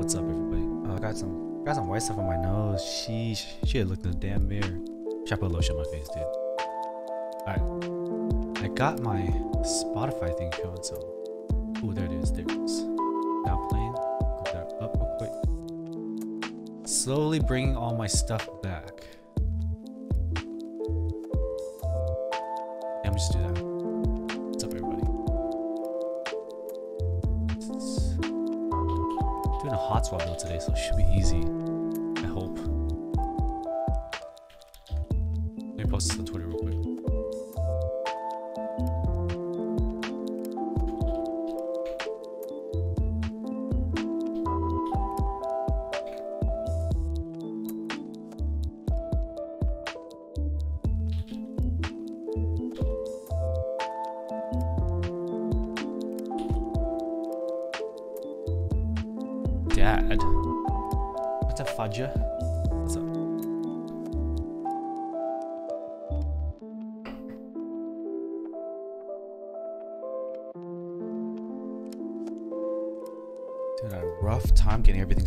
What's up, everybody? Oh, I got some got some white stuff on my nose. Sheesh. Shit, looked in the damn mirror. Should I put lotion on my face, dude? Alright. I got my Spotify thing showing, so. Ooh, there it is. There it is. Now playing. Go that up real quick. Slowly bringing all my stuff back. So it should be easy.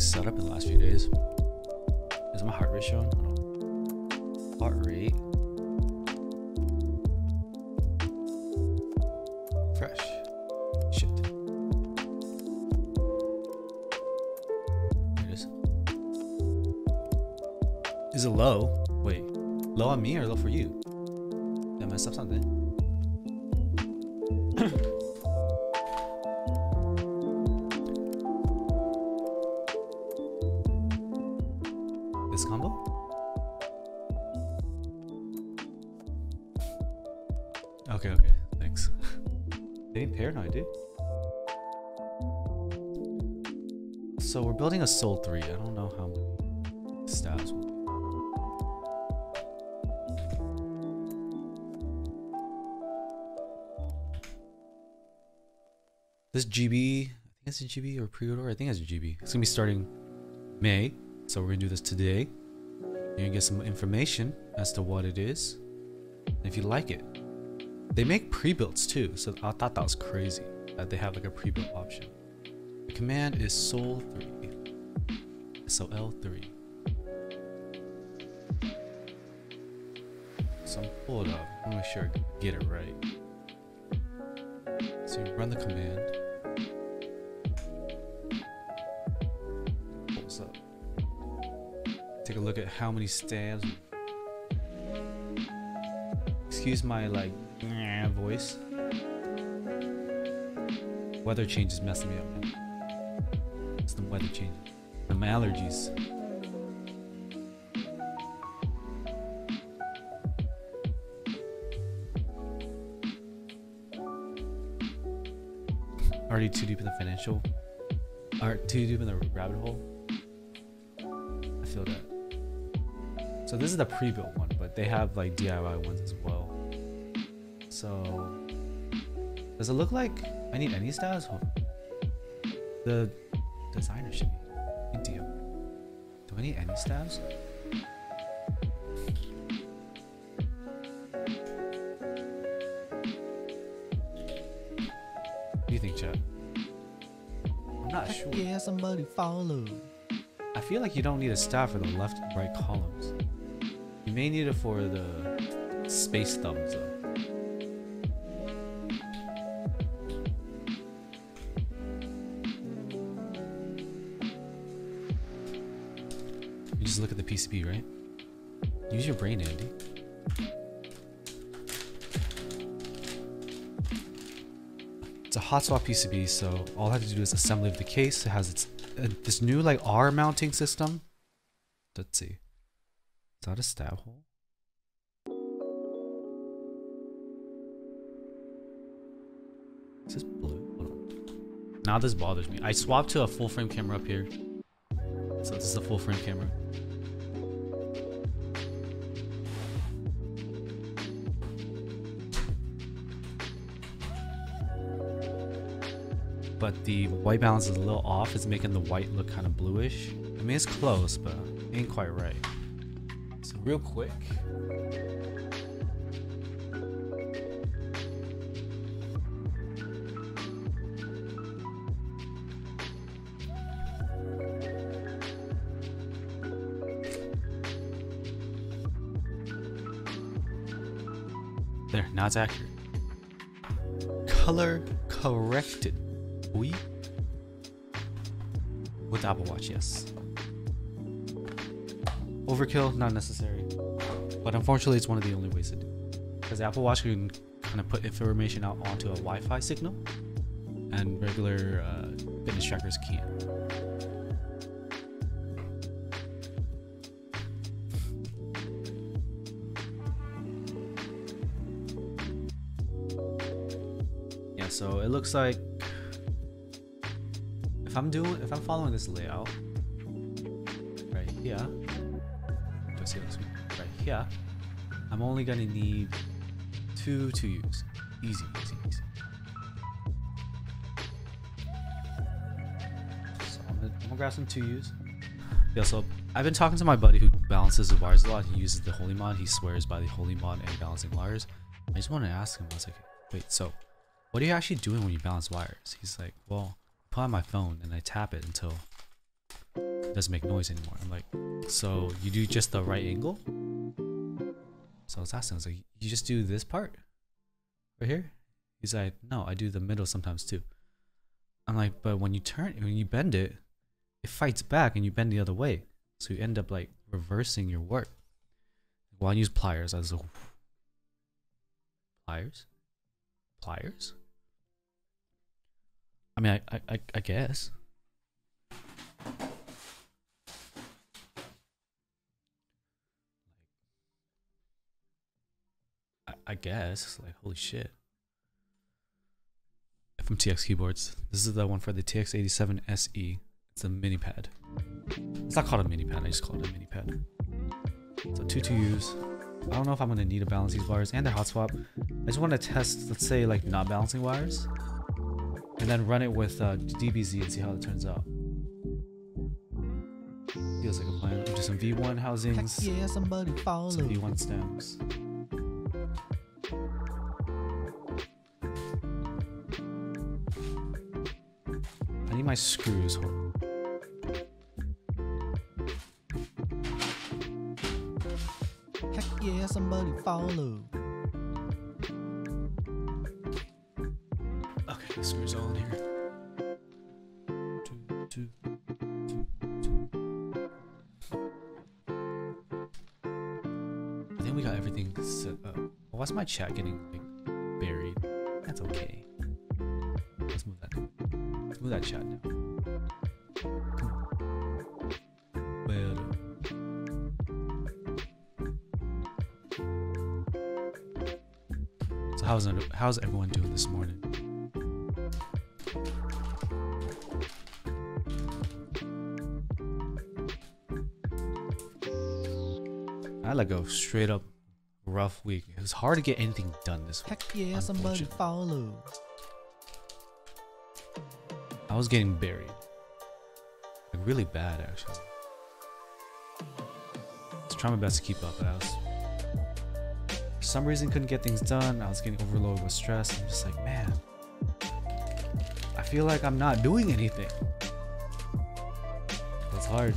Set up in the last few days. Is my heart rate showing? On. Heart rate. Fresh. Shit. There it is. Is it low? Wait. Low on me or low for you? Sol 3. I don't know how many stabs will be. This GB, I think it's a GB or pre-order. I think it's a GB. It's gonna be starting May, so we're gonna do this today. You're gonna get some information as to what it is, if you like it. They make pre-builds too, so I thought that was crazy that they have like a pre-built option. The command is sol 3. SOL 3. So I'm pull it up. I'm make sure I get it right. So you run the command. This up. Take a look at how many stabs. Excuse my like voice. Weather change is messing me up. It's the weather change. And my allergies. Already too deep in the financial. Are too deep in the rabbit hole. I feel that. So this is the pre-built one, but they have like DIY ones as well. So does it look like I need any styles? The designer should. Stabs? What do you think, Chad? I'm not sure. Yeah, somebody follow. I feel like you don't need a stab for the left and right columns. You may need it for the space thumbs though. PCB, right? Use your brain, Andy. It's a hot swap PCB, so all I have to do is assembly of the case. It has its uh, this new like R mounting system. Let's see. Is that a stab hole? Is this blue? Now this bothers me. I swapped to a full frame camera up here. So this is a full frame camera. but the white balance is a little off. It's making the white look kind of bluish. I mean, it's close, but ain't quite right. So real quick. There, now it's accurate. Color corrected. We with Apple Watch, yes. Overkill, not necessary. But unfortunately, it's one of the only ways to do it. Because Apple Watch can kind of put information out onto a Wi Fi signal, and regular uh, fitness trackers can't. Yeah, so it looks like if I'm doing if I'm following this layout right here, right here, I'm only gonna need two to use. Easy, easy, easy. So I'm gonna, I'm gonna grab some two use. Yeah, so I've been talking to my buddy who balances the wires a lot. He uses the Holee Mod. He swears by the Holee Mod and balancing wires. I just want to ask him. I was like, wait, so what are you actually doing when you balance wires? He's like, well, Put on my phone and I tap it until it doesn't make noise anymore. I'm like, so you do just the right angle? So I was asking, I was like, you just do this part right here? He's like, no, I do the middle sometimes too. I'm like, but when you turn, when you bend it, it fights back and you bend the other way. So you end up like reversing your work. Well, I use pliers. I was like, pliers? Pliers? I mean, I, I, I guess. I, guess. Like, holy shit. FMTX keyboards. This is the one for the TX87 SE. It's a mini pad. It's not called a mini pad, I just call it a mini pad. So two to use. I don't know if I'm gonna need to balance these wires and their hot swap. I just want to test, let's say, like not balancing wires, and then run it with uh, DBZ and see how it turns out. Feels like a plan. Do some V1 housings. Heck yeah, somebody follow. Some V1 stems. I need my screws. Hold on. Heck yeah, somebody follow. My chat getting like buried? That's okay. Let's move that. Let's move that chat now. Well. So how's how's everyone doing this morning? I like a straight up rough week. It was hard to get anything done this week. Heck yeah, somebody follow. I was getting buried. Like really bad actually. I was trying my best to keep up, but I was for some reason couldn't get things done. I was getting overloaded with stress. I'm just like, man, I feel like I'm not doing anything. That's hard.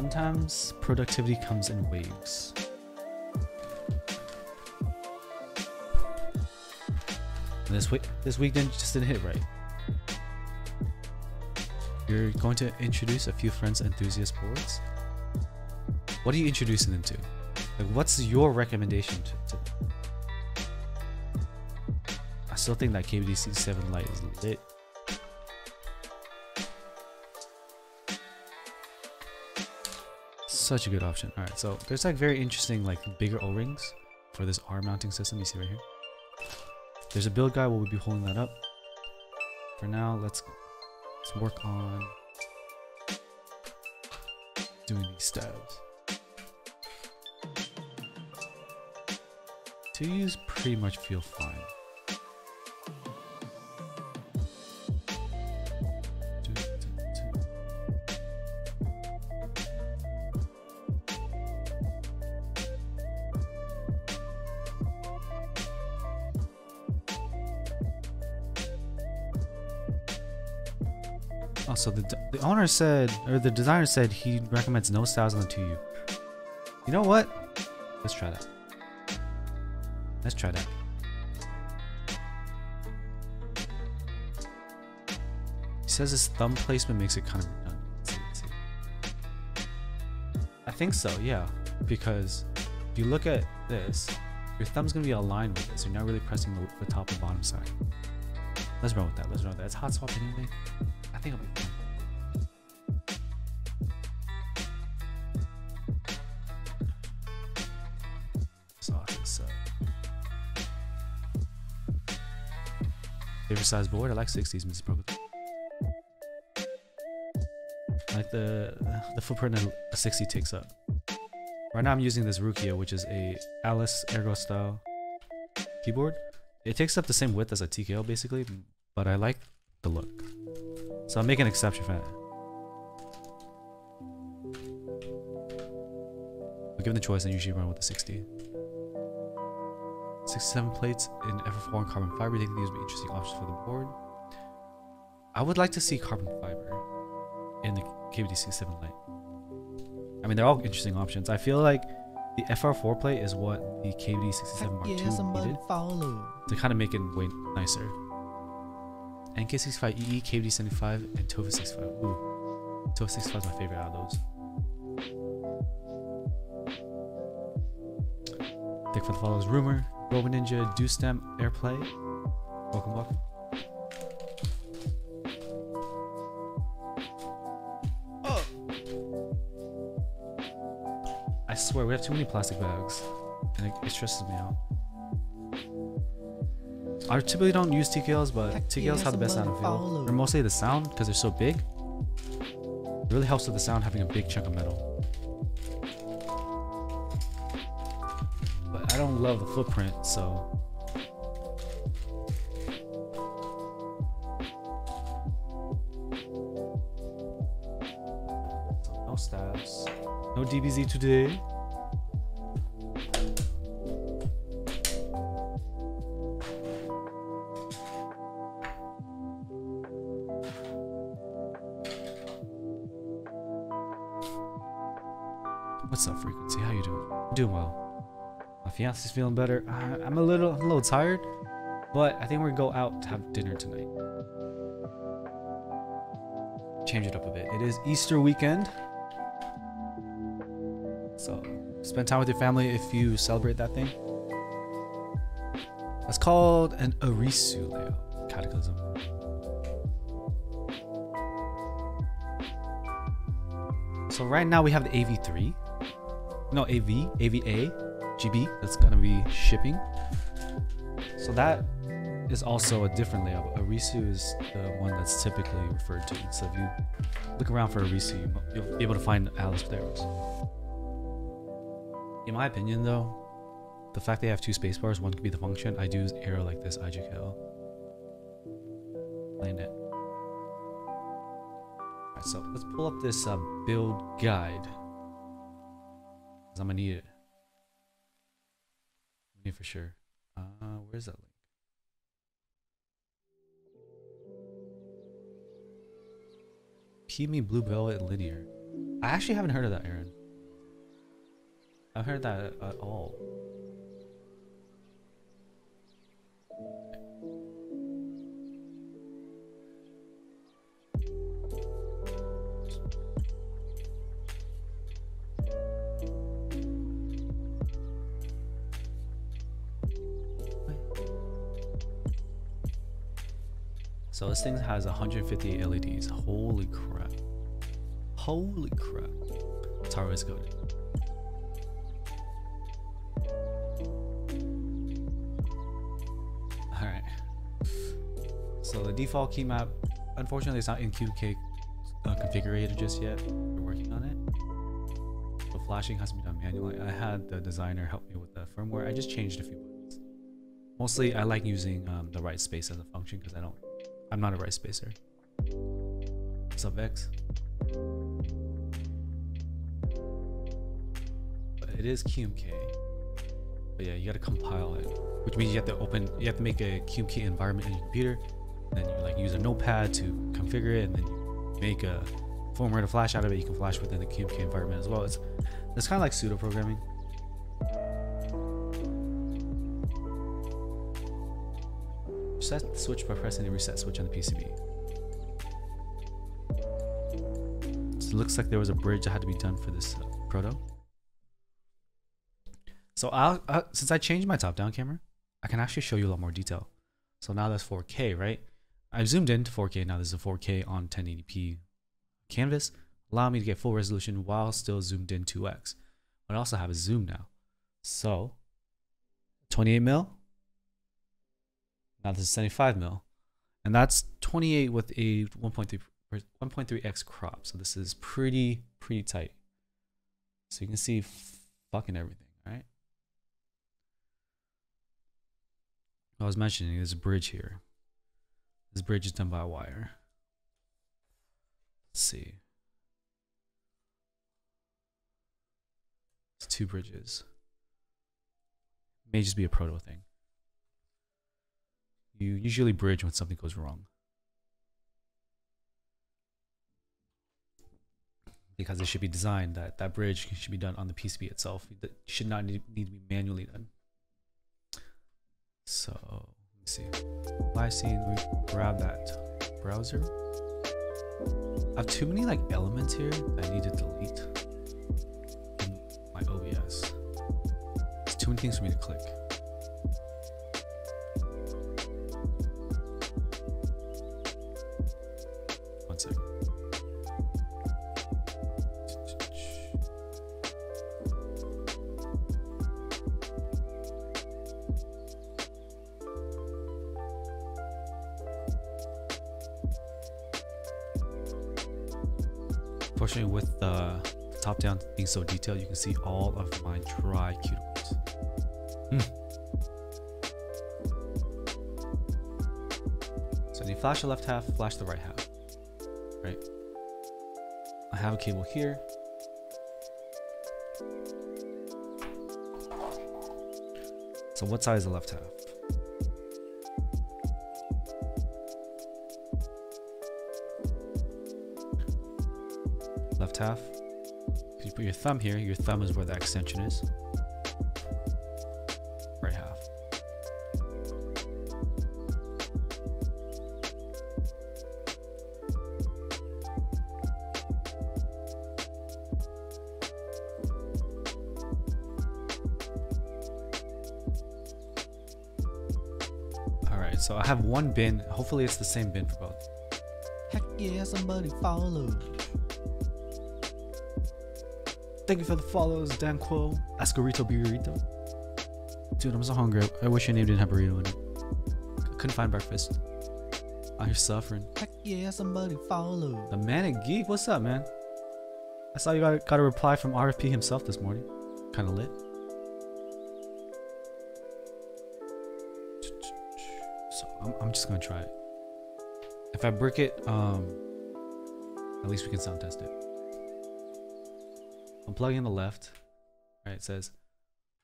Sometimes productivity comes in waves. And this week, this week didn't just didn't hit right. You're going to introduce a few friends enthusiast boards. What are you introducing them to? Like, what's your recommendation to, to them? I still think that KBD67 Lite is lit. Such a good option. All right, so there's like very interesting, like bigger O-rings for this R mounting system. You see right here. There's a build guide. We'll be holding that up. For now, let's let's work on doing these stabs. To use pretty much feel fine. The, owner said, or the designer said he recommends no styles on the 2U. You know what? Let's try that. Let's try that. He says his thumb placement makes it kind of redundant. I think so, yeah. Because if you look at this, your thumb's gonna be aligned with this. You're not really pressing the, the top and bottom side. Let's run with that. Let's run with that. It's hot swap anyway. I think it'll be Size board? I like 60s, Mrs. Broken. I like the the footprint that a 60 takes up. Right now I'm using this Rukia, which is a Alice Ergo style keyboard. It takes up the same width as a TKL basically, but I like the look. So I'll make an exception for that. Given the choice, I usually run with the 60. 67 plates in FR4 and carbon fiber. I think these would be interesting options for the board. I would like to see carbon fiber in the KBD67 Lite. I mean, they're all interesting options. I feel like the FR4 plate is what the KBD67 Heck Mark II needed follow. to kind of make it way nicer. NK65EE, KBD75, and Tofu65. Ooh, Tofu65 is my favorite out of those. Thank for the follows. Rumor, Robo Ninja, Dewstem, Airplay. Welcome, welcome. Oh. I swear we have too many plastic bags, and it, it stresses me out. I typically don't use TKLs, but Heck TKLs have the best sound and feel. They're mostly the sound because they're so big. It really helps with the sound having a big chunk of metal. Love the footprint, so. No stabs. No DBZ today. Fiance's feeling better. I, I'm a little, I'm a little tired, but I think we're gonna go out to have dinner tonight. Change it up a bit. It is Easter weekend, so spend time with your family if you celebrate that thing. That's called an Arisu layout cataclysm. So right now we have the AV3. No, AV, AVA, GB that's gonna be shipping. So that is also a different layout. Arisu is the one that's typically referred to. So if you look around for Arisu, you'll be able to find Alice players. In my opinion, though, the fact they have two spacebars, one could be the function. I do arrow like this, IJKL. Land it. Alright, so let's pull up this uh, build guide. Cause I'm gonna need it. Need for sure. Uh, where's that link? Me Blue Velvet Linear. I actually haven't heard of that, Aaron. I've heard that at all. So this thing has 158 LEDs. Holy crap. Holy crap. Taro is good. Alright. So the default key map, unfortunately it's not in QK uh, configurated just yet. We're working on it. The flashing has to be done manually. I had the designer help me with the firmware. I just changed a few buttons. Mostly I like using um, the right space as a function because I don't I'm not a right spacer. What's up, Vex? But it is QMK. But yeah, you gotta compile it, which means you have to open, you have to make a QMK environment in your computer. Then you like use a notepad to configure it, and then you make a firmware to flash out of it. You can flash within the QMK environment as well. It's It's kind of like pseudo programming. Set the switch by pressing the reset switch on the PCB. So it looks like there was a bridge that had to be done for this uh, proto. So I'll, uh, since I changed my top-down camera, I can actually show you a lot more detail. So now that's 4K, right? I've zoomed into 4K. Now this is a 4K on 1080p canvas, allow me to get full resolution while still zoomed in 2x. But I also have a zoom now. So 28 mil. Now this is 75 mil. And that's 28 with a 1.3 1.3x crop. So this is pretty, pretty tight. So you can see fucking everything, right? I was mentioning there's a bridge here. This bridge is done by wire. Let's see. It's two bridges. May just be a proto thing. You usually bridge when something goes wrong. Because it should be designed that that bridge should be done on the PCB itself. It should not need, to be manually done. So, let's see. Lysine, we grab that browser. I have too many like elements here that I need to delete in my OBS. It's too many things for me to click. So detailed, you can see all of my dry cuticles. Hmm. So when you flash the left half, flash the right half. Right? I have a cable here. So what side is the left half? left half. Your thumb here, your thumb is where the extension is. Right half. Alright, so I have one bin. Hopefully it's the same bin for both. Heck yeah, somebody follow. Thank you for the follows, Dan Quo, Ascarito Burrito. Dude, I'm so hungry. I wish your name didn't have burrito in it. I couldn't find breakfast. Out here suffering. Heck yeah, somebody follow. The Manic Geek, what's up, man? I saw you got, got a reply from RFP himself this morning. Kind of lit. So I'm, I'm just gonna try it. If I brick it, um, at least we can sound test it. I'm plugging in the left. Right, it says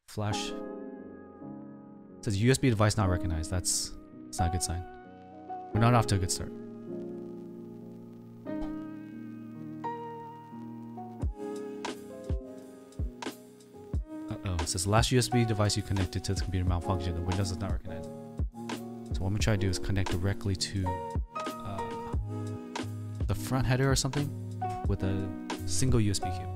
flash. It says USB device not recognized. That's, that's not a good sign. We're not off to a good start. Uh-oh. It says last USB device you connected to the computer malfunction. The Windows does not recognize it. So what I'm gonna try to do is connect directly to uh, the front header or something with a single USB cable.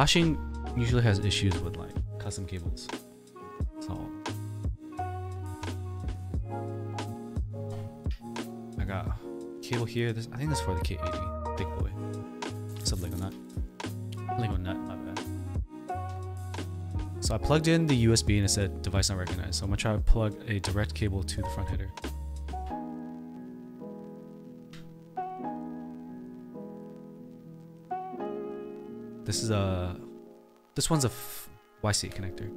Flashing usually has issues with like custom cables. So I got cable here. This I think this is for the K80. Thick boy. It's Lego nut. Lego nut, my bad. So I plugged in the USB and it said device not recognized. So I'm gonna try to plug a direct cable to the front header. This is a this one's a f- YC connector.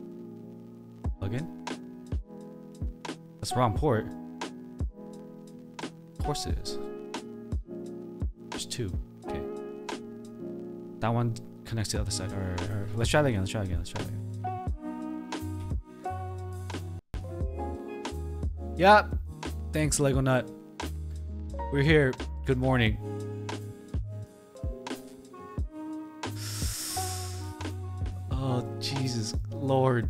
Plug in. That's wrong port. Of course it is. There's two. Okay. That one connects to the other side. Or, or let's try that again. Let's try it again. Let's try again. Yep. Thanks, Lego Nut. We're here. Good morning. Lord.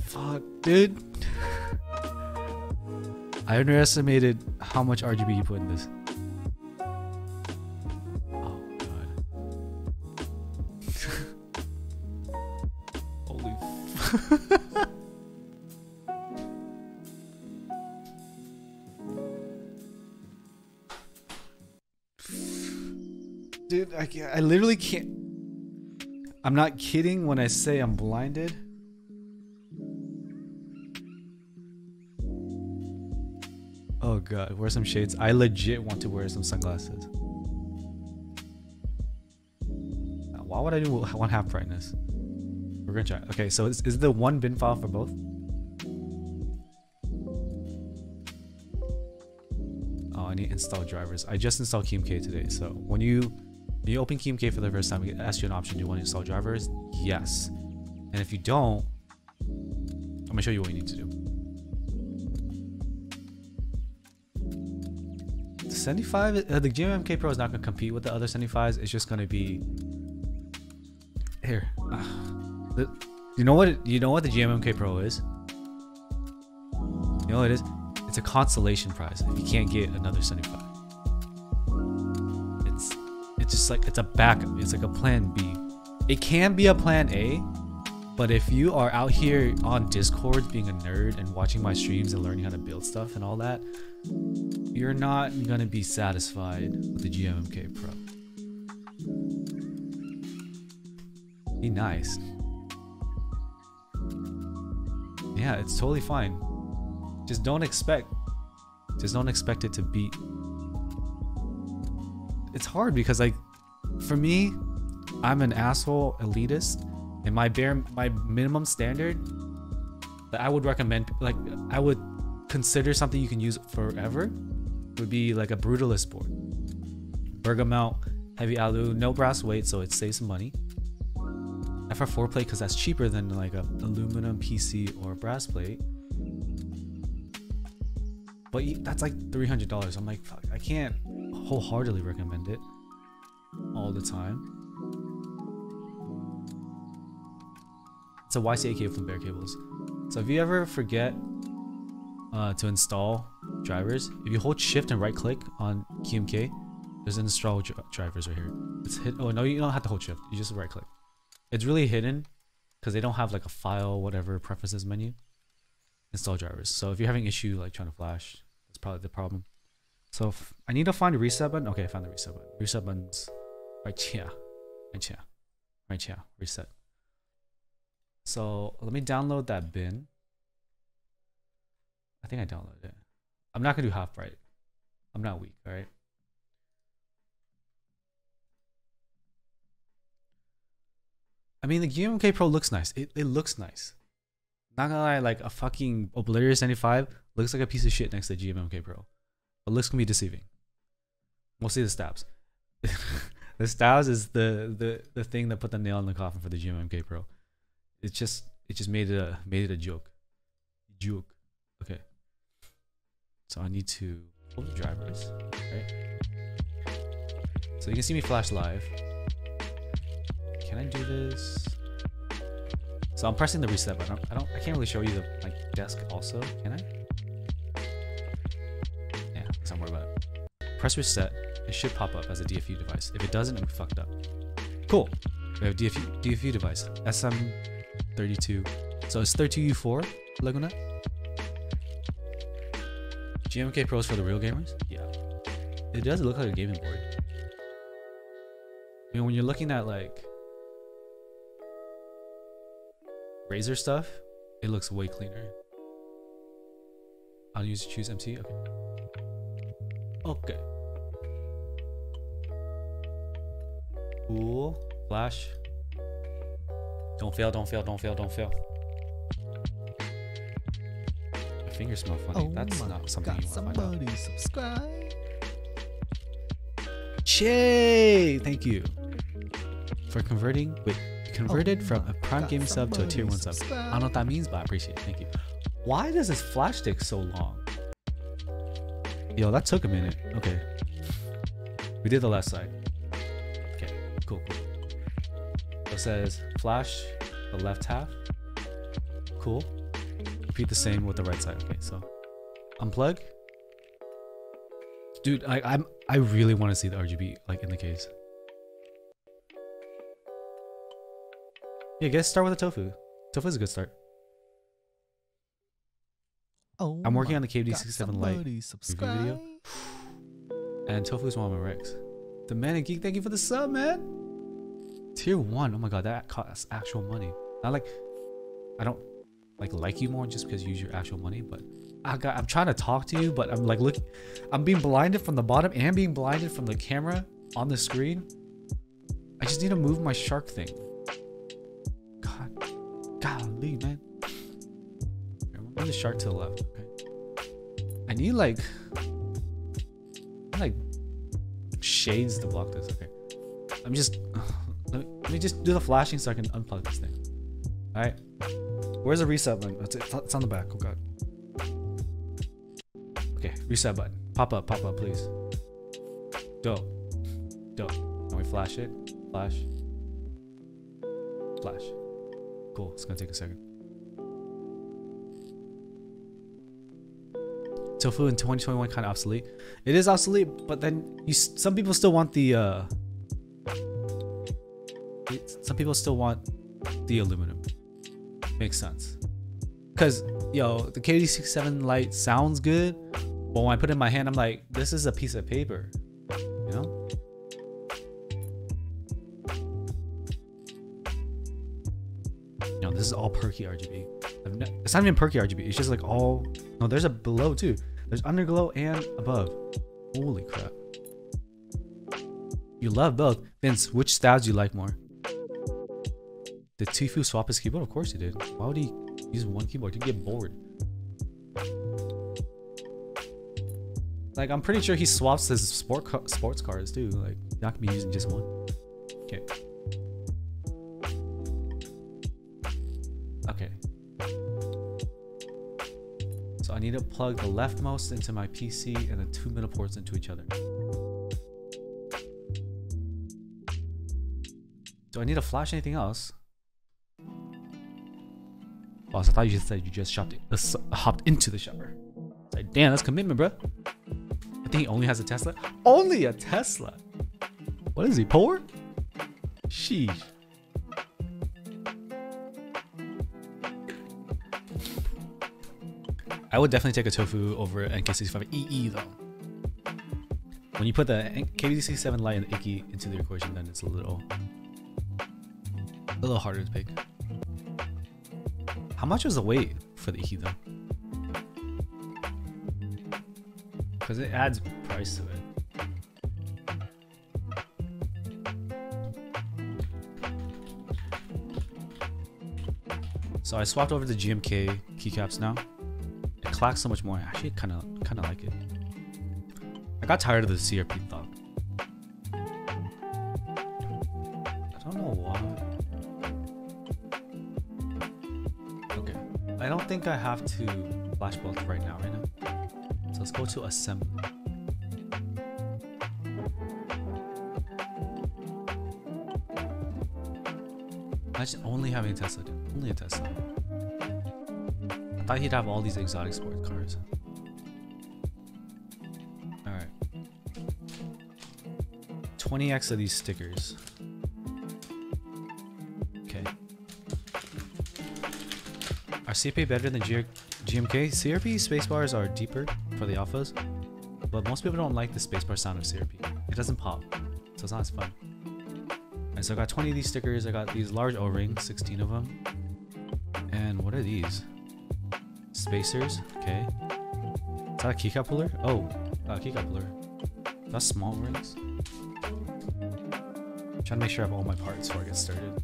Fuck, dude. I underestimated how much RGB you put in this. Oh, God. Holy f- Dude, I, can't, I literally can't. I'm not kidding when I say I'm blinded. Oh god, wear some shades. I legit want to wear some sunglasses. Why would I do one half brightness? We're gonna try. Okay, so is, is the one bin file for both? Oh, I need to install drivers. I just installed KeemK today, so when you when you open KeemK for the first time, it asks you an option: Do you want to install drivers? Yes. And if you don't, I'm gonna show you what you need to do. The 75, uh, the GMMK Pro is not gonna compete with the other 75s. It's just gonna be here. the, you know what? You know what the GMMK Pro is? You know what it is? It's a consolation prize if you can't get another 75. It's like it's a backup. It's like a plan B. It can be a plan A, but if you are out here on Discord being a nerd and watching my streams and learning how to build stuff and all that, you're not gonna be satisfied with the GMMK Pro. Be nice. Yeah, it's totally fine. Just don't expect. Just don't expect it to beat. It's hard because like, for me, I'm an asshole elitist, and my bare my minimum standard that I would recommend, like I would consider something you can use forever, would be like a brutalist board. Bergamot, heavy alu, no brass weight, so it saves some money. FR4 plate because that's cheaper than like a aluminum PC or brass plate. But that's like $300. I'm like, fuck, I can't wholeheartedly recommend it all the time. It's a YCAK from bare cables. So if you ever forget uh, to install drivers, if you hold shift and right click on QMK, there's install dri- drivers right here. It's hit. Oh no, you don't have to hold shift. You just right click. It's really hidden because they don't have like a file whatever preferences menu. Install drivers. So if you're having issue like trying to flash, that's probably the problem. So I need to find the reset button. Okay, I found the reset button. Reset button's right here, right here, right here. Reset. So let me download that bin. I think I downloaded it. I'm not gonna do half right. I'm not weak, alright? I mean the GMMK Pro looks nice. It, it looks nice. Not gonna lie, like a fucking Obliterated75 looks like a piece of shit next to GMMK Pro. But looks can be deceiving. We'll see the stabs. the stabs is the, the the thing that put the nail in the coffin for the GMMK Pro. It just it just made it a made it a joke. Joke. Okay. So I need to pull the drivers, right? So you can see me flash live. Can I do this? So I'm pressing the reset button. I don't I can't really show you the like desk also, can I? Yeah, let's not worry about it. Press reset. It should pop up as a DFU device. If it doesn't, I'm fucked up. Cool. We have DFU DFU device. SM32. So it's 32U4 Lego LegoNet. GMK Pros for the real gamers? Yeah. It does look like a gaming board. I mean, when you're looking at like Razer stuff, it looks way cleaner. I'll use choose MC. Okay. Okay. Cool. Flash. Don't fail, don't fail, don't fail, don't fail. My fingers smell funny. Oh That's my not something God, you want to find out. somebody subscribe. Shay! Thank you for converting. Wait, converted Oh from a Prime God, Gaming sub to a tier one somebody sub. I don't know what that means, but I appreciate it. Thank you. Why does this flash take so long? Yo, that took a minute. Okay. We did the left side. Okay, cool, cool. It says flash the left half. Cool. Repeat the same with the right side. Okay, so unplug. Dude, I, I'm I really want to see the RGB like in the case. Yeah, guess start with a tofu. Tofu is a good start. Oh I'm working on the God, KD67 Lite somebody subscribe. video. and Tofu's Mama Rex. The Man and Geek, thank you for the sub, man. Tier one. Oh my god, that costs actual money. Not like I don't like like you more just because you use your actual money, but I got I'm trying to talk to you, but I'm like look I'm being blinded from the bottom and being blinded from the camera on the screen. I just need to move my shark thing. God. Golly, man. The shark to the left, okay? I need like like shades to block this. Okay, I'm just let me, let me just do the flashing so I can unplug this thing. All right, where's the reset button? It's, it's on the back. Oh god. Okay, reset button. Pop up, pop up, please. Dope, dope. Can we flash it? Flash. Flash. Cool. It's gonna take a second. Tofu in 2021 kind of obsolete. It is obsolete, but then you some people still want the uh it, some people still want the aluminum. Makes sense. Cuz yo, the KD67 light sounds good, but when I put it in my hand I'm like this is a piece of paper. You know? No, this is all per-key RGB. It's not even per-key RGB. It's just like all. No, there's a below too. There's underglow and above. Holy crap! You love both, Vince. Which styles do you like more? Did Tifu swap his keyboard? Of course he did. Why would he use one keyboard? He'd get bored. Like I'm pretty sure he swaps his sport ca- sports cars too. Like not gonna be using just one. Okay. Okay. I need to plug the leftmost into my PC and the two middle ports into each other. Do I need to flash anything else? Boss, I thought you just said you just shopped, uh, hopped into the. It's like, damn, that's commitment, bro. I think he only has a Tesla. Only a Tesla. What is he poor? Sheesh. I would definitely take a tofu over NK65 EE though. When you put the KBD67 Lite and Icky into the equation, then it's a little, a little harder to pick. How much was the weight for the Icky though? Because it adds price to it. So I swapped over to GMK keycaps now. It so much more. I actually kind of kind of like it. I got tired of the CRP thought. I don't know why. Okay. I don't think I have to flash both right now, right now. So let's go to assembly. Imagine only having a Tesla, dude. Only a Tesla. I thought he'd have all these exotic sports cars. Alright. 20x of these stickers. Okay. Are CRP better than G- GMK? CRP spacebars are deeper for the alphas, but most people don't like the spacebar sound of CRP. It doesn't pop, so it's not as fun. Alright, so I got 20 of these stickers. I got these large O-rings, 16 of them. And what are these? Spacers, okay. Is that a keycap puller? Oh, uh, keycap puller. That's small rings. trying to make sure I have all my parts before I get started.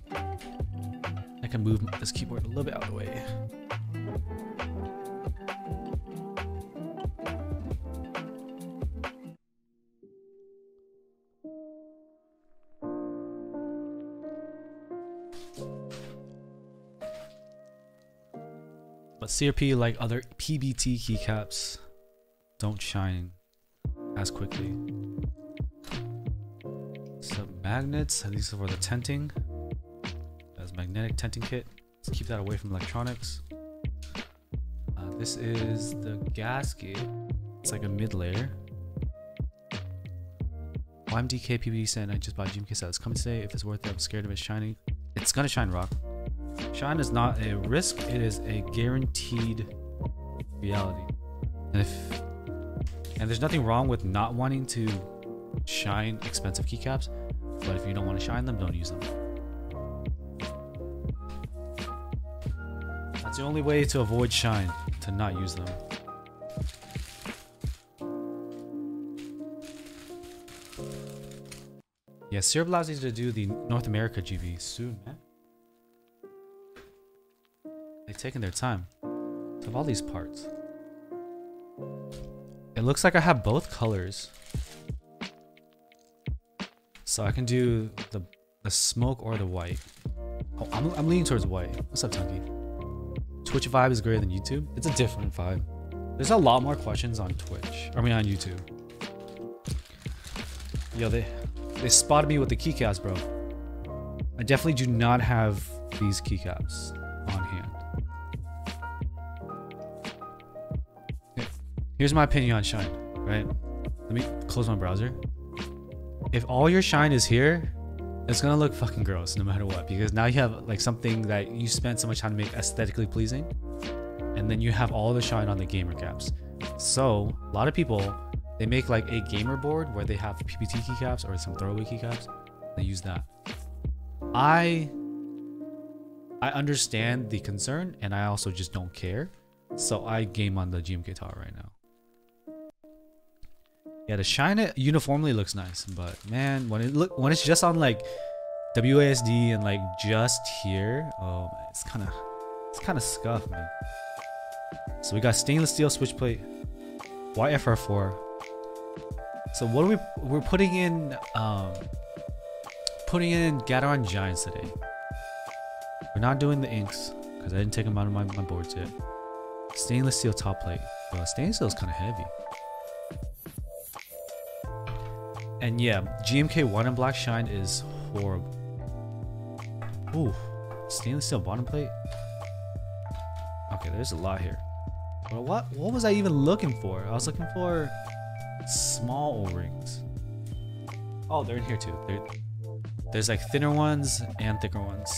I can move this keyboard a little bit out of the way. CRP, like other PBT keycaps, don't shine as quickly. So magnets, these are for the tenting. That's magnetic tenting kit. Let's keep that away from electronics. Uh, this is the gasket. It's like a mid layer. YMDK PBT said I just bought set. It's coming today. If it's worth it, I'm scared of it shining. It's gonna shine rock. Shine is not a risk, it is a guaranteed reality. And if and there's nothing wrong with not wanting to shine expensive keycaps, but if you don't want to shine them, don't use them. That's the only way to avoid shine, to not use them. Yeah, allows you to do the North America GB soon, man. They've their time. To have all these parts. It looks like I have both colors. So I can do the the smoke or the white. Oh, I'm, I'm leaning towards white. What's up, Tunky? Twitch vibe is greater than YouTube. It's a different vibe. There's a lot more questions on Twitch. I mean on YouTube. Yo, they they spotted me with the keycaps, bro. I definitely do not have these keycaps on hand. Here's my opinion on Shine, right? Let me close my browser. If all your Shine is here, it's gonna look fucking gross no matter what because now you have like something that you spent so much time to make aesthetically pleasing and then you have all the shine on the gamer caps. So a lot of people they make like a gamer board where they have pbt keycaps or some throwaway keycaps they use that. I i understand the concern and i also just don't care. So i game on the gmk tower right now yeah, the shine it uniformly looks nice, but man, when it look when it's just on like WASD and like just here, oh man, it's kind of it's kind of scuffed, man. So we got stainless steel switch plate, YFR4. So what are we we're putting in um putting in Gateron Giants today. We're not doing the inks because I didn't take them out of my, my boards yet. Stainless steel top plate. Well, stainless steel is kind of heavy. And yeah, GMK one and black shine is horrible. Ooh, stainless steel bottom plate. Okay, there's a lot here. But what what was I even looking for? I was looking for small O-rings. Oh, they're in here too. They're, there's like thinner ones and thicker ones.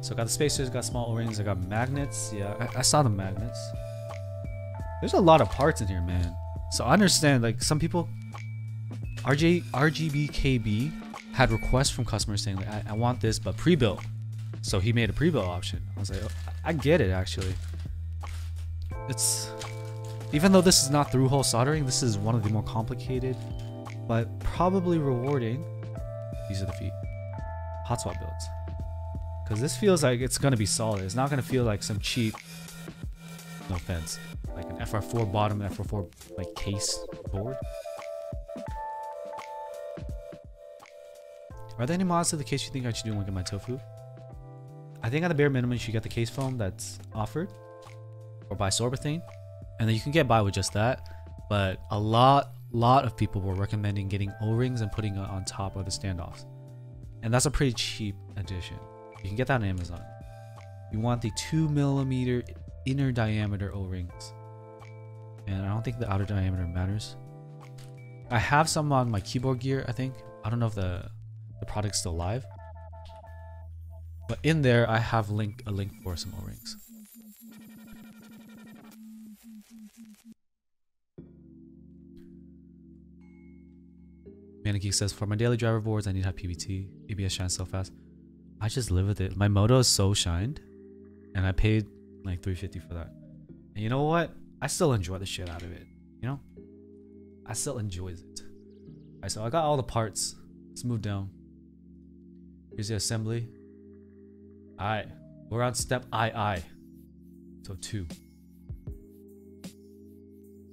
So I got the spacers, got small O-rings, I got magnets. Yeah, I, I saw the magnets. There's a lot of parts in here, man. So I understand, like, some people... RJ, RGBKB had requests from customers saying, like, I, I want this, but pre-built. So he made a pre-built option. I was like, oh, I get it, actually. It's... Even though this is not through-hole soldering, this is one of the more complicated, but probably rewarding. These are the feet. Hot swap builds. Because this feels like it's going to be solid. It's not going to feel like some cheap... No offense. Like an FR4 bottom, FR4 like case board. Are there any mods to the case you think I should do and look at my tofu? I think at the bare minimum you should get the case foam that's offered or buy Sorbothane and then you can get by with just that. But a lot lot of people were recommending getting O-rings and putting it on top of the standoffs. And that's a pretty cheap addition. You can get that on Amazon. You want the 2 millimeter inner diameter O-rings and I don't think the outer diameter matters. I have some on my keyboard gear, I think. I don't know if the the product's still live. But in there I have link a link for some O-rings. Manigeek says, for my daily driver boards, I need to have PBT. ABS shines so fast. I just live with it. My Moto is so shined, and I paid like 350 for that. And you know what? I still enjoy the shit out of it. You know? I still enjoys it. Alright, so I got all the parts. Let's move down. Here's the assembly. Alright. We're on step II. So two.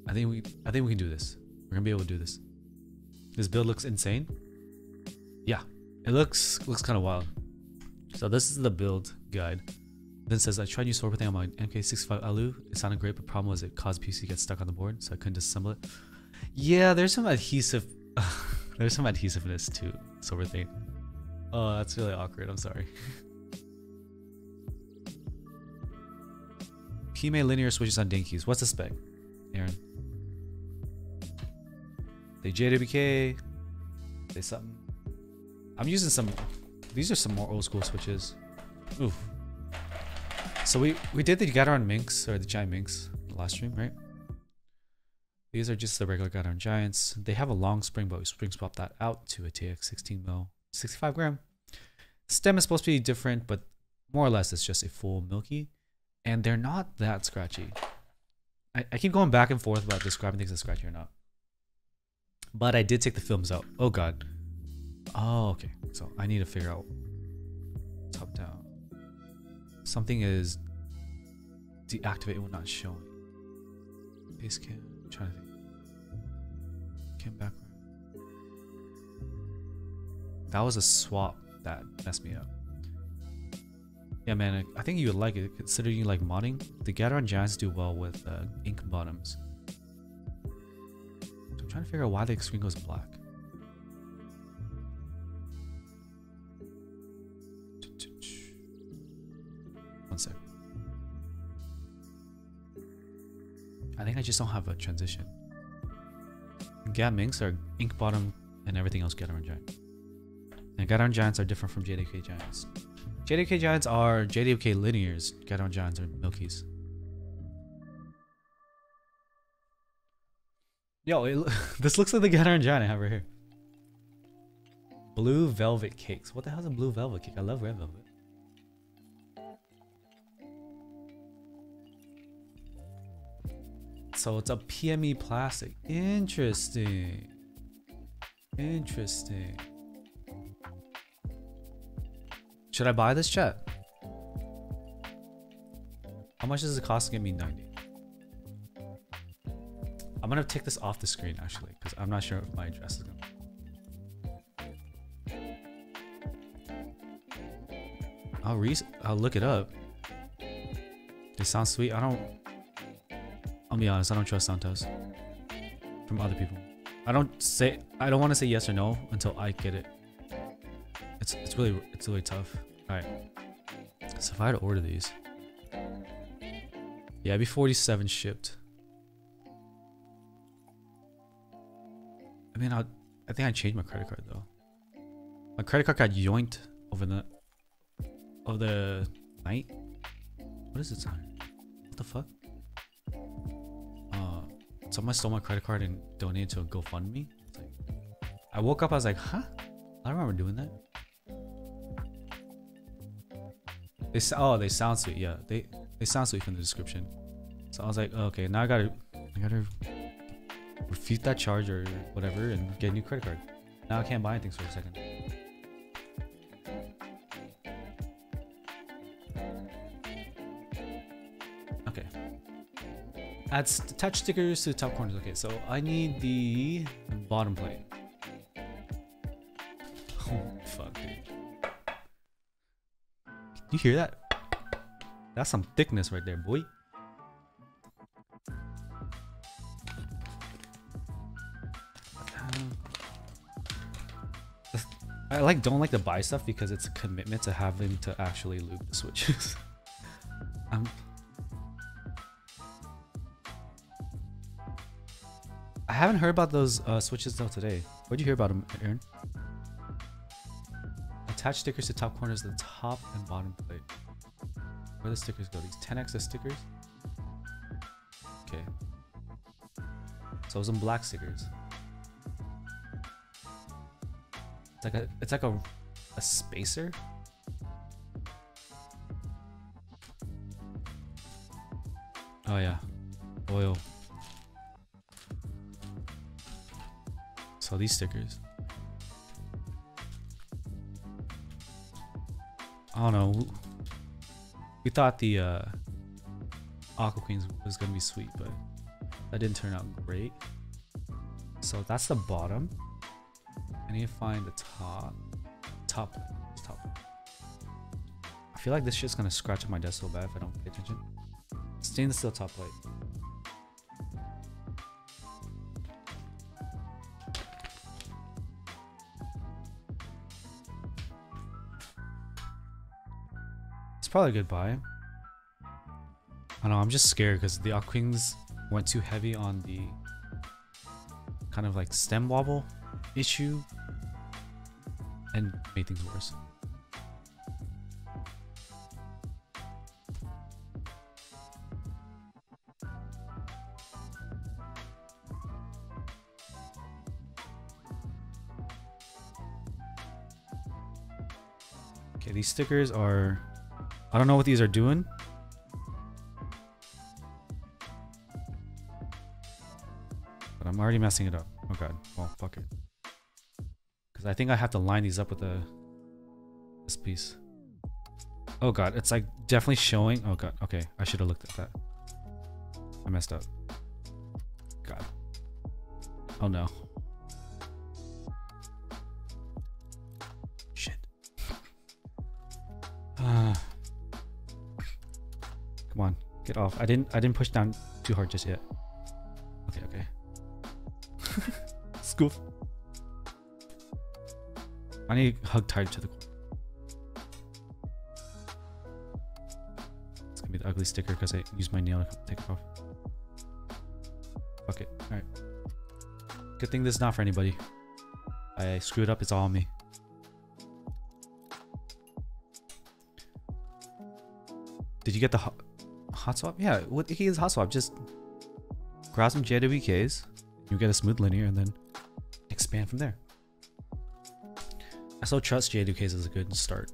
I think we I think we can do this. We're gonna be able to do this. This build looks insane. Yeah. It looks looks kind of wild. So this is the build guide. Then says I tried new sword thing on my MK65 Alu. It sounded great, but problem was it caused PC to get stuck on the board, so I couldn't disassemble it. Yeah, there's some adhesive. there's some adhesiveness to silver thing. Oh, that's really awkward. I'm sorry. PMA linear switches on Dinkies. What's the spec, Aaron? They JWK. They something. I'm using some. These are some more old school switches. Oof. So we we did the Gateron Minx or the Giant Minx last stream, right? These are just the regular Gateron Giants. They have a long spring, but we spring swap that out to a TX 16 mil, 65 gram. Stem is supposed to be different, but more or less it's just a full Milky, and they're not that scratchy. I, I keep going back and forth about describing things as scratchy or not. But I did take the films out. Oh god. Oh, okay. So I need to figure out top down. Something is deactivated when not showing. Base cam. I'm trying to think. Cam background. That was a swap that messed me up. Yeah, man. I think you would like it considering you like modding. The Gateron Giants do well with uh, ink bottoms. So I'm trying to figure out why the screen goes black. I think I just don't have a transition. Gap Minx are ink bottom and everything else Gateron Giant. And Gateron Giants are different from JDK Giants. JDK Giants are JDK Linears. Gateron Giants are Milkies. Yo, it, this looks like the Gateron Giant I have right here. Blue velvet cakes. What the hell's a blue velvet cake? I love red velvet. So it's a PME plastic. Interesting. Interesting. Should I buy this chat? How much does it cost to get me 90? I'm gonna take this off the screen actually, because I'm not sure if my address is gonna. I'll re I'll look it up. It sounds sweet. I don't I'll be honest, I don't trust Santos from other people. I don't say I don't want to say yes or no until I get it. It's it's really it's really tough. All right. So if I had to order these, yeah, it'd be 47 shipped. I mean, I I think I changed my credit card though. My credit card got yoinked over the over the night. What is it sign? What the fuck? Someone stole my credit card and donated to a GoFundMe. Like, I woke up, I was like, huh? I remember doing that. They oh they sound sweet, yeah. They they sound sweet from the description. So I was like, okay, now I gotta I gotta refute that charge or whatever and get a new credit card. Now I can't buy anything for a second. Add attach stickers to the top corners. Okay, so I need the bottom plate. Oh fuck, dude. You hear that? That's some thickness right there, boy. I like don't like to buy stuff because it's a commitment to having to actually loop the switches. I'm haven't heard about those uh, switches though today. What'd you hear about them, Aaron? Attach stickers to top corners of the top and bottom plate. Where the stickers go? These 10x stickers? Okay. So some black stickers. It's like a it's like a a spacer. Oh yeah. Oil. So these stickers. I don't know. We thought the uh, Aqua Queens was gonna be sweet, but that didn't turn out great. So that's the bottom. I need to find the top. Top. Top. I feel like this shit's gonna scratch up my desk so bad if I don't pay attention. Stainless steel top plate. Probably a good buy. I know, I'm just scared because the Aquings went too heavy on the kind of like stem wobble issue and made things worse. Okay, these stickers are I don't know what these are doing. But I'm already messing it up. Oh god. Well, fuck it. Because I think I have to line these up with the this piece. Oh god, it's like definitely showing. Oh god, okay. I should have looked at that. I messed up. God. Oh no. Shit. Uh, come on, get off. I didn't I didn't push down too hard just yet. Okay, okay. Scoof. I need to hug tight to the corner. It's gonna be the ugly sticker because I used my nail to take it off. Fuck it. Alright. Good thing this is not for anybody. I screwed up, it's all on me. Did you get the hot, swap? Yeah, what key is hot swap? Just grab some JWKs, you get a smooth linear, and then expand from there. I still trust JWKs as a good start.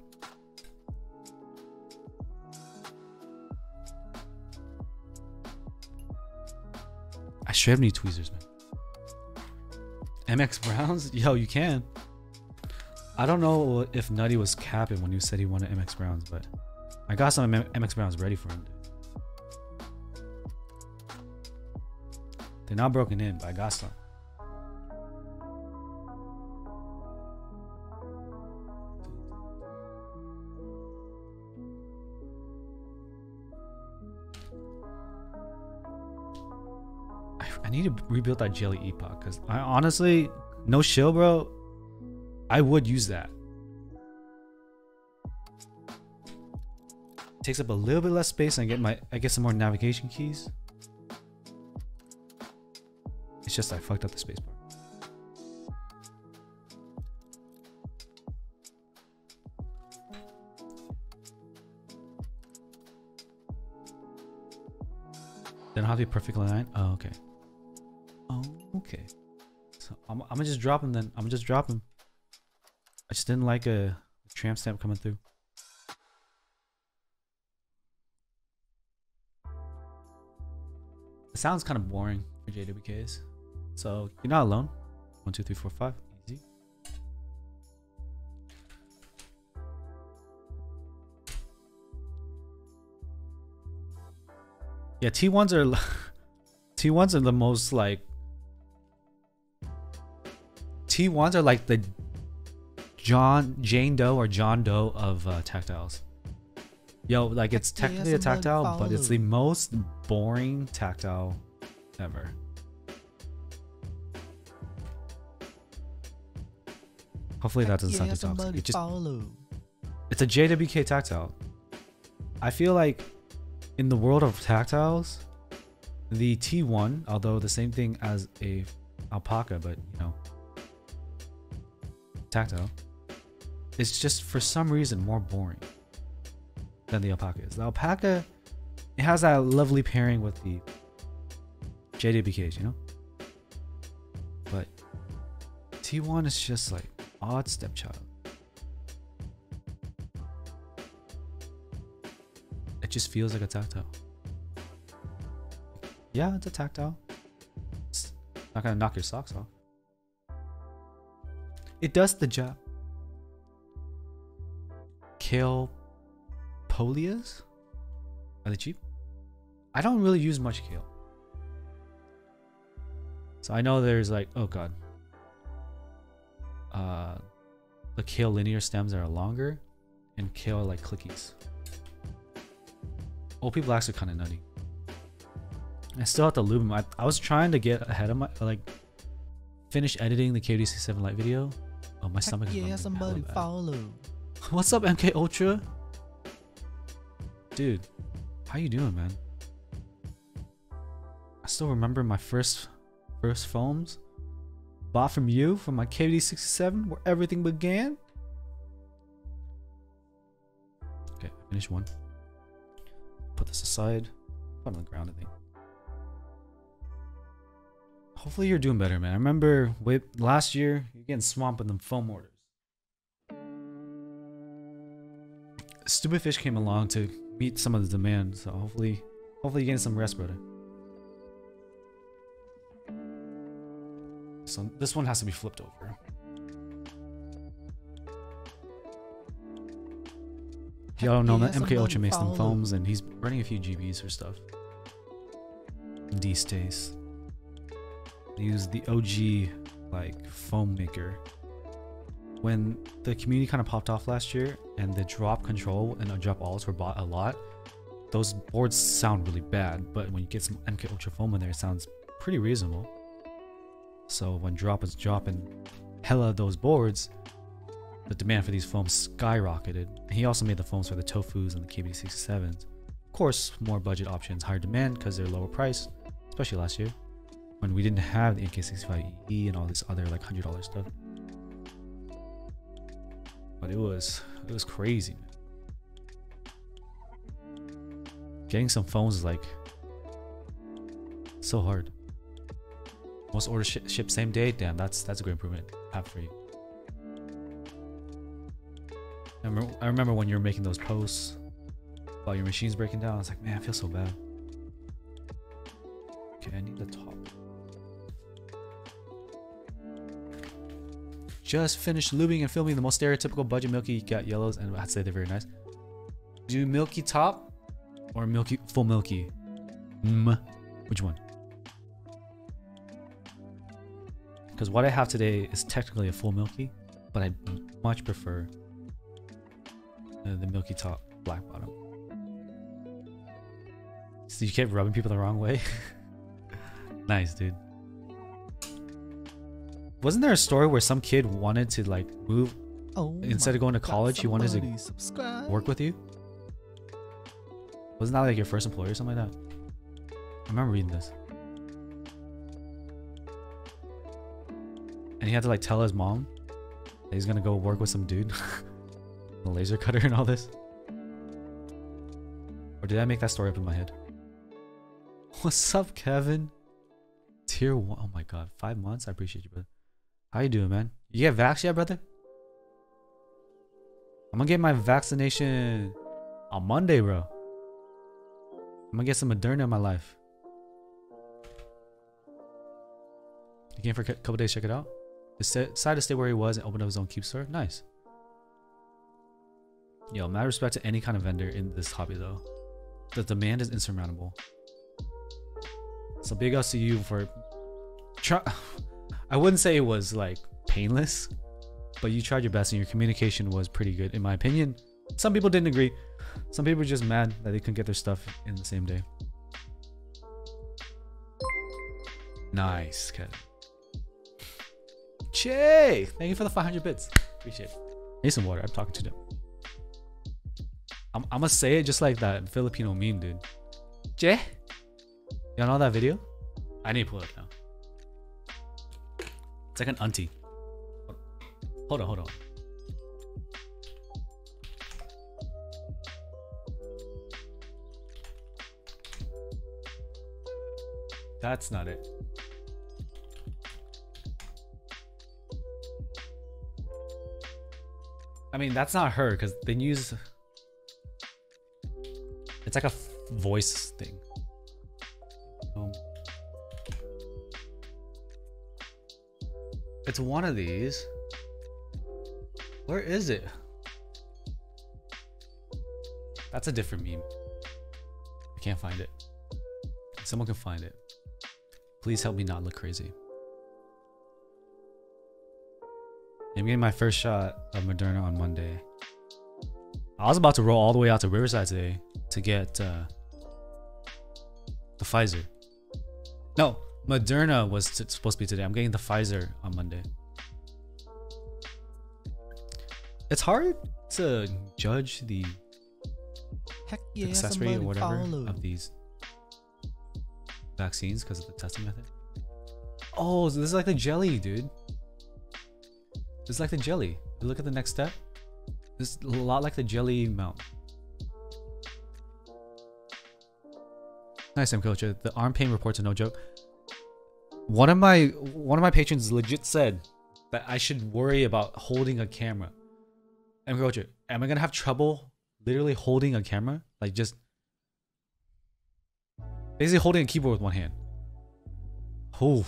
I should have need tweezers, man. MX Browns? Yo, you can. I don't know if Nutty was capping when he said he wanted MX Browns, but I got some MX Browns ready for him. They're not broken in, by. I, I need to rebuild that jelly epoch because I honestly, no shill, bro. I would use that. Takes up a little bit less space and I get my I get some more navigation keys. It's just I fucked up the spacebar. Then I'll have a perfect line. Oh, okay. Oh, okay. So I'm, I'm gonna just drop him then. I'm gonna just drop him. I just didn't like a tramp stamp coming through. It sounds kind of boring for JWKs. So you're not alone. One, two, three, four, five. Easy. Yeah, T1s are T1s are the most like T1s are like the John Jane Doe or John Doe of uh, tactiles. Yo, like it's technically a tactile, but it's the most boring tactile ever. Hopefully that doesn't sound too toxic. It just, it's a JWK tactile. I feel like in the world of tactiles, the T1, although the same thing as a alpaca, but you know, tactile, is just for some reason more boring than the alpaca is. The alpaca, it has that lovely pairing with the JWKs, you know? But T1 is just like odd stepchild. It just feels like a tactile. Yeah, it's a tactile. It's not gonna knock your socks off. It does the job. Kailh Polias? Are they cheap? I don't really use much Kailh. So I know there's like, oh god. Uh the Kailh linear stems that are longer and Kailh like clickies. OP blacks are kind of nutty. I still have to lube them. I, I was trying to get ahead of my like finish editing the KBD67 Lite video. Oh, my stomach is yeah, somebody follow. What's up, MK Ultra? Dude, how you doing, man? I still remember my first first foams bought from you from my KBD67 where everything began. Okay, finish one. Put this aside. Put on the ground, I think. Hopefully you're doing better, man. I remember wait, last year you're getting swamped with them foam orders. Stupid Fish came along to meet some of the demand, so hopefully, hopefully you're getting some rest, brother. So this one has to be flipped over. If y'all don't know, that MK Ultra makes them foams, and he's running a few GBs for stuff. D stays. They use the OG like foam maker. When the community kind of popped off last year, and the drop control and the drop alls were bought a lot, those boards sound really bad. But when you get some MK Ultra foam in there, it sounds pretty reasonable. So when drop is dropping hella those boards, the demand for these foams skyrocketed. He also made the foams for the Tofus and the KBD67s. Of course, more budget options, higher demand because they're lower price, especially last year when we didn't have the NK65E E and all this other like hundred dollar stuff. But it was it was crazy, man. Getting some phones is like so hard. Most orders shi ship same day. Damn, that's that's a great improvement. Have for you. I remember, when you were making those posts about your machines breaking down. I was like, man, I feel so bad. Okay, I need the top. Just finished lubing and filming the most stereotypical budget milky got yellows, and I'd say they're very nice. Do milky top or milky full milky? Mm, which one? Because what I have today is technically a full milky, but I much prefer uh, the milky top, black bottom. So you kept rubbing people the wrong way. nice, dude. Wasn't there a story where some kid wanted to like move Oh, Instead of going to God, college, he wanted to subscribe. work with you? Wasn't that like your first employer or something like that? I remember reading this. And he had to like tell his mom that he's gonna go work with some dude. the laser cutter and all this. Or did I make that story up in my head? What's up, Kevin? Tier one. Oh my god, five months. I appreciate you, brother. How you doing, man? You get vax yet, brother? I'm gonna get my vaccination on Monday, bro. I'm gonna get some Moderna in my life. You came for a couple days, check it out. Deci- Decided to stay where he was and open up his own keep store. Nice. Yo, mad respect to any kind of vendor in this hobby though. The demand is insurmountable. So big ups to you for try. I wouldn't say it was like painless, but you tried your best and your communication was pretty good in my opinion. Some people didn't agree. Some people were just mad that they couldn't get their stuff in the same day. Nice, Kevin. Che! Thank you for the 500 bits. Appreciate it. Need some water. I'm talking to them. I'm, I'm gonna say it just like that Filipino meme, dude. Che? Y'all know that video? I need to pull it up now. It's like an auntie. Hold on, hold on. That's not it. I mean, that's not her because they use. It's like a voice thing. Um, it's one of these. Where is it? That's a different meme. I can't find it. Someone can find it. Please help me not look crazy. I'm getting my first shot of Moderna on Monday. I was about to roll all the way out to Riverside today to get uh, the Pfizer. No, Moderna was supposed to be today. I'm getting the Pfizer on Monday. It's hard to judge the Heck yeah, success rate or whatever follow. of these vaccines because of the testing method. Oh, so this is like the jelly, dude. Is like the jelly. Look at the next step. It's a lot like the jelly mount. Nice. Uh, The arm pain reports are no joke. One of my one of my patrons legit said that I should worry about holding a camera. Coach, am I gonna have trouble literally holding a camera? Like just basically holding a keyboard with one hand. Oh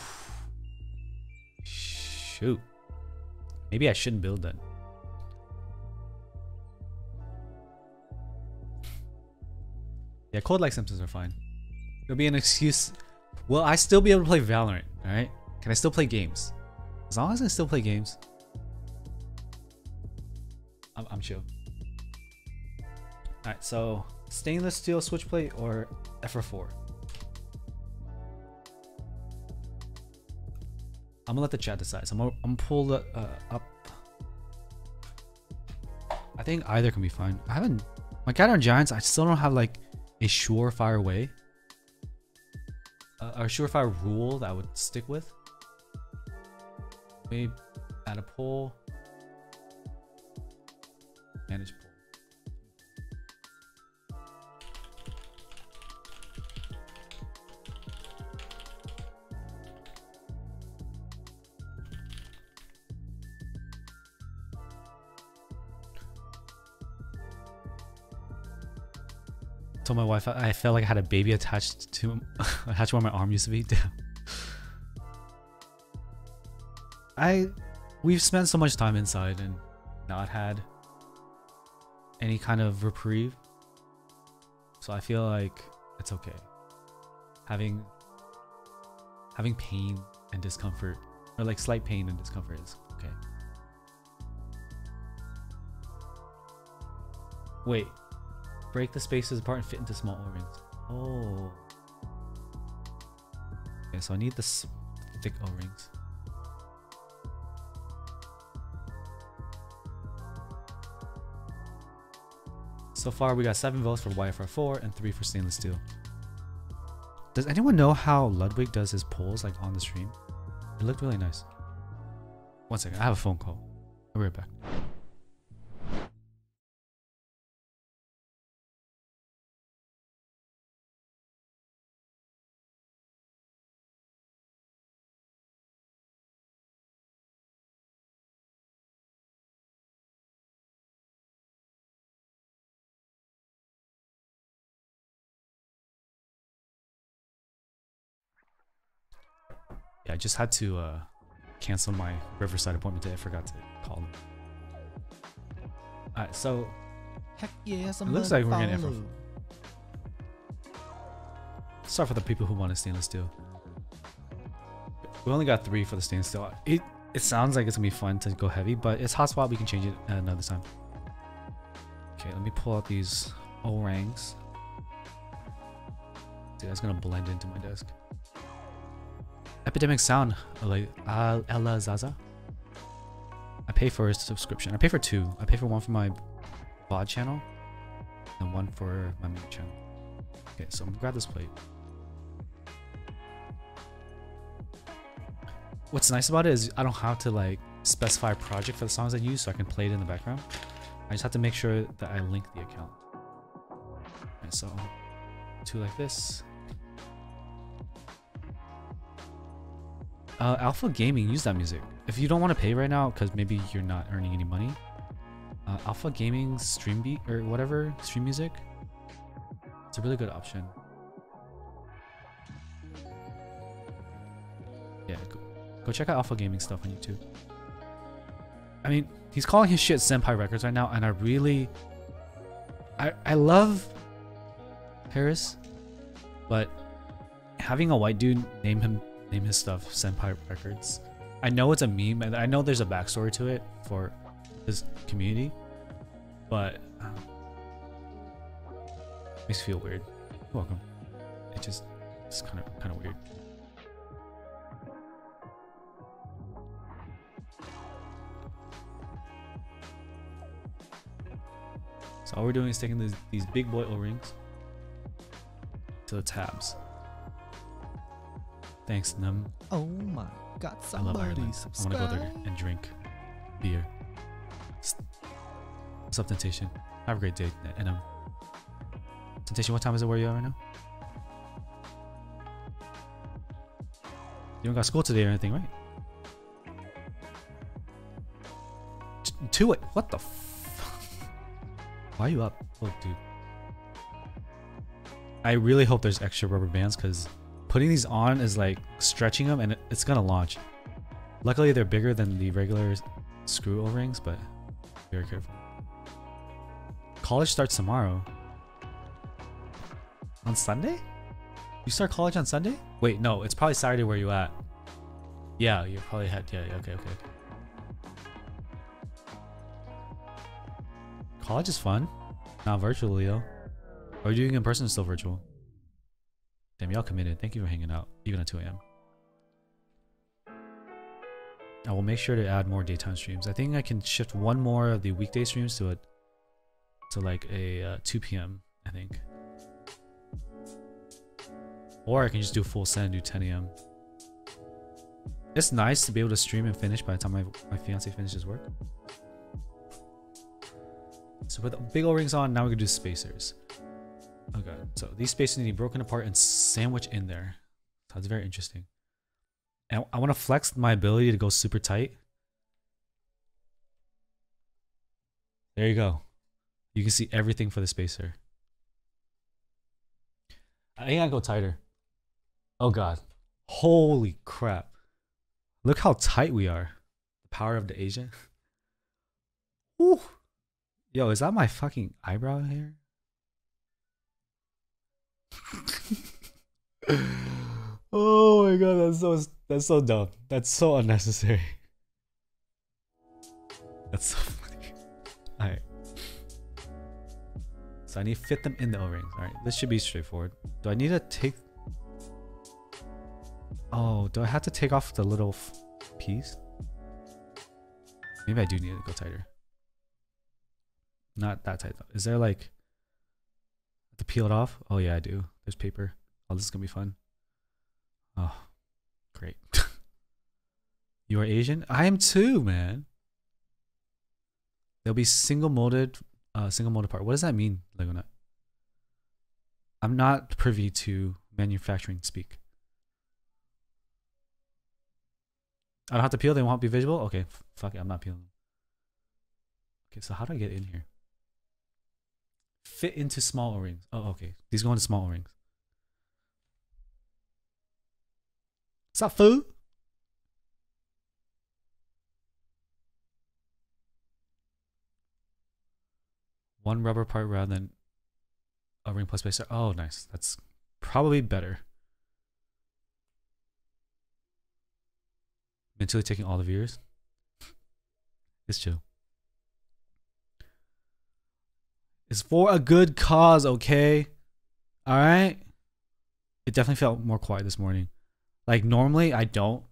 shoot. Maybe I shouldn't build that. Yeah, code like Simpsons are fine. It'll be an excuse. Will I still be able to play Valorant? Alright? Can I still play games? As long as I still play games, I'm, I'm chill. Alright, so stainless steel switch plate or FR4? I'm gonna let the chat decide. So I'm gonna, I'm gonna pull the uh, up. I think either can be fine. I haven't. My cat on giants. I still don't have like a surefire way. Uh, or surefire rule that I would stick with. Maybe add a pull. Manage pull. Told my wife I, I felt like I had a baby attached to attached where my arm used to be. Damn. I we've spent so much time inside and not had any kind of reprieve. So I feel like it's okay. Having having pain and discomfort or like slight pain and discomfort is okay. Wait, break the spaces apart and fit into small O-rings. Oh. Okay, so I need the thick O-rings. So far, we got seven votes for YFR4 and three for stainless steel. Does anyone know how Ludwig does his polls like on the stream? It looked really nice. One second, I have a phone call. I'll be right back. I just had to uh, cancel my Riverside appointment today. I forgot to call them. Alright, so Heck yeah, looks somebody like we're getting info. sorry for the people who want a stainless steel. We only got three for the stainless steel. It it sounds like it's gonna be fun to go heavy, but it's hot spot. We can change it another time. Okay, let me pull out these O-rings. Dude, that's gonna blend into my desk. Epidemic Sound, like Ella Zaza. I pay for a subscription. I pay for two. I pay for one for my VOD channel and one for my main channel. Okay, so I'm gonna grab this plate. What's nice about it is I don't have to like specify a project for the songs I use so I can play it in the background. I just have to make sure that I link the account. And so two like this. Uh, Alpha Gaming, use that music. If you don't want to pay right now, because maybe you're not earning any money, uh, Alpha Gaming stream beat or whatever stream music, it's a really good option. Yeah, go, go check out Alpha Gaming stuff on YouTube. I mean, he's calling his shit Senpai Records right now, and I really, I I love Harris, but having a white dude name him name his stuff Senpai Records. I know it's a meme, and I know there's a backstory to it for this community, but uh, Makes me feel weird. You're welcome. It just it's kind of kind of weird. So all we're doing is taking these these big boy O-rings to the tabs. Thanks, Num. Oh my god, I love somebody Ireland. I want to go there and drink beer. S- What's up, Temptation? Have a great day. And um, Temptation, what time is it where you are right now? You don't got school today or anything, right? T- To it. What the? F- Why are you up? Oh, dude. I really hope there's extra rubber bands because putting these on is like stretching them and it's gonna launch. Luckily, they're bigger than the regular screw O-rings, but very careful. College starts tomorrow. On Sunday? You start college on Sunday? Wait, no, it's probably Saturday where you at. Yeah, you probably had. Yeah, okay, okay. College is fun. Not virtually though. Are you doing in person or still virtual? Damn, y'all committed. Thank you for hanging out, even at 2 a.m. I will make sure to add more daytime streams. I think I can shift one more of the weekday streams to a to like a uh, 2 p.m. I think, or I can just do full set and do 10 a.m. It's nice to be able to stream and finish by the time my my fiance finishes work. So with the big O-rings on, now we can do spacers. Okay, so these spacers need to be broken apart and sandwiched in there. That's very interesting. And I want to flex my ability to go super tight. There you go. You can see everything for the spacer. I think I go tighter. Oh god. Holy crap. Look how tight we are. The power of the Asian. Woo. Yo, is that my fucking eyebrow hair? oh my god, that's so that's so dumb. That's so unnecessary. That's so funny. Alright. So I need to fit them in the O-rings. Alright, this should be straightforward. Do I need to take Oh, do I have to take off the little piece? Maybe I do need to go tighter. Not that tight though. Is there like to peel it off? Oh yeah, I do. There's paper. Oh, this is gonna be fun. Oh, great. you are Asian? I am too, man. There'll be single molded, uh, single molded part. What does that mean, Lego Nut? I'm not privy to manufacturing speak. I don't have to peel. They won't be visible. Okay, fuck it. I'm not peeling them. Okay, so how do I get in here? Fit into small O-rings. Oh, okay. These go into small O-rings. What's up, foo? One rubber part rather than a ring plus spacer. Oh, nice. That's probably better. Mentally taking all the viewers. It's chill. It's for a good cause, okay? All right? It definitely felt more quiet this morning. Like normally I don't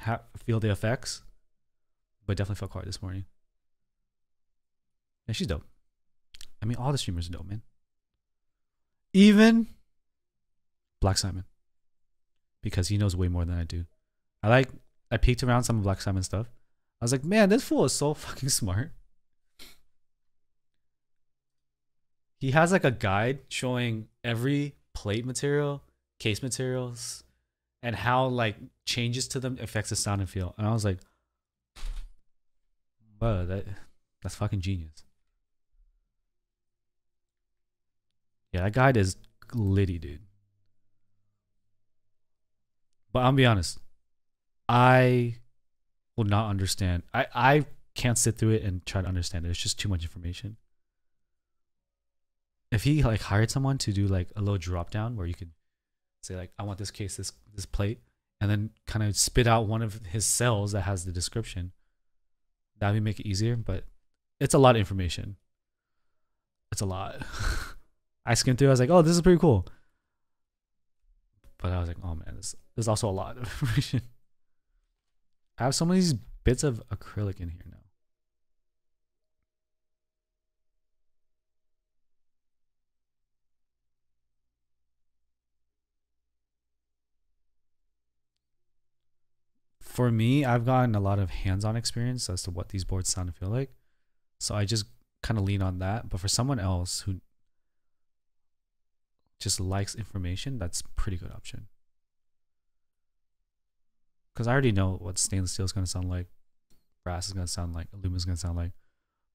ha- feel the effects, but definitely felt quiet this morning. Yeah, she's dope. I mean, all the streamers are dope, man. Even Black Simon, because he knows way more than I do. I like. I peeked around some of Black Simon stuff. I was like, man, this fool is so fucking smart. He has like a guide showing every plate material, case materials, and how like changes to them affects the sound and feel. And I was like, whoa, that that's fucking genius. Yeah, that guide is litty, dude. But I'll be honest, I will not understand. I I can't sit through it and try to understand it. It's just too much information. If he like hired someone to do like a little drop down where you could say like I want this case, this this plate, and then kind of spit out one of his cells that has the description, that would make it easier. But it's a lot of information. It's a lot. I skimmed through. I was like, oh, this is pretty cool. But I was like, oh man, this there's also a lot of information. I have some of these bits of acrylic in here now. For me, I've gotten a lot of hands-on experience as to what these boards sound and feel like. So I just kind of lean on that. But for someone else who just likes information, that's pretty good option. Because I already know what stainless steel is going to sound like, brass is going to sound like, aluminum is going to sound like.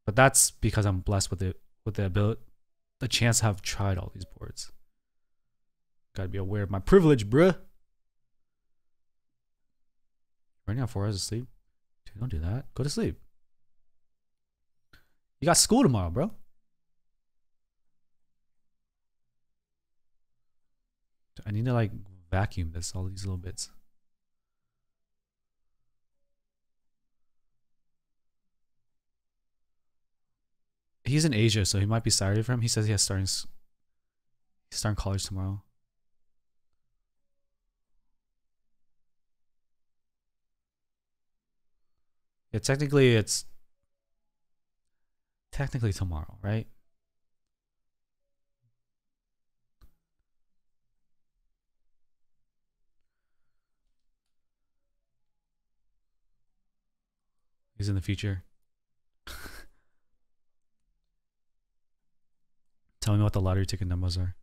But that's because I'm blessed with it, with the ability, the chance to have tried all these boards. Gotta be aware of my privilege, bruh. Running now, four hours of sleep? Dude, don't do that. Go to sleep. You got school tomorrow, bro. I need to like vacuum this, all these little bits. He's in Asia, so he might be Saturday for him. He says he has starting starting college tomorrow. Yeah, technically it's technically tomorrow, right? He's in the future. Tell me what the lottery ticket numbers are.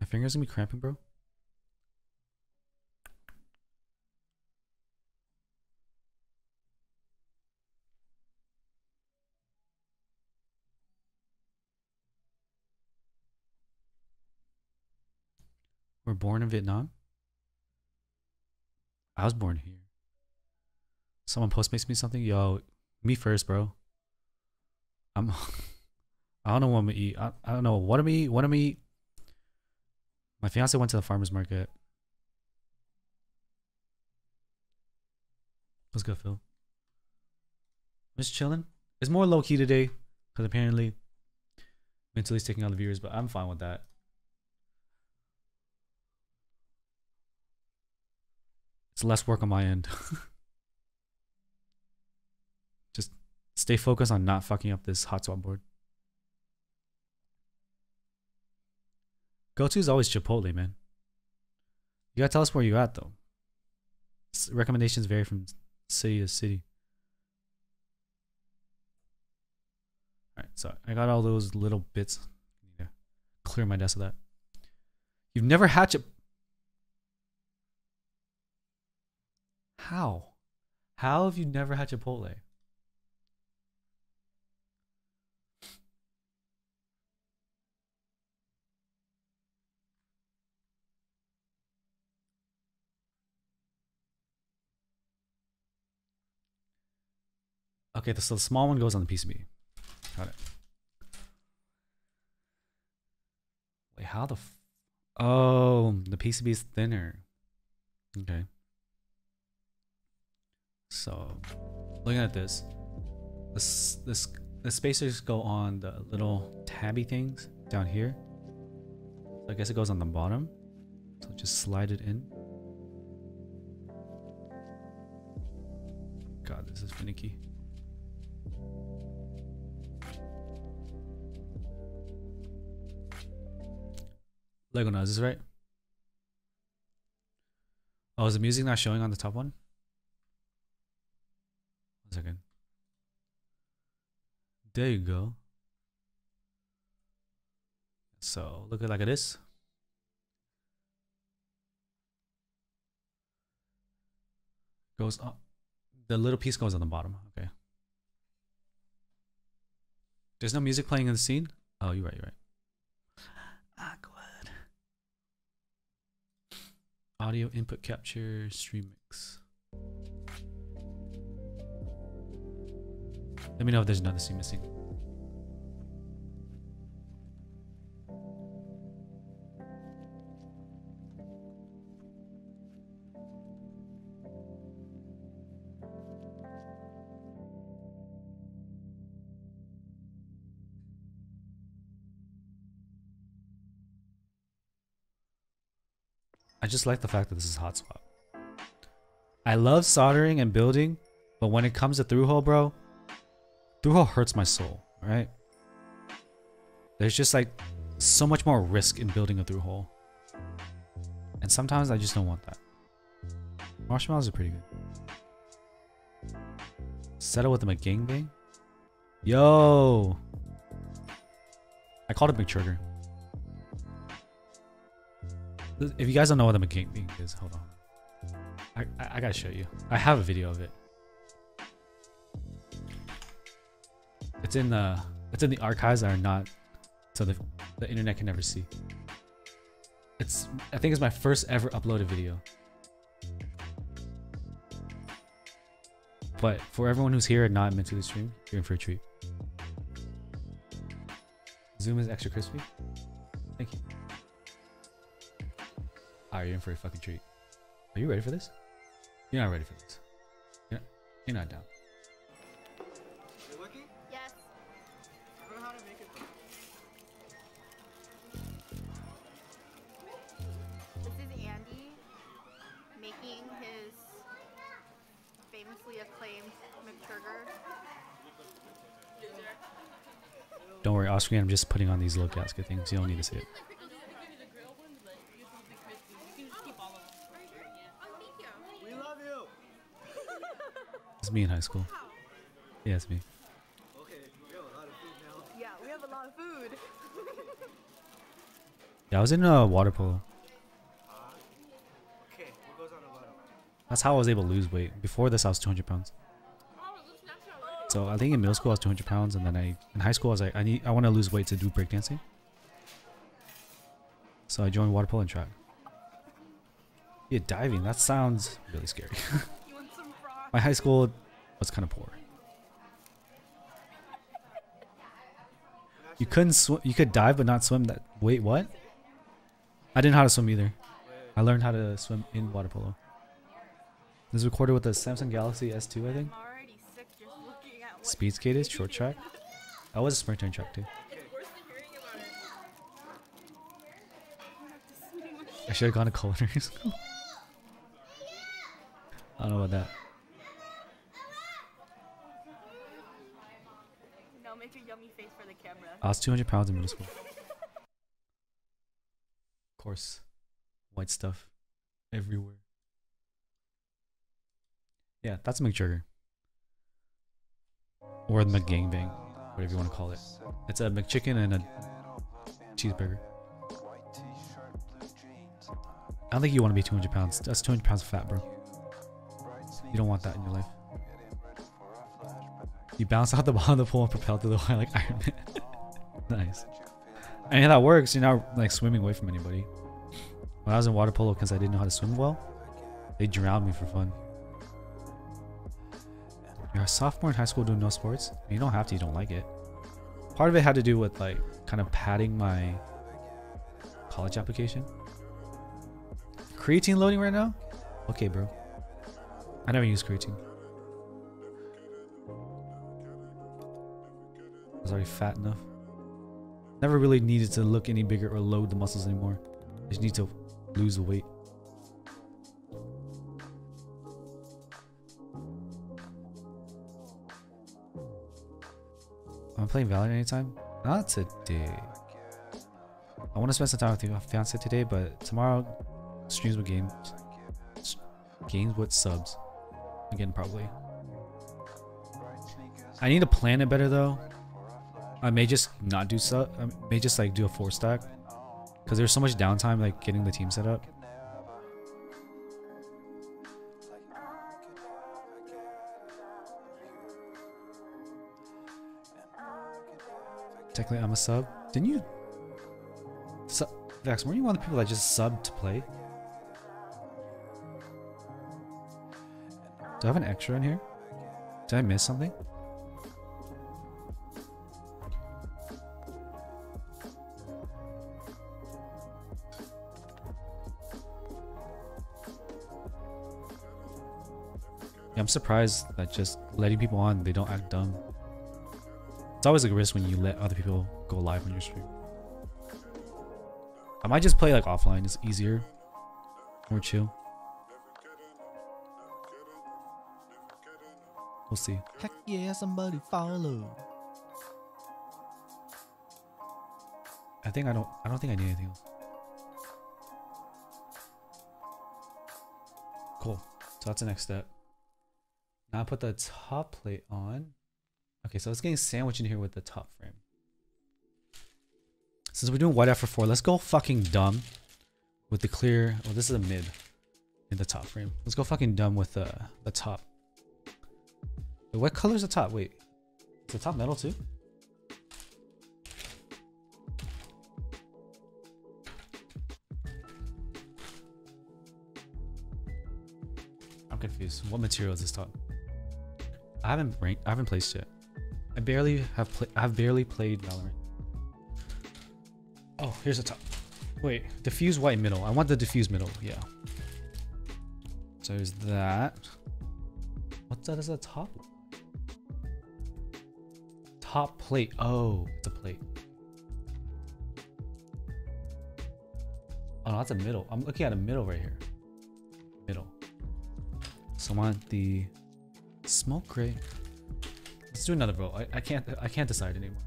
My fingers gonna be cramping, bro. We're born in Vietnam. I was born here. Someone postmates me something, yo, me first, bro. I'm. I don't know what I'm gonna eat. I, I don't know what I'm gonna eat. What I'm gonna eat. My fiance went to the farmers market. Let's go, Phil? I'm just chilling. It's more low key today because apparently mentally taking out the viewers, but I'm fine with that. It's less work on my end. Just stay focused on not fucking up this hot swap board. Go to is always Chipotle, man. You gotta tell us where you at though. Recommendations vary from city to city. Alright, so I got all those little bits. To clear my desk of that. You've never had Chip. How? How have you never had Chipotle? Okay, so the small one goes on the PCB. Got it. Wait, how the? Oh, the PCB is thinner. Okay. So, looking at this, this this the spacers go on the little tabby things down here. So I guess it goes on the bottom. So just slide it in. God, this is finicky. Lego knows, is right? Oh, is the music not showing on the top one? One second. There you go. So look at like this. Goes up. The little piece goes on the bottom. Okay. There's no music playing in the scene. Oh, you're right. You're right. Awkward. Audio input capture stream mix. Let me know if there's another scene missing. I just like the fact that this is hot swap. I love soldering and building, but when it comes to through hole, bro, through hole hurts my soul, right? There's just like so much more risk in building a through hole. And sometimes I just don't want that. Marshmallows are pretty good. Settle with them a gangbang? Yo! I called it McTrigger. If you guys don't know what a McGangbang is, hold on. I, I, I gotta show you. I have a video of it. It's in the it's in the archives that are not so the the internet can never see. It's I think it's my first ever uploaded video. But for everyone who's here and not meant to the stream, you're in for a treat. Zoom is extra crispy. Thank you. Alright, you're in for a fucking treat. Are you ready for this? You're not ready for this. You're not, you're not down. Screen I'm just putting on these little gasket things. You don't need to see it. It's me in high school. Yeah, it's me. A. Yeah, we have a lot of food. Yeah, I was in uh, water polo. That's how I was able to lose weight. Before this, I was 200 pounds. So I think in middle school I was 200 pounds, and then I in high school I was like, I need, I want to lose weight to do breakdancing. So I joined water polo and track. Yeah, diving. That sounds really scary. My high school was kind of poor. You couldn't swim. You could dive but not swim. That wait, what? I didn't know how to swim either. I learned how to swim in water polo. This is recorded with the Samsung Galaxy S2, I think. I'm already sick just looking at what Speed skated, short track. I was a sprinter in track too. I should have gone to culinary school. I don't know about that. Now make a yummy face for the camera. I was 200 pounds in middle school. Of course, white stuff everywhere. Yeah, that's a McJurger. Or the McGangbang, whatever you want to call it. It's a McChicken and a cheeseburger. I don't think you want to be 200 pounds. That's 200 pounds of fat, bro. You don't want that in your life. You bounce out the bottom of the pool and propel to the water like Iron Man. nice. And that works, you're not like swimming away from anybody. When I was in water polo, because I didn't know how to swim well, they drowned me for fun. You're a sophomore in high school doing no sports? You don't have to, you don't like it. Part of it had to do with like kind of padding my college application. Creatine loading right now? Okay, bro. I never use creatine. I was already fat enough. Never really needed to look any bigger or load the muscles anymore. I just need to lose the weight. Playing Valorant anytime? Not today. I want to spend some time with your fiance today, but tomorrow streams with games. Games with subs. Again, probably. I need to plan it better though. I may just not do sub. I may just like do a four stack, because there's so much downtime like getting the team set up. Technically, I'm a sub. Didn't you? Su Vex, weren't you one of the people that just subbed to play? Do I have an extra in here? Did I miss something? Yeah, I'm surprised that just letting people on, they don't act dumb. It's always a risk when you let other people go live on your stream. I might just play like offline, it's easier. More chill. We'll see. Heck yeah, somebody follow. I think I don't. I don't think I need anything else. Cool. So that's the next step. Now I put the top plate on. Okay, so it's getting sandwiched in here with the top frame. Since we're doing white after four, let's go fucking dumb with the clear. Well, this is a mid in the top frame. Let's go fucking dumb with the the top. Wait, what color is the top? Wait, is the top metal too? I'm confused. What material is this top? I haven't. I haven't placed yet. I barely have. played. I've barely played Valorant. Oh, here's the top. Wait, diffuse white middle. I want the diffuse middle. Yeah. So is that. What's that? Is a top? Top plate. Oh, it's a plate. Oh, no, that's a middle. I'm looking at a middle right here. Middle. So I want the smoke gray. Let's do another vote. I, I can't I can't decide anymore.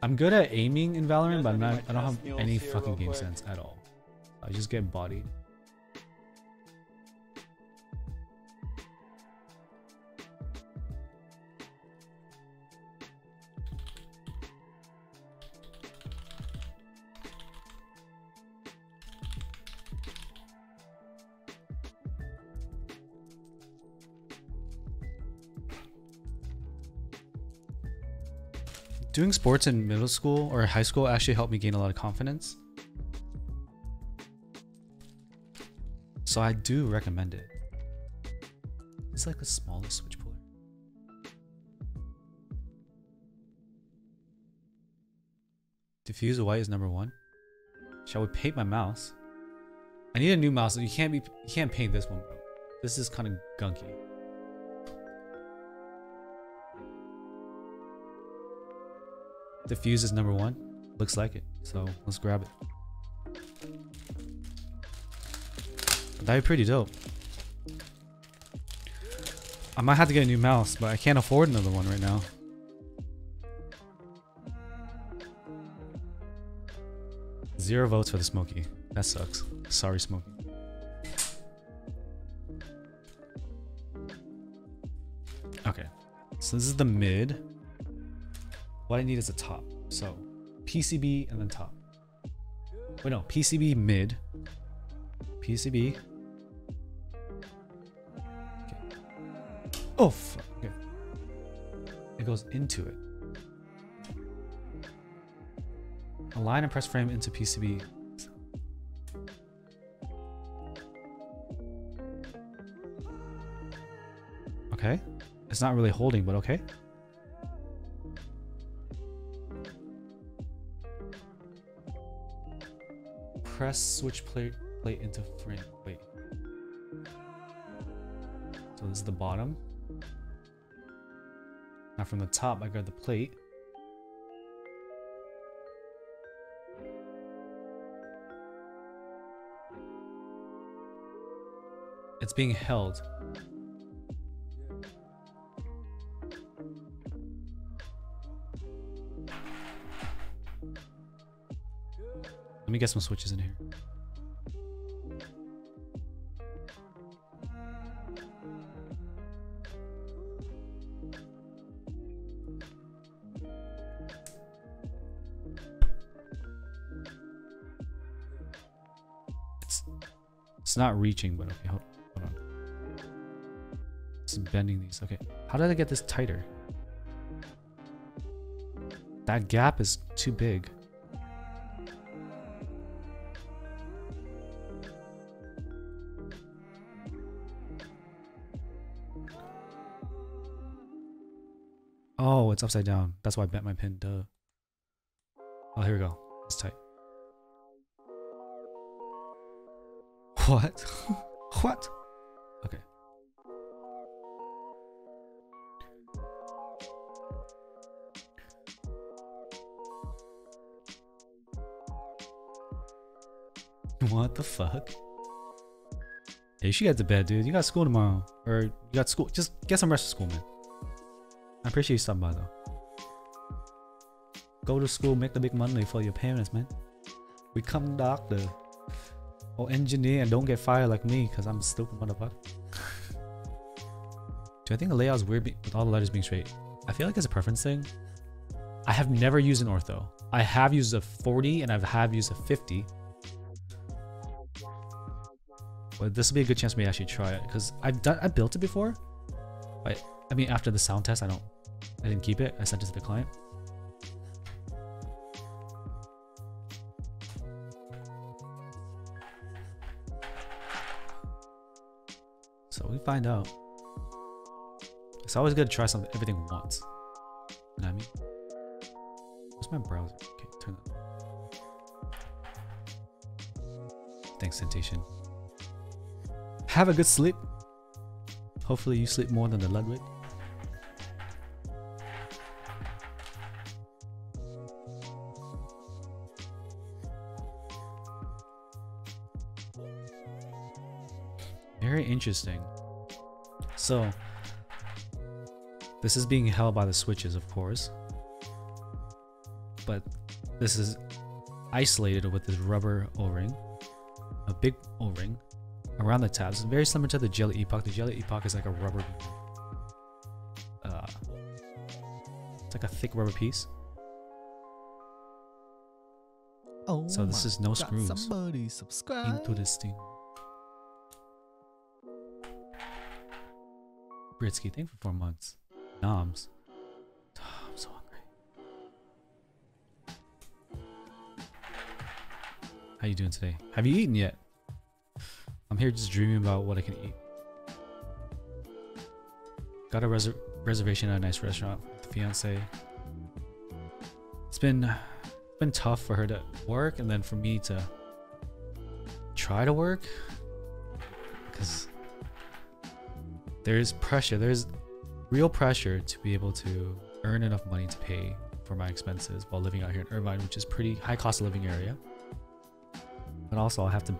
I'm good at aiming in Valorant, but I'm not I don't have any fucking game sense at all. I just get bodied. Doing sports in middle school or high school actually helped me gain a lot of confidence. So I do recommend it. It's like the smallest switch puller. Diffuse white is number one. Shall we paint my mouse? I need a new mouse. You can't be you can't paint this one, bro. This is kind of gunky. Diffuse is number one. Looks like it. So let's grab it. That'd be pretty dope. I might have to get a new mouse, but I can't afford another one right now. Zero votes for the Smoky. That sucks. Sorry, Smoky. Okay. So this is the mid. What I need is a top. So PCB and then top. Wait, no. PCB mid. PCB. Okay. Oh, fuck. Okay. It goes into it. Align and press frame into PCB. Okay. It's not really holding, but okay. Press switch plate plate into frame. Wait. So this is the bottom. Now from the top, I got the plate. It's being held. Let me get some switches in here. It's, it's not reaching, but okay, hold, hold on. It's bending these. Okay, how did I get this tighter? That gap is too big. it's upside down. That's why I bent my pin. Duh. Oh, here we go. It's tight. What? what? Okay. What the fuck? Hey, you should get to bed, dude. You got school tomorrow. Or you got school. Just get some rest of school, man. I appreciate you stopping by, though. Go to school, make the big money for your parents, man. Become doctor. Or engineer and don't get fired like me, because I'm stupid motherfucker. Do I think the layout is weird with all the letters being straight? I feel like it's a preference thing. I have never used an ortho. I have used a 40 and I have used a 50. But this will be a good chance for me to actually try it because I've done I built it before. But I mean after the sound test I don't I didn't keep it. I sent it to the client. So we find out. It's always good to try something everything once. You know what I mean? What's my browser? Okay, turn that. Thanks, Sensation. Have a good sleep. Hopefully you sleep more than the Ludwig. Interesting. So, this is being held by the switches, of course. But this is isolated with this rubber O-ring. A big O-ring around the tabs. Very similar to the Jelly Epoch. The Jelly Epoch is like a rubber... Uh, it's like a thick rubber piece. Oh So this is no screws Somebody subscribe. into this thing. Britsky, thank for four months. Noms. I'm so hungry. How you doing today? Have you eaten yet? I'm here just dreaming about what I can eat. Got a reser- reservation at a nice restaurant with the fiance. It's been been tough for her to work and then for me to try to work because there's pressure there's real pressure to be able to earn enough money to pay for my expenses while living out here in Irvine which is pretty high cost of living area. But also I'll have to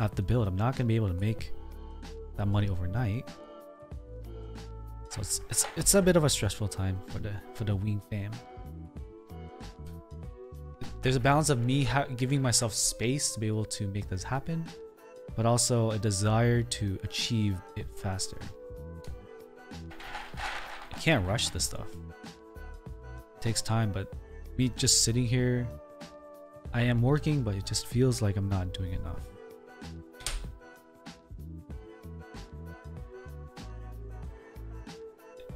I have to build. I'm not gonna be able to make that money overnight. So it's it's, it's a bit of a stressful time for the for the wing fam. There's a balance of me giving myself space to be able to make this happen, but also a desire to achieve it faster. Can't rush this stuff. It takes time, but me just sitting here, I am working, but it just feels like I'm not doing enough.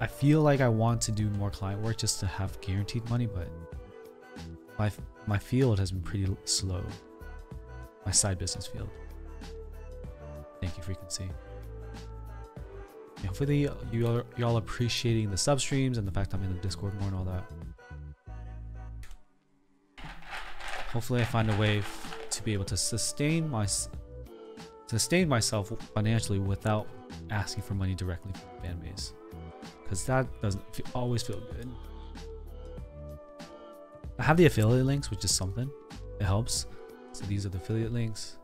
I feel like I want to do more client work just to have guaranteed money, but my my field has been pretty slow. My side business field. Thank you, frequency. Hopefully you are y'all appreciating the sub streams and the fact I'm in the Discord more and all that. Hopefully I find a way to be able to sustain my sustain myself financially without asking for money directly from the fan base, because that doesn't always feel good. I have the affiliate links, which is something. It helps. So these are the affiliate links.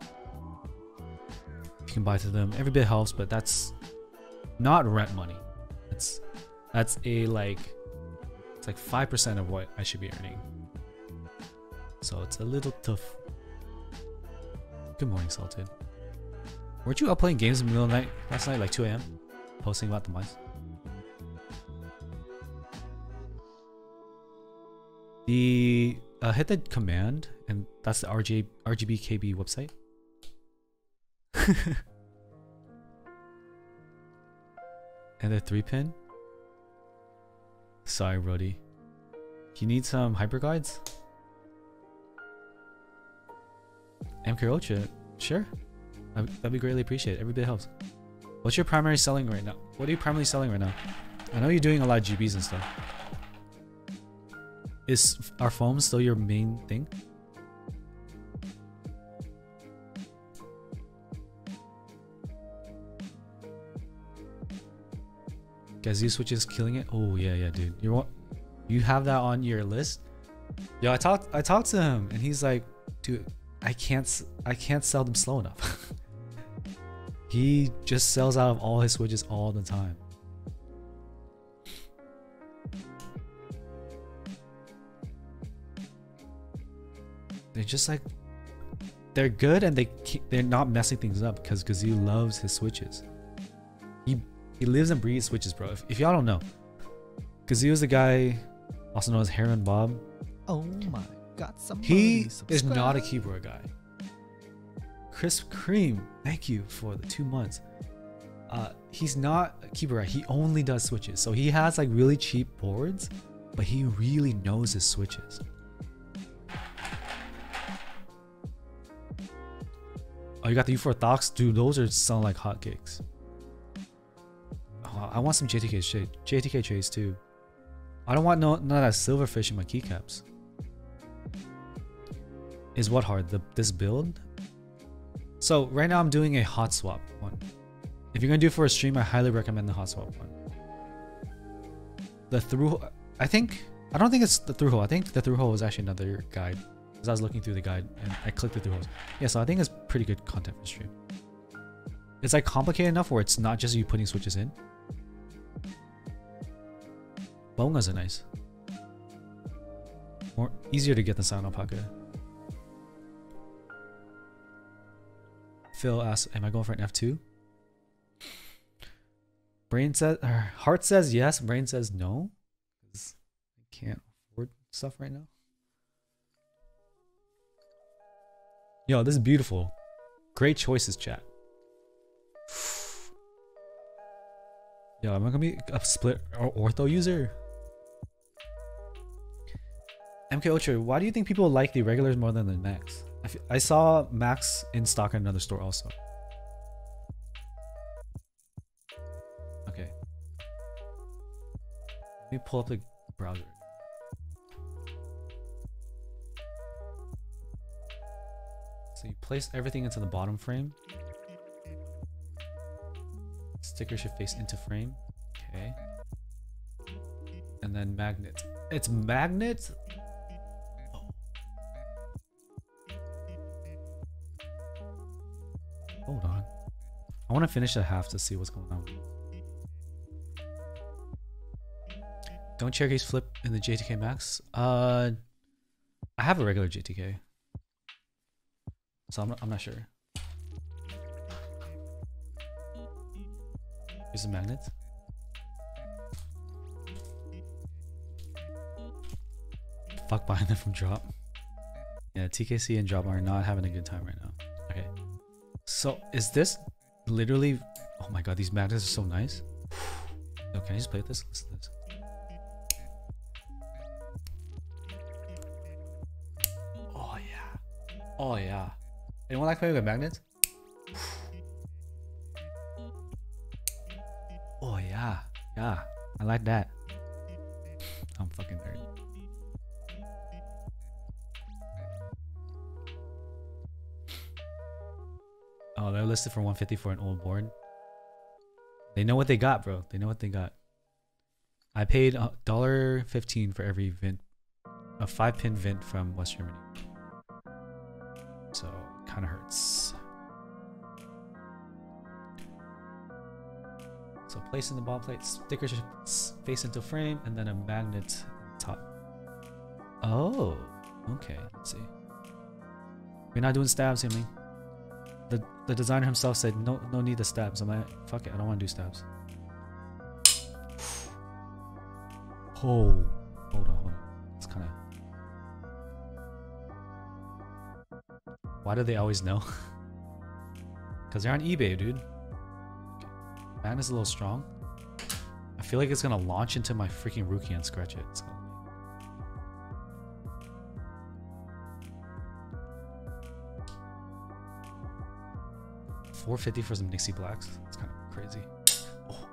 You can buy through them. Every bit helps, but that's not rent money. That's that's a like it's like five percent of what I should be earning. So it's a little tough. Good morning, Salted. Weren't you up playing games in the middle of the night last night, like 2 a.m. Posting about the mice? The uh, hit the command, and that's the RJ RGBKB website. and the three pin. Sorry, Rody. You need some Hyperglides? MK Ultra, sure. That'd be greatly appreciated. Every bit helps. What's your primary selling right now? What are you primarily selling right now? I know you're doing a lot of GBs and stuff. Is our foam still your main thing? Gazzew Switch is killing it. Oh yeah, yeah, dude. You want you have that on your list? Yo, I talked I talked to him and he's like, dude, I can't I can't sell them slow enough. he just sells out of all his switches all the time. They're just like they're good and they they're not messing things up because Gazzew loves his switches. He he lives and breathes switches, bro. If, if y'all don't know, because he was the guy also known as Heron Bob. Oh my god, He is not a keyboard guy. Crisp Cream, thank you for the two months. Uh, he's not a keyboard guy. He only does switches. So he has like really cheap boards, but he really knows his switches. Oh, you got the U4 Thox? Dude, those are sound like hotcakes. I want some JTK. JTK shades too. I don't want no none of that silverfish in my keycaps. Is what hard? The this build? So right now I'm doing a hot swap one. If you're gonna do for a stream, I highly recommend the hot swap one. The through I think I don't think it's the through hole. I think the through hole is actually another guide. Because I was looking through the guide and I clicked the through holes. Yeah, so I think it's pretty good content for stream. It's like complicated enough where it's not just you putting switches in. Bongas are nice. More easier to get the sound. Phil asks, "Am I going for an F2?" Brain says, or heart says yes. Brain says no, I can't afford stuff right now. Yo, this is beautiful. Great choices, chat. Yo, am I gonna be a split or ortho user? MK Ultra, why do you think people like the regulars more than the Max? I, saw Max in stock in another store also. Okay. Let me pull up the browser. So you place everything into the bottom frame. Sticker should face into frame. Okay. And then magnet. It's magnet? Want to finish the half to see what's going on. Don't cherries flip in the JTK Max? Uh, I have a regular JTK. So I'm not, I'm not sure. Here's a magnet. Fuck behind them from Drop. Yeah, TKC and Drop are not having a good time right now. Okay. So is this literally oh my god, these magnets are so nice. Yo, can I just play with this? Listen to this. Oh yeah. Oh yeah. Anyone like playing with magnets? Oh yeah. Yeah. I like that. I'm fucking nerd. Oh, they're listed for 150 for an old board. They know what they got, bro. They know what they got. I paid dollar fifteen for every vent, a five pin vent from West Germany. So kind of hurts. So place in the ball plate, sticker should s- face into frame, and then a magnet top. Oh, okay. Let's see. We're not doing stabs, I mean. The designer himself said no no need the stabs. I'm like, fuck it, I don't want to do stabs. Oh, hold on, hold on. It's kind of. Why do they always know? Because they're on eBay, dude. Man is a little strong. I feel like it's gonna launch into my freaking rookie and scratch it. 450 for some Nixdorf Blacks. It's kind of crazy. Oh.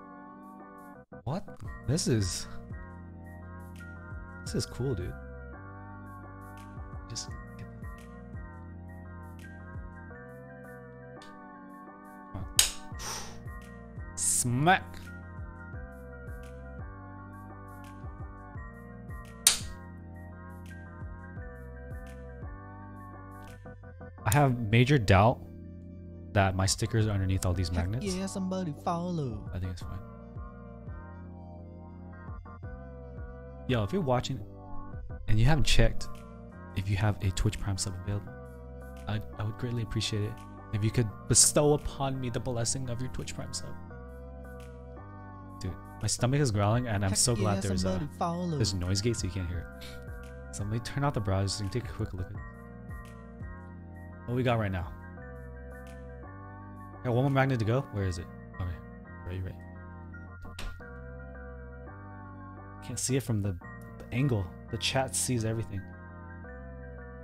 What? This is This is cool, dude. Just. Smack. I have major doubt that my stickers are underneath all these magnets. yeah, somebody follow. I think it's fine. Yo, if you're watching and you haven't checked if you have a Twitch Prime sub available, I, I would greatly appreciate it if you could bestow upon me the blessing of your Twitch Prime sub. Dude, my stomach is growling and I'm Heck so glad yeah, there's uh, a follow. there's a noise gate so you can't hear it. Somebody turn off the browser so you can take a quick look at what we got right now. Got one more magnet to go. Where is it? Oh, okay, right, right. Can't see it from the, the angle. The chat sees everything.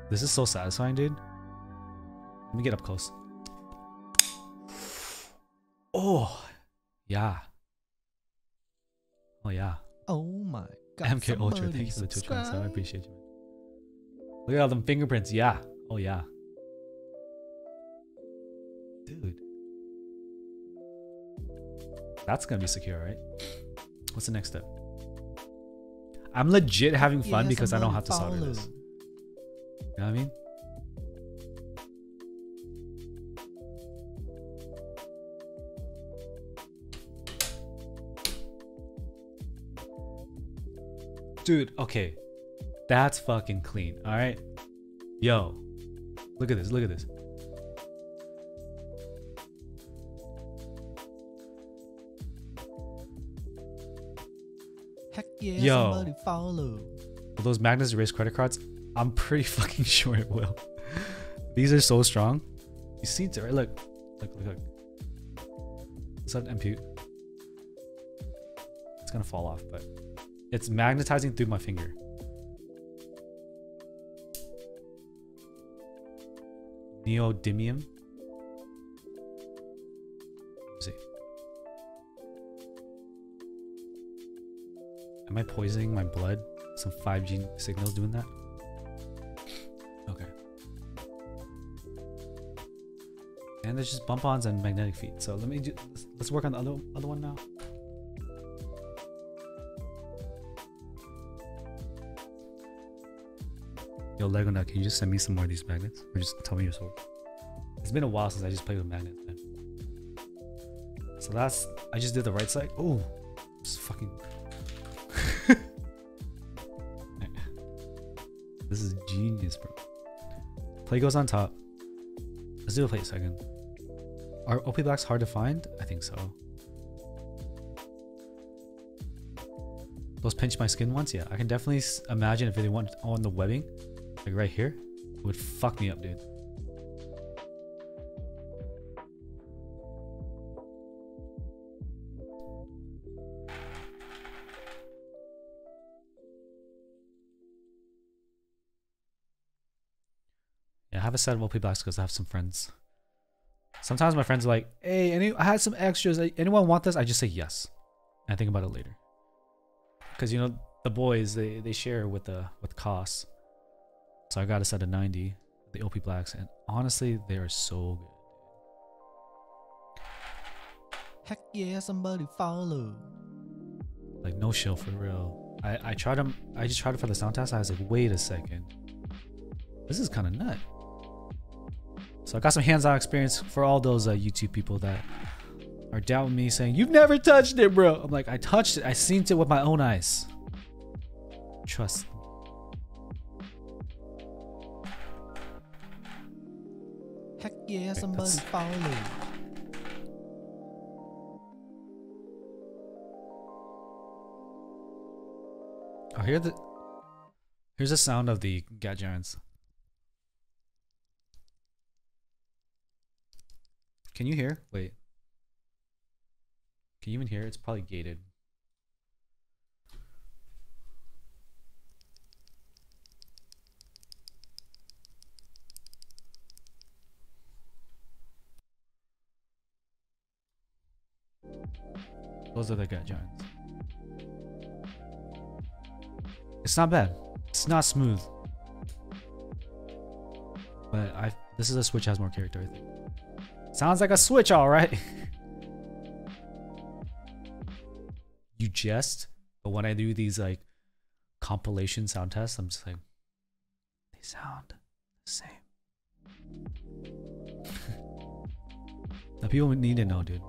This is so satisfying, dude. Let me get up close. Oh, yeah. Oh yeah. Oh my god. MK Ultra, thank you for the Twitch sub. I appreciate you. Man. Look at all them fingerprints. Yeah. Oh yeah. Dude. That's gonna be secure, right? What's the next step? I'm legit having fun because I don't have to solder this. You know what I mean? Dude, okay. That's fucking clean, alright? Yo. Look at this, look at this. Yeah, Yo. somebody follow. Will those magnets erase credit cards? I'm pretty fucking sure it will. These are so strong. You see it, right? Look, look, look, look. What's that impute? It's gonna fall off, but it's magnetizing through my finger. Neodymium. Am I poisoning my blood? Some 5G signals doing that? Okay. And there's just bump-ons and magnetic feet. So let me do. Let's, work on the other other one now. Yo, Lego Nut, can you just send me some more of these magnets? Or just tell me your sort? It's been a while since I just played with magnets, man. So that's. I just did the right side. Oh, it's fucking. This is genius, bro. Play goes on top. Let's do a play second. Are OP blacks hard to find? I think so. Those pinch my skin once? Yeah, I can definitely imagine if they want on the webbing, like right here, it would fuck me up, dude. Have a set of OP blacks because I have some friends. Sometimes my friends are like, "Hey, any, I had some extras. Anyone want this?" I just say yes. And I think about it later. Because you know the boys they they share with the with costs. So I got a set of 90, the OP blacks, and honestly, they are so good. Heck yeah, somebody follow. Like no shill for real. I I tried them. I just tried it for the sound test. I was like, wait a second, this is kind of nut. So I got some hands-on experience for all those uh, YouTube people that are doubting me, saying you've never touched it, bro. I'm like, I touched it. I seen it with my own eyes. Trust. Heck yeah, somebody follow. Oh, here the here's the sound of the Gat Can you hear? Wait. Can you even hear? It's probably gated. Those are the Gat Giants. It's not bad. It's not smooth. But I this is a Switch has more character, I think. Sounds like a Switch, alright. you jest, but when I do these like compilation sound tests, I'm just like they sound the same. now people need to know, dude.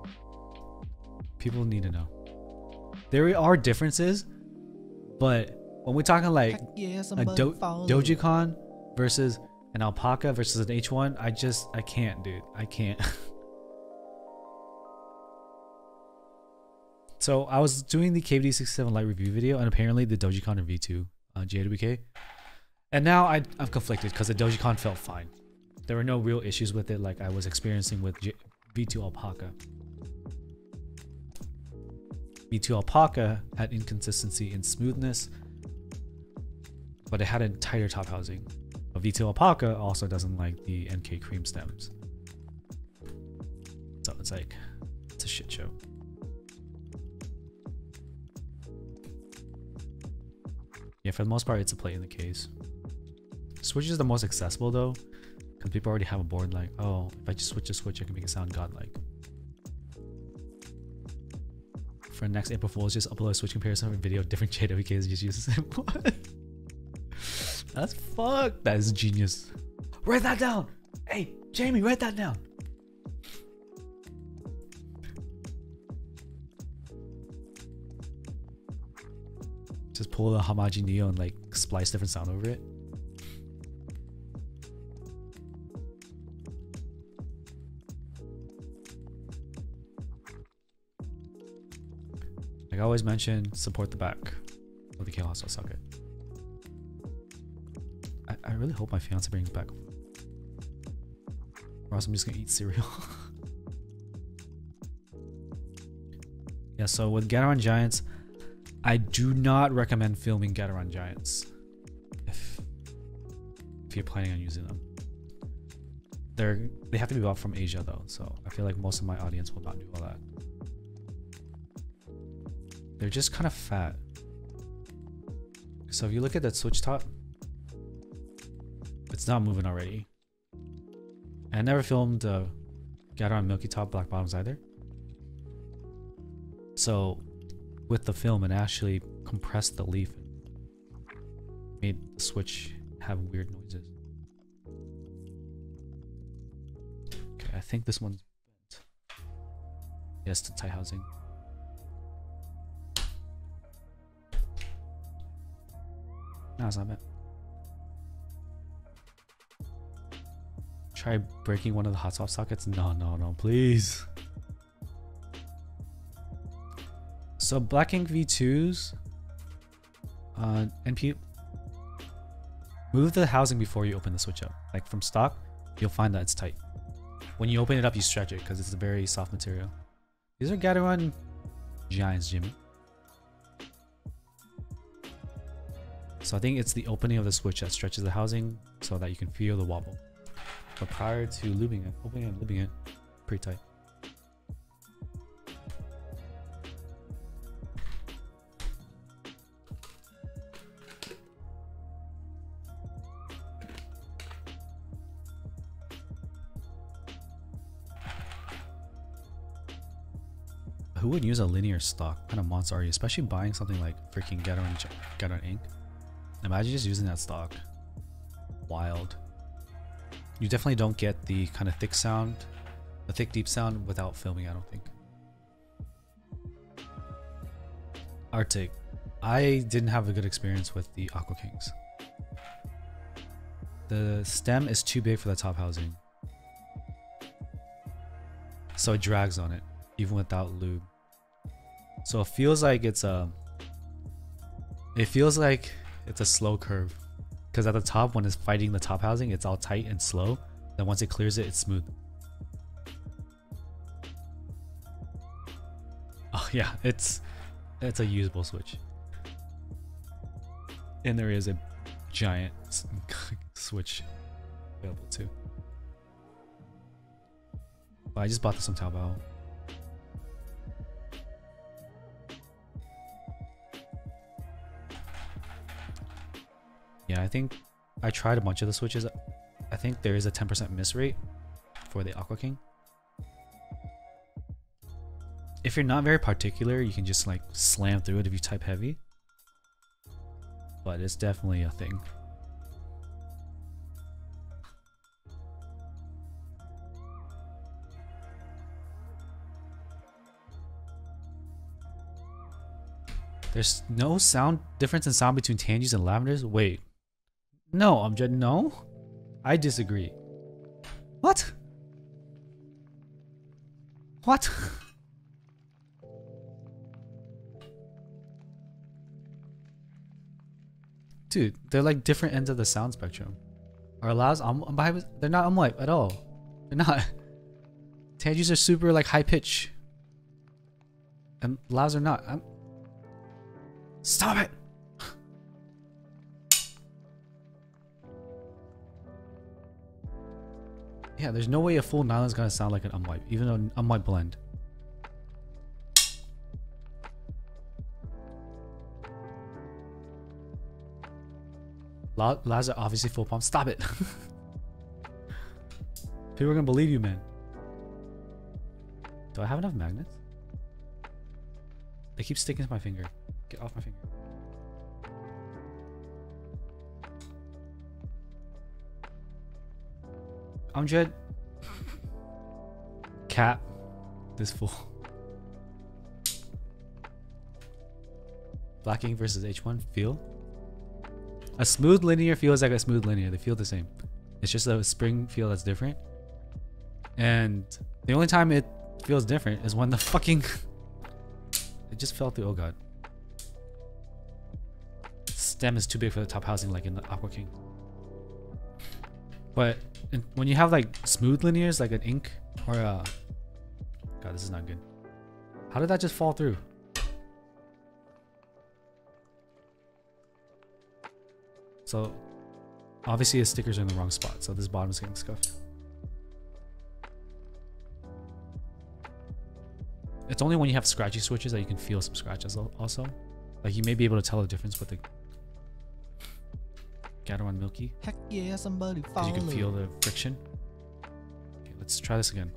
People need to know. There are differences, but when we're talking like yeah, a Do- Dojicon versus an alpaca versus an H1, I just I can't, dude. I can't. so I was doing the KBD67 Lite review video, and apparently the Dojicon are V2 uh, JWK, and now I I'm conflicted because the Dojicon felt fine. There were no real issues with it like I was experiencing with J- V2 Alpaca. V2 Alpaca had inconsistency in smoothness, but it had a tighter top housing. But V2 Alpaca also doesn't like the NK cream stems. So it's like, it's a shit show. Yeah, for the most part, it's a plate in the case. Switch is the most accessible though, because people already have a board like, oh, if I just switch a switch, I can make it sound godlike. For next April Fool's, just upload a switch comparison video, different JWKs, just use the same one. That's fuck. That is genius. Write that down. Hey, Jamie, write that down. Just pull the Hamaji Neo and like splice different sound over it. Like I always mention, support the back of the Kailh socket. I, really hope my fiance brings back. Or else I'm just gonna eat cereal. yeah, so with Gateron Giants, I do not recommend filming Gateron Giants if if you're planning on using them. They're they have to be bought from Asia though, so I feel like most of my audience will not do all that. They're just kind of fat. So if you look at that switch top, it's not moving already. I never filmed uh, Gator Milky Top Black Bottoms either. So with the film, it actually compressed the leaf made the switch have weird noises. Okay, I think this one's bent. Yes, to tie housing. No, it's not bent. Try breaking one of the hot swap sockets? No, no, no, please. So Black Ink V2s, uh, NP, move the housing before you open the switch up. Like from stock, you'll find that it's tight. When you open it up, you stretch it because it's a very soft material. These are Gateron Giants, Jimmy. So I think it's the opening of the switch that stretches the housing so that you can feel the wobble. But prior to lubing it, opening and lubing it, pretty tight. Who would use a linear stock? What kind of monster are you? Especially buying something like freaking Gateron Gateron Ink. Imagine just using that stock. Wild. You definitely don't get the kind of thick sound, the thick deep sound without filming, I don't think. Arctic. I didn't have a good experience with the Aqua Kings. The stem is too big for the top housing. So it drags on it, even without lube. So it feels like it's a it feels like it's a slow curve. Because at the top, when it's fighting the top housing, it's all tight and slow. Then once it clears it, it's smooth. Oh yeah, it's it's a usable switch. And there is a giant switch available too. But I just bought this on Taobao. Yeah, I think I tried a bunch of the switches. I think there is a 10% miss rate for the Aqua King. If you're not very particular, you can just like slam through it if you type heavy. But it's definitely a thing. There's no sound difference in sound between tangies and lavenders? Wait, no, I'm just no? I disagree. What? What? Dude, they're like different ends of the sound spectrum. Are allows um, they're not umlight at all. They're not. Tangies are super like high pitch. And lavs are not. I'm... Stop it! Yeah, there's no way a full nylon's gonna sound like an umwipe, even though umwipe blend. La obviously full POM. Stop it! People are gonna believe you, man. Do I have enough magnets? They keep sticking to my finger. Get off my finger. I'm Jed. Cap. This fool. Black ink versus H1 feel. A smooth linear feels like a smooth linear. They feel the same. It's just a spring feel that's different. And the only time it feels different is when the fucking it just fell through. Oh god. Stem is too big for the top housing like in the Aqua King. But when you have like smooth linears like an ink or a God, this is not good. How did that just fall through? So obviously the stickers are in the wrong spot, so this bottom is getting scuffed. It's only when you have scratchy switches that you can feel some scratches also. Like you may be able to tell the difference with the Gateron Milky. Heck yeah, somebody follow. you can feel the friction. Okay, let's try this again.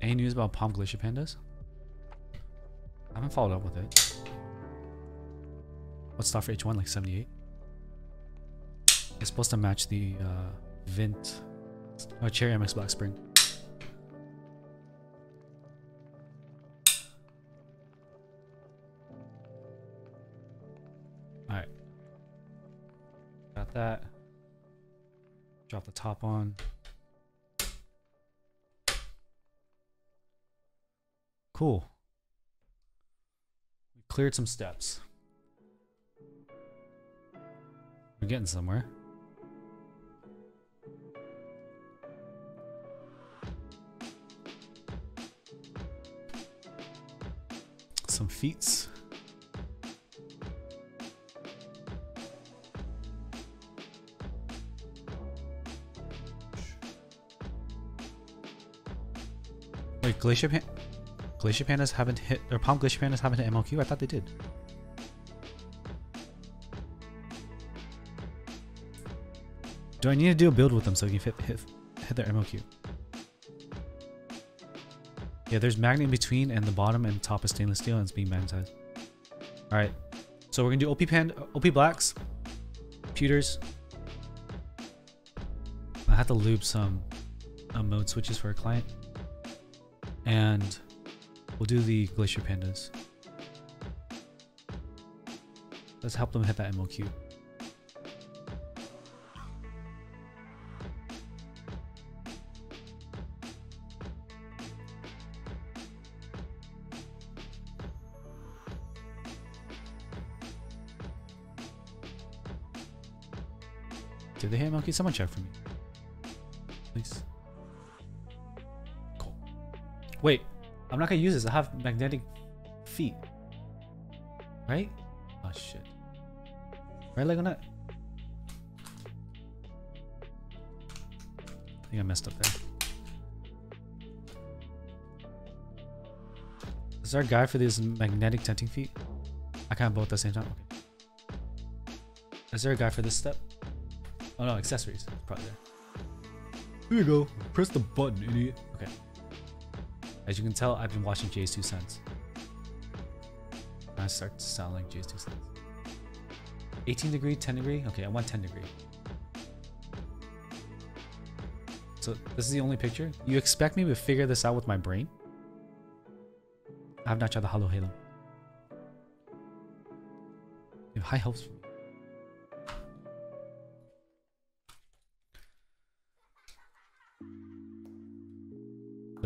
Any news about Palm Glacier Pandas? I haven't followed up with it. What's stock for H1? Like 78? It's supposed to match the uh, Vint uh, Cherry MX Black Spring. That. Drop the top on. Cool. We cleared some steps. We're getting somewhere. Some feats. Glacier Pan Glacier Pandas haven't hit or Palm Glacier Pandas haven't hit MOQ? I thought they did. Do I need to do a build with them so you can hit, hit, hit their MOQ? Yeah, there's magnet in between and the bottom and top is stainless steel and it's being magnetized. Alright. So we're gonna do OP pan OP blacks, pewters. I have to lube some uh, mode switches for a client. And we'll do the glacier pandas. Let's help them hit that MOQ. Did they hit MOQ? Someone check for me. I'm not gonna use this. I have magnetic feet. Right? Oh shit. Right leg on that? I think I messed up there. Is there a guy for these magnetic tenting feet? I can't both at the same time. Okay. Is there a guy for this step? Oh no, accessories. It's probably there. Here you go. Press the button, idiot. Okay. As you can tell, I've been watching Jay's Two Cents. I start to sound like Jay's Two Cents. 18 degree, 10 degree? Okay, I want 10 degree. So this is the only picture. You expect me to figure this out with my brain? I have not tried the Halo. You have high hopes. for me.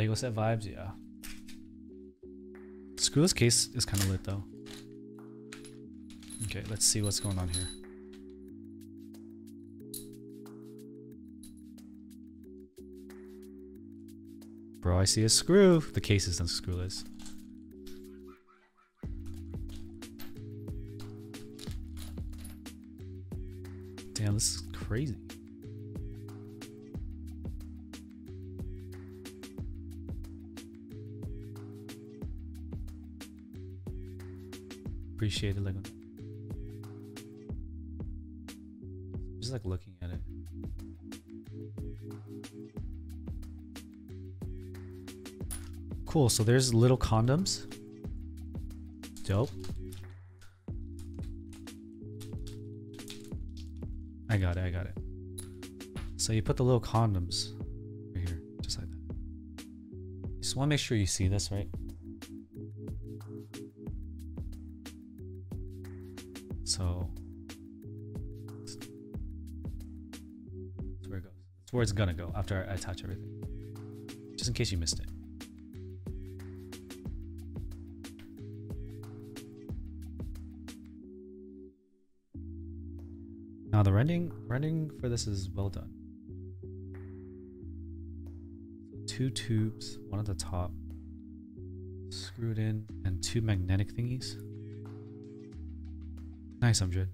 Lego set vibes, yeah. Screwless case is kind of lit though. Okay, let's see what's going on here. Bro, I see a screw. The case isn't screwless. Damn, this is crazy. It, Lego. Just like looking at it. Cool. So there's little condoms. Dope. I got it. I got it. So you put the little condoms right here, just like that. Just want to make sure you see this, right? It goes. That's where it's gonna go after I attach everything. Just in case you missed it. Now the rendering rendering for this is well done. Two tubes, one at the top, screwed in, and two magnetic thingies. Nice, Amjad.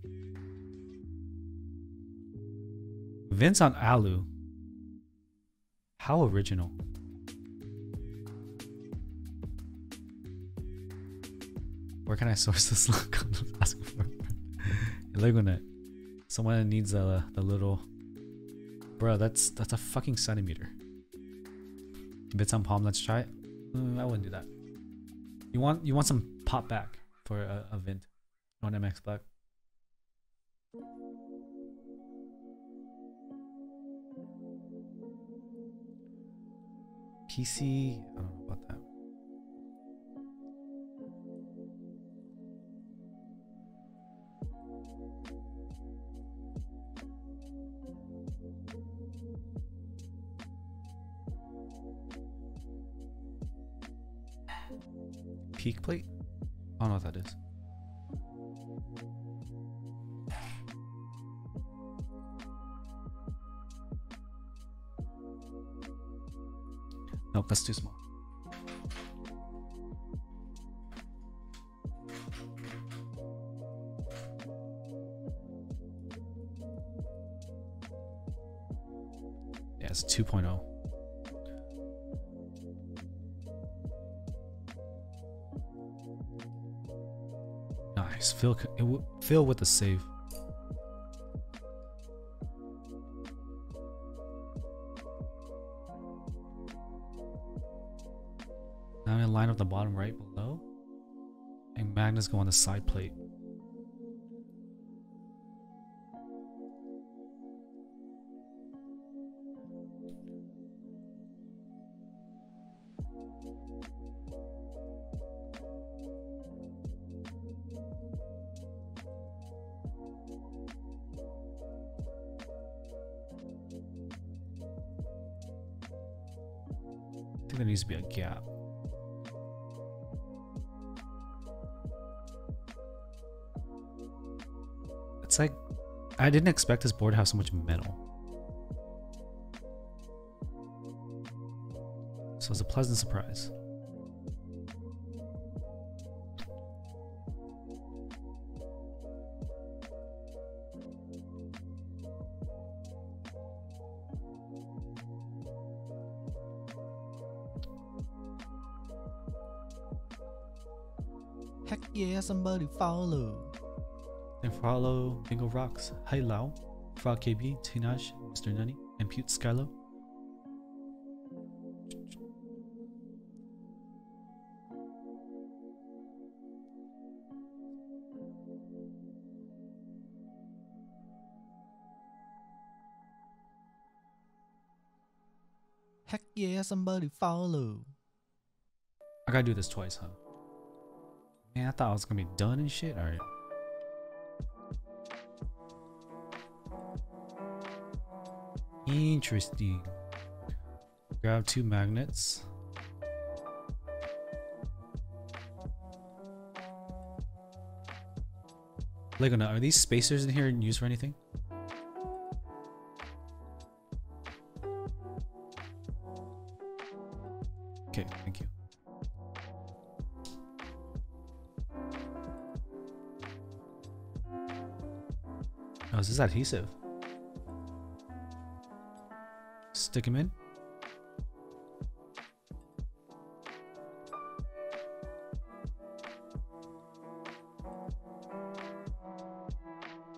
Vints on Alu. How original. Where can I source this look? I'm Asking for a. Legonet. Someone needs a the little Bro, that's that's a fucking centimeter. Bits on palm, let's try it. Mm, I wouldn't do that. You want you want some pop back for a, a Vint on MX Black. PC, I don't know about that. Fill with the save. Now I'm line up the bottom right below. And magnets go on the side plate. Didn't expect this board to have so much metal. So it's a pleasant surprise. Heck yeah, somebody follow. Follow Bingo Rocks, Hai Lao, Frog KB, Tinaj, Mr. Nunny, and Pute Skylo. Heck yeah, somebody follow. I gotta do this twice, huh? Man, I thought I was gonna be done and shit. Alright. Interesting. Grab two magnets. Lego are these spacers in here used for anything? Okay, thank you. Oh, is this adhesive? Stick him in.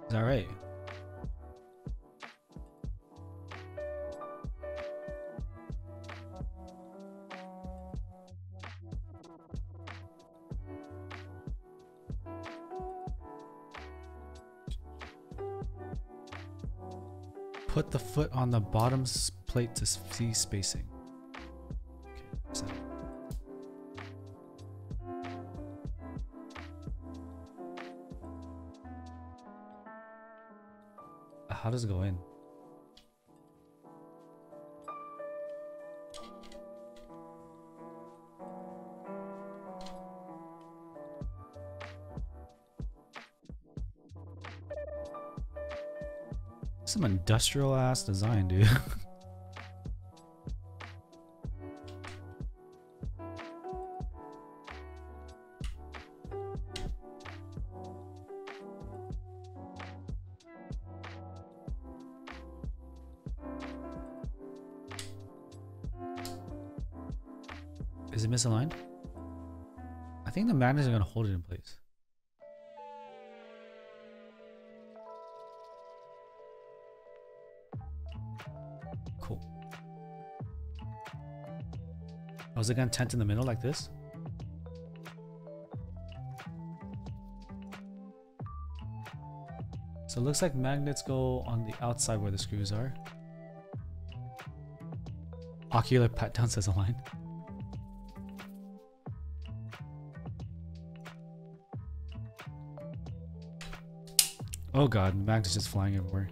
Is that right? Put the foot on the bottom plate to see spacing. Okay, How does it go in? Some industrial ass design, dude. misaligned? I think the magnets are gonna hold it in place. Cool. Oh, is it gonna tent in the middle like this? So it looks like magnets go on the outside where the screws are. Ocular pat down says align. Oh god, the magnet's just flying everywhere.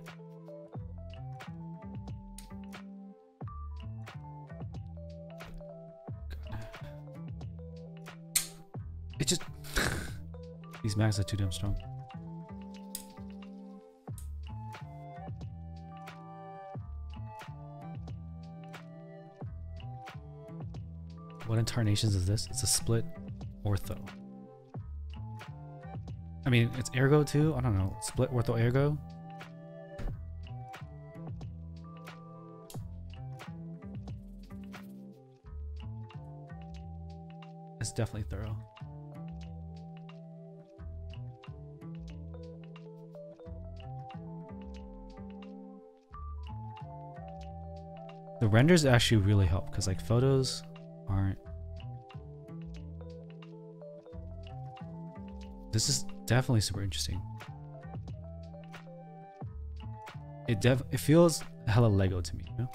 It just these magnets are too damn strong. What incarnations is this? It's a split ortho. I mean, it's ergo too. I don't know. Split ortho ergo. It's definitely thorough. The renders actually really help because like photos aren't. This is definitely super interesting. It def it feels hella Lego to me, you know?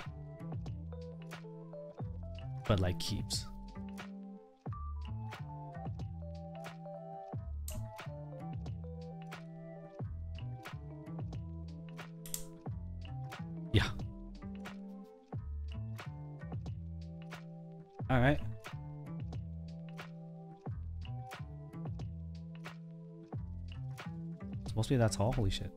But like keeps. It's supposed to be that tall. Holy shit.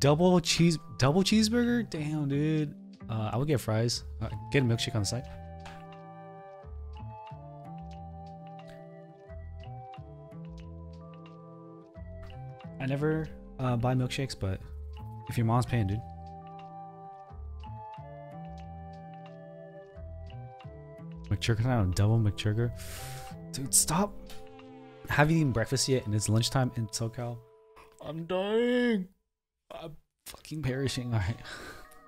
Double cheese, double cheeseburger. Damn, dude. Uh, I would get fries. Uh, get a milkshake on the side. I never uh, buy milkshakes, but if your mom's paying, dude. McChurger now, double McChurger. Dude, stop. Have you eaten breakfast yet? And it's lunchtime in SoCal. I'm dying. I'm fucking perishing. All right.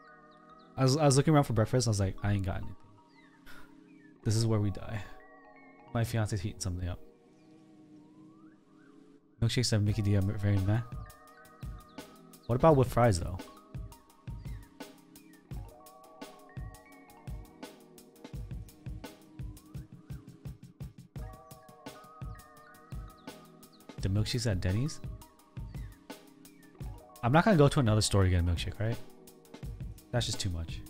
I was, I was looking around for breakfast. I was like, I ain't got anything. This is where we die. My fiance's heating something up. Milkshakes have Mickey D. I'm very mad. What about with fries though? The milkshakes at Denny's? I'm not gonna go to another store to get a milkshake, right? That's just too much.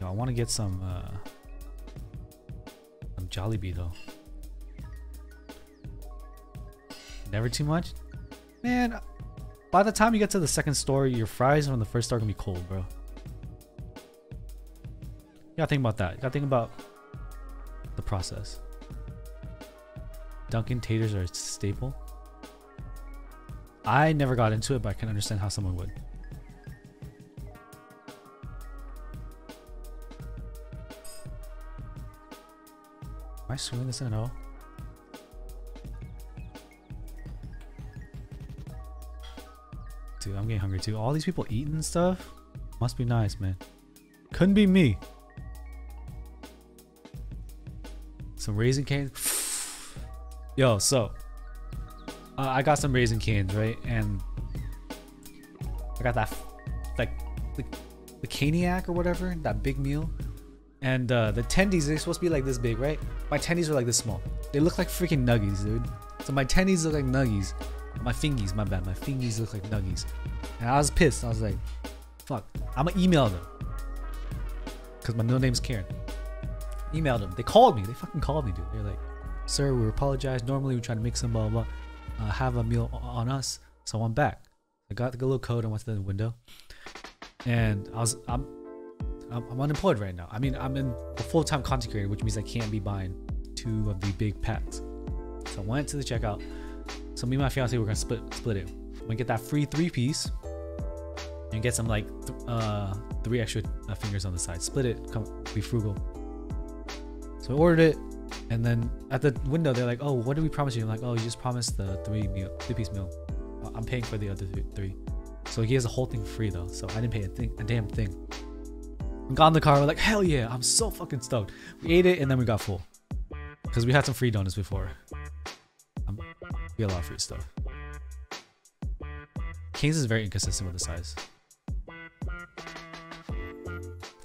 No, I want to get some uh some Jollibee though. Never too much? Man, by the time you get to the second store, your fries from the first store are gonna be cold, bro. You gotta think about that. You gotta think about the process. Dunkin' taters are a staple. I never got into it, but I can understand how someone would. Am I screwing this in at all? Dude, I'm getting hungry too. All these people eating stuff must be nice, man. Couldn't be me. Some Raising Cane's. Yo, so uh, I got some Raising Cane's, right? And I got that, like, the, the caniac or whatever, that big meal. And uh, the tendies, they're supposed to be like this big, right? My tendies are like this small. They look like freaking nuggies, dude. So my tendies look like nuggies. My fingies, my bad. My fingies look like nuggies. And I was pissed. I was like, fuck. I'm gonna email them. Because my middle name's Karen. Emailed them. They called me. They fucking called me, dude. They're like, sir, we apologize. Normally we try to make some blah blah. blah. Uh, have a meal on us. So I'm back. I got the little code and went to the window. And I was I'm I'm, I'm unemployed right now. I mean I'm in a full time content creator, which means I can't be buying two of the big packs. So I went to the checkout. So me and my fiance were gonna split split it. I'm gonna get that free three piece and get some like th- uh three extra uh, fingers on the side. Split it. Come be frugal. So I ordered it, and then at the window they're like, "Oh, what did we promise you?" I'm like, "Oh, you just promised the three meal, three piece meal. Uh, I'm paying for the other th- three. So he has the whole thing free though. So I didn't pay a thing, a damn thing. Got in the car. We're like, "Hell yeah! I'm so fucking stoked." We ate it and then we got full because we had some free donuts before. Um, we had a lot of free stuff. Kings is very inconsistent with the size.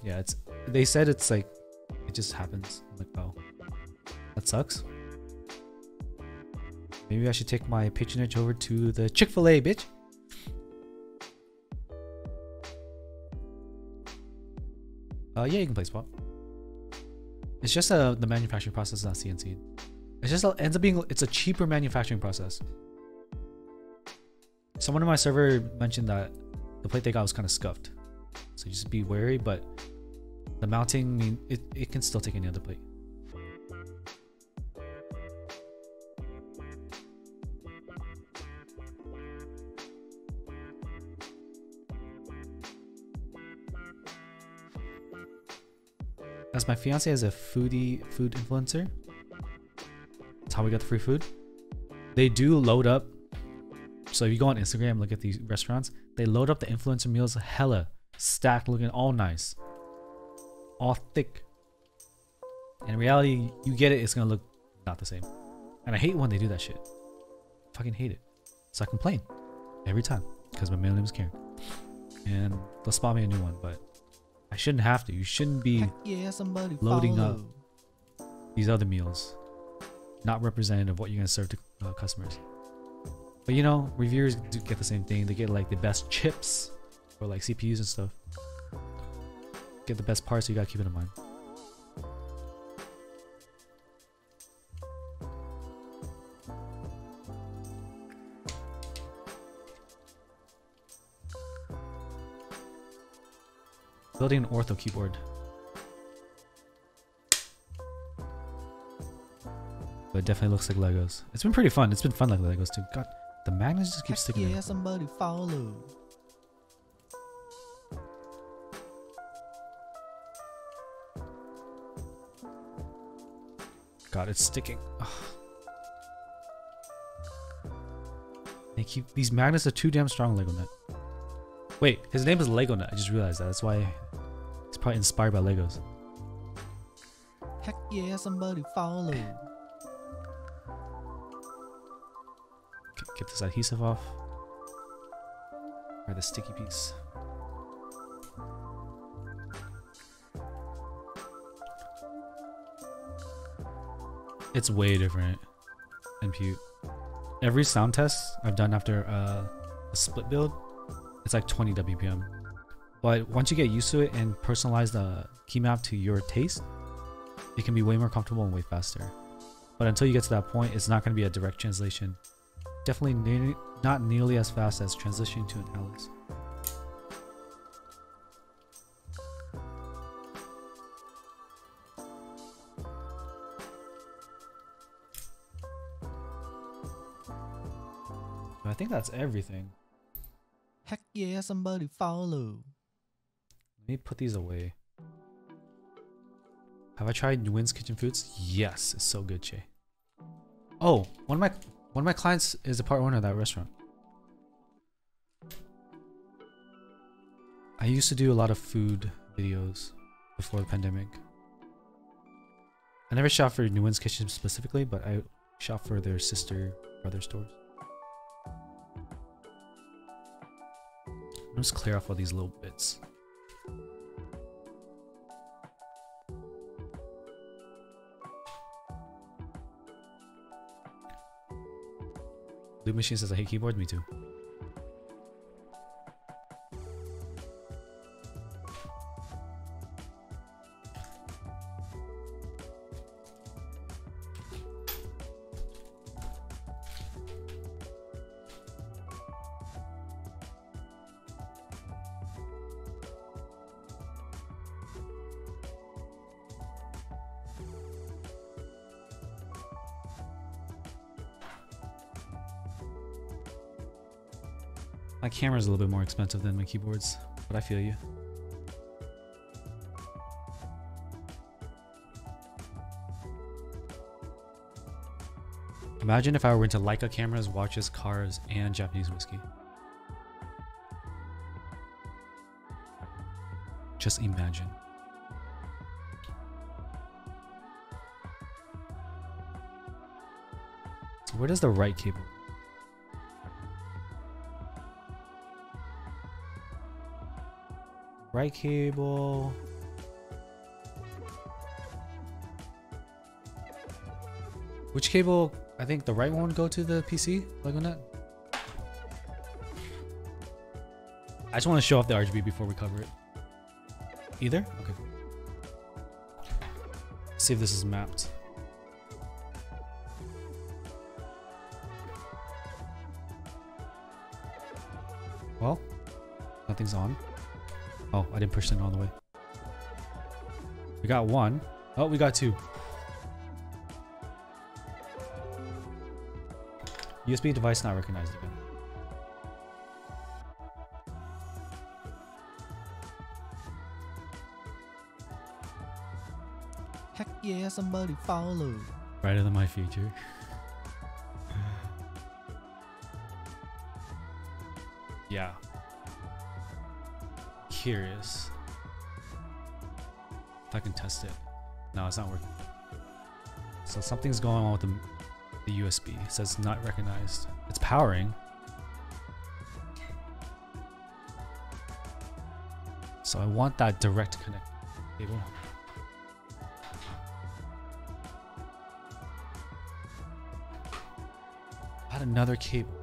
Yeah, it's. They said it's like, it just happens. I'm like, oh, that sucks. Maybe I should take my patronage over to the Chick Fil A, bitch. Uh, yeah, you can play spot. It's just uh, the manufacturing process is not CNC. It just it ends up being it's a cheaper manufacturing process. Someone in my server mentioned that the plate they got was kind of scuffed, so just be wary. But the mounting, mean, it, it can still take any other plate. As my fiance is a foodie food influencer, that's how we got the free food. They do load up. So if you go on Instagram, look at these restaurants, they load up the influencer meals hella stacked, looking all nice, all thick. And in reality, you get it, it's gonna look not the same. And I hate when they do that shit. Fucking hate it. So I complain every time because my middle name is Karen, and they'll spot me a new one, but I shouldn't have to. You shouldn't be yeah, somebody Loading up. these other meals not representative of what you're gonna serve to uh, customers. But you know, reviewers do get the same thing. They get like the best chips or like CPUs and stuff. Get the best parts, so you gotta keep it in mind. Building an ortho keyboard. But it definitely looks like Legos. It's been pretty fun. It's been fun like Legos too. God, the magnets just keep sticking. yeah, somebody follow. God, it's sticking. Ugh. They keep these magnets are too damn strong, Lego Net. Wait, his name is Lego Net. I just realized that. That's why he's probably inspired by Legos. Heck yeah, somebody follow. Get this adhesive off. Or the sticky piece. It's way different than Pute. Every sound test I've done after uh, a split build, it's like 20 WPM. But once you get used to it and personalize the key map to your taste, it can be way more comfortable and way faster. But until you get to that point, it's not going to be a direct translation. Definitely ne- not nearly as fast as transitioning to an Alice. Think that's everything. Heck yeah, somebody follow. Let me put these away. Have I tried Wynn's Kitchen Foods? Yes, it's so good, Che. Oh, one of my one of my clients is a part owner of that restaurant. I used to do a lot of food videos before the pandemic. I never shot for New Wynn's Kitchen specifically, but I shot for their sister brother stores. I'll just clear off all these little bits. Loop Machine says I hate keyboard, me too. Camera's a little bit more expensive than my keyboards, but I feel you. Imagine if I were into Leica cameras, watches, cars, and Japanese whiskey. Just imagine. Where does the right cable? Right cable. Which cable? I think the right one would go to the PC Lego net. I just want to show off the RGB before we cover it. Either? Okay. see if this is mapped. Well, nothing's on. Oh, I didn't push it all the way. We got one. Oh, we got two. USB device not recognized again. Heck yeah, somebody follow. Brighter than my future. yeah. Curious. If I can test it. No, it's not working. So something's going on with the, the USB. It says not recognized. It's powering. So I want that direct connect cable. Add another cable.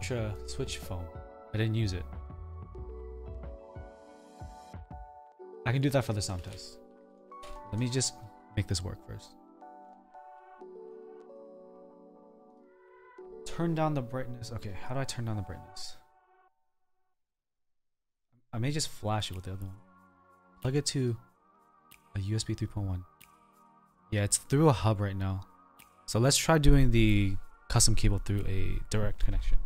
Ultra switch phone. I didn't use it. I can do that for the sound test. Let me just make this work first. Turn down the brightness. Okay, how do I turn down the brightness? I may just flash it with the other one. Plug it to a USB 3.1. Yeah, it's through a hub right now. So let's try doing the custom cable through a direct connection.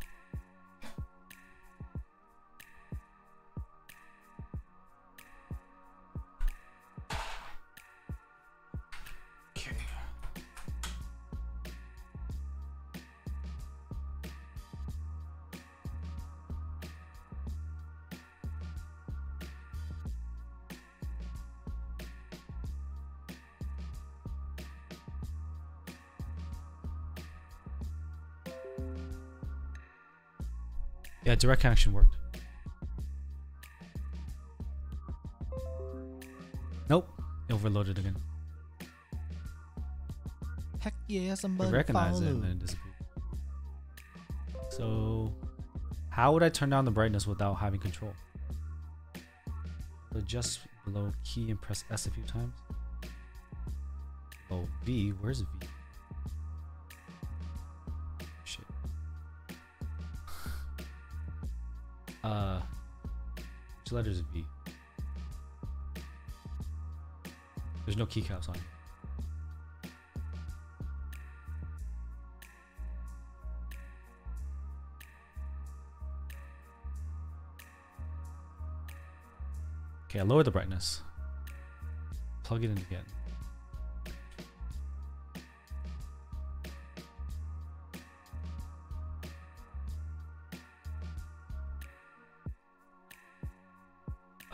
Yeah, direct connection worked. Nope. It overloaded again. Heck yeah, I somebody recognized it follow. and then it disappeared. So, how would I turn down the brightness without having control? So just below key and press S a few times. Oh, V. Where's V? Which letter V? There's no keycaps on it. Okay, I lowered the brightness. Plug it in again.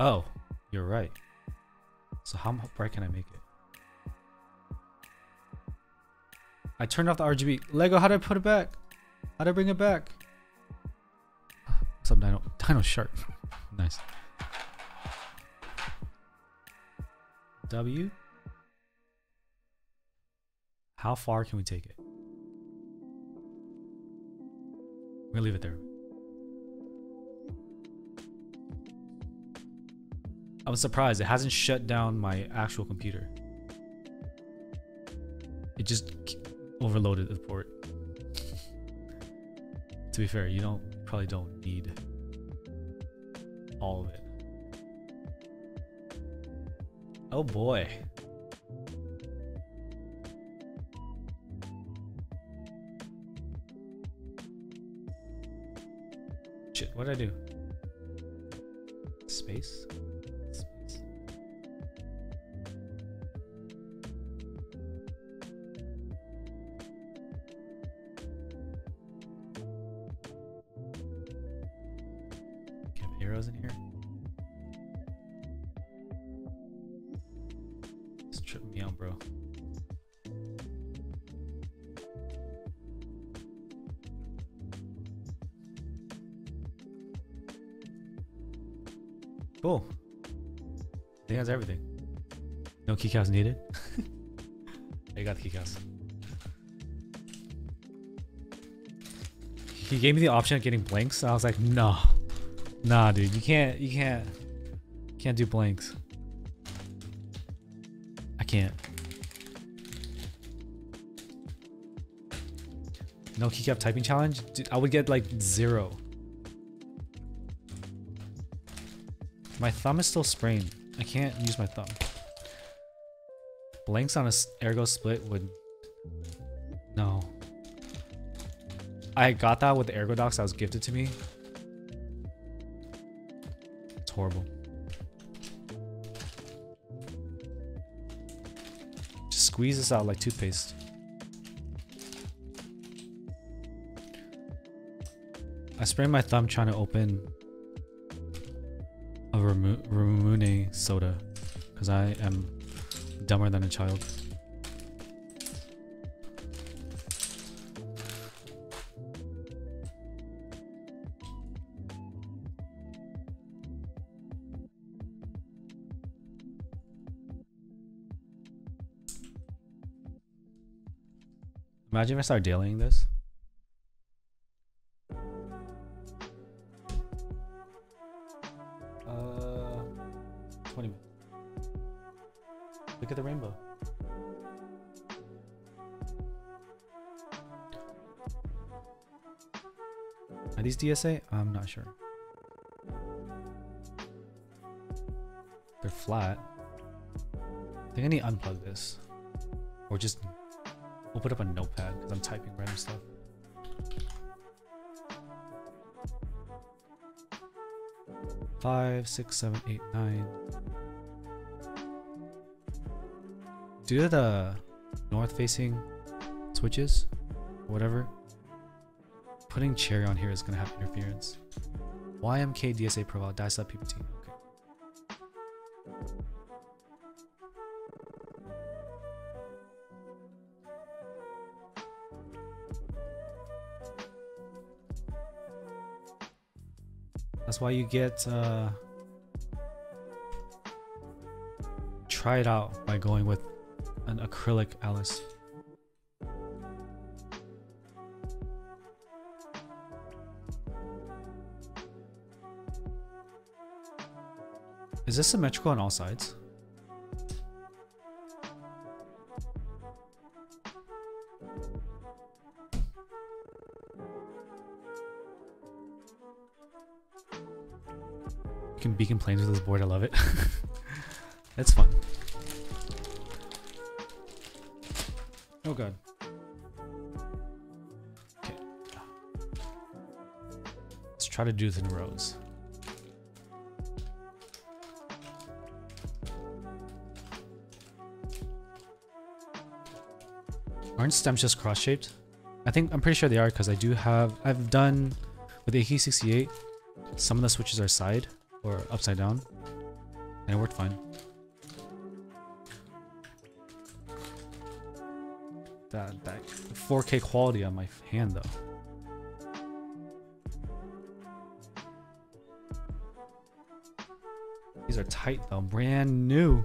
Oh, you're right. So how bright can I make it? I turned off the RGB. Lego, how do I put it back? How do I bring it back? What's up, Dino? Dino Shark. nice. W. How far can we take it? Gonna leave it there. I was surprised it hasn't shut down my actual computer. It just overloaded the port. to be fair, you don't probably don't need all of it. Oh boy. Shit, what did I do? Space. Keycaps needed. I got the keycaps. He gave me the option of getting blanks. I was like, no, nah, dude, you can't, you can't, can't do blanks. I can't. No keycap typing challenge? Dude, I would get like zero. My thumb is still sprained. I can't use my thumb. Blanks on a ergo split would. No. I got that with the Ergodox that was gifted to me. It's horrible. Just squeeze this out like toothpaste. I sprained my thumb trying to open a Ramu- Ramune soda because I am dumber than a child. Imagine if I start dailying this. DSA? I'm not sure. They're flat. I think I need to unplug this. Or just open up a notepad because I'm typing random stuff. Five, six, seven, eight, nine. To the north facing switches, whatever, putting cherry on here is gonna have interference. YMDK DSA profile dye-sub PBT. Okay. That's why you get uh try it out by going with an acrylic Alice. This symmetrical on all sides? You can beacon planes with this board, I love it. That's fun. Oh god. Okay. Let's try to do this in rows. Aren't stems just cross-shaped? I think I'm pretty sure they are because I do have I've done with the AK68 some of the switches are side or upside down and it worked fine. That that 4K quality on my hand though. These are tight though, brand new.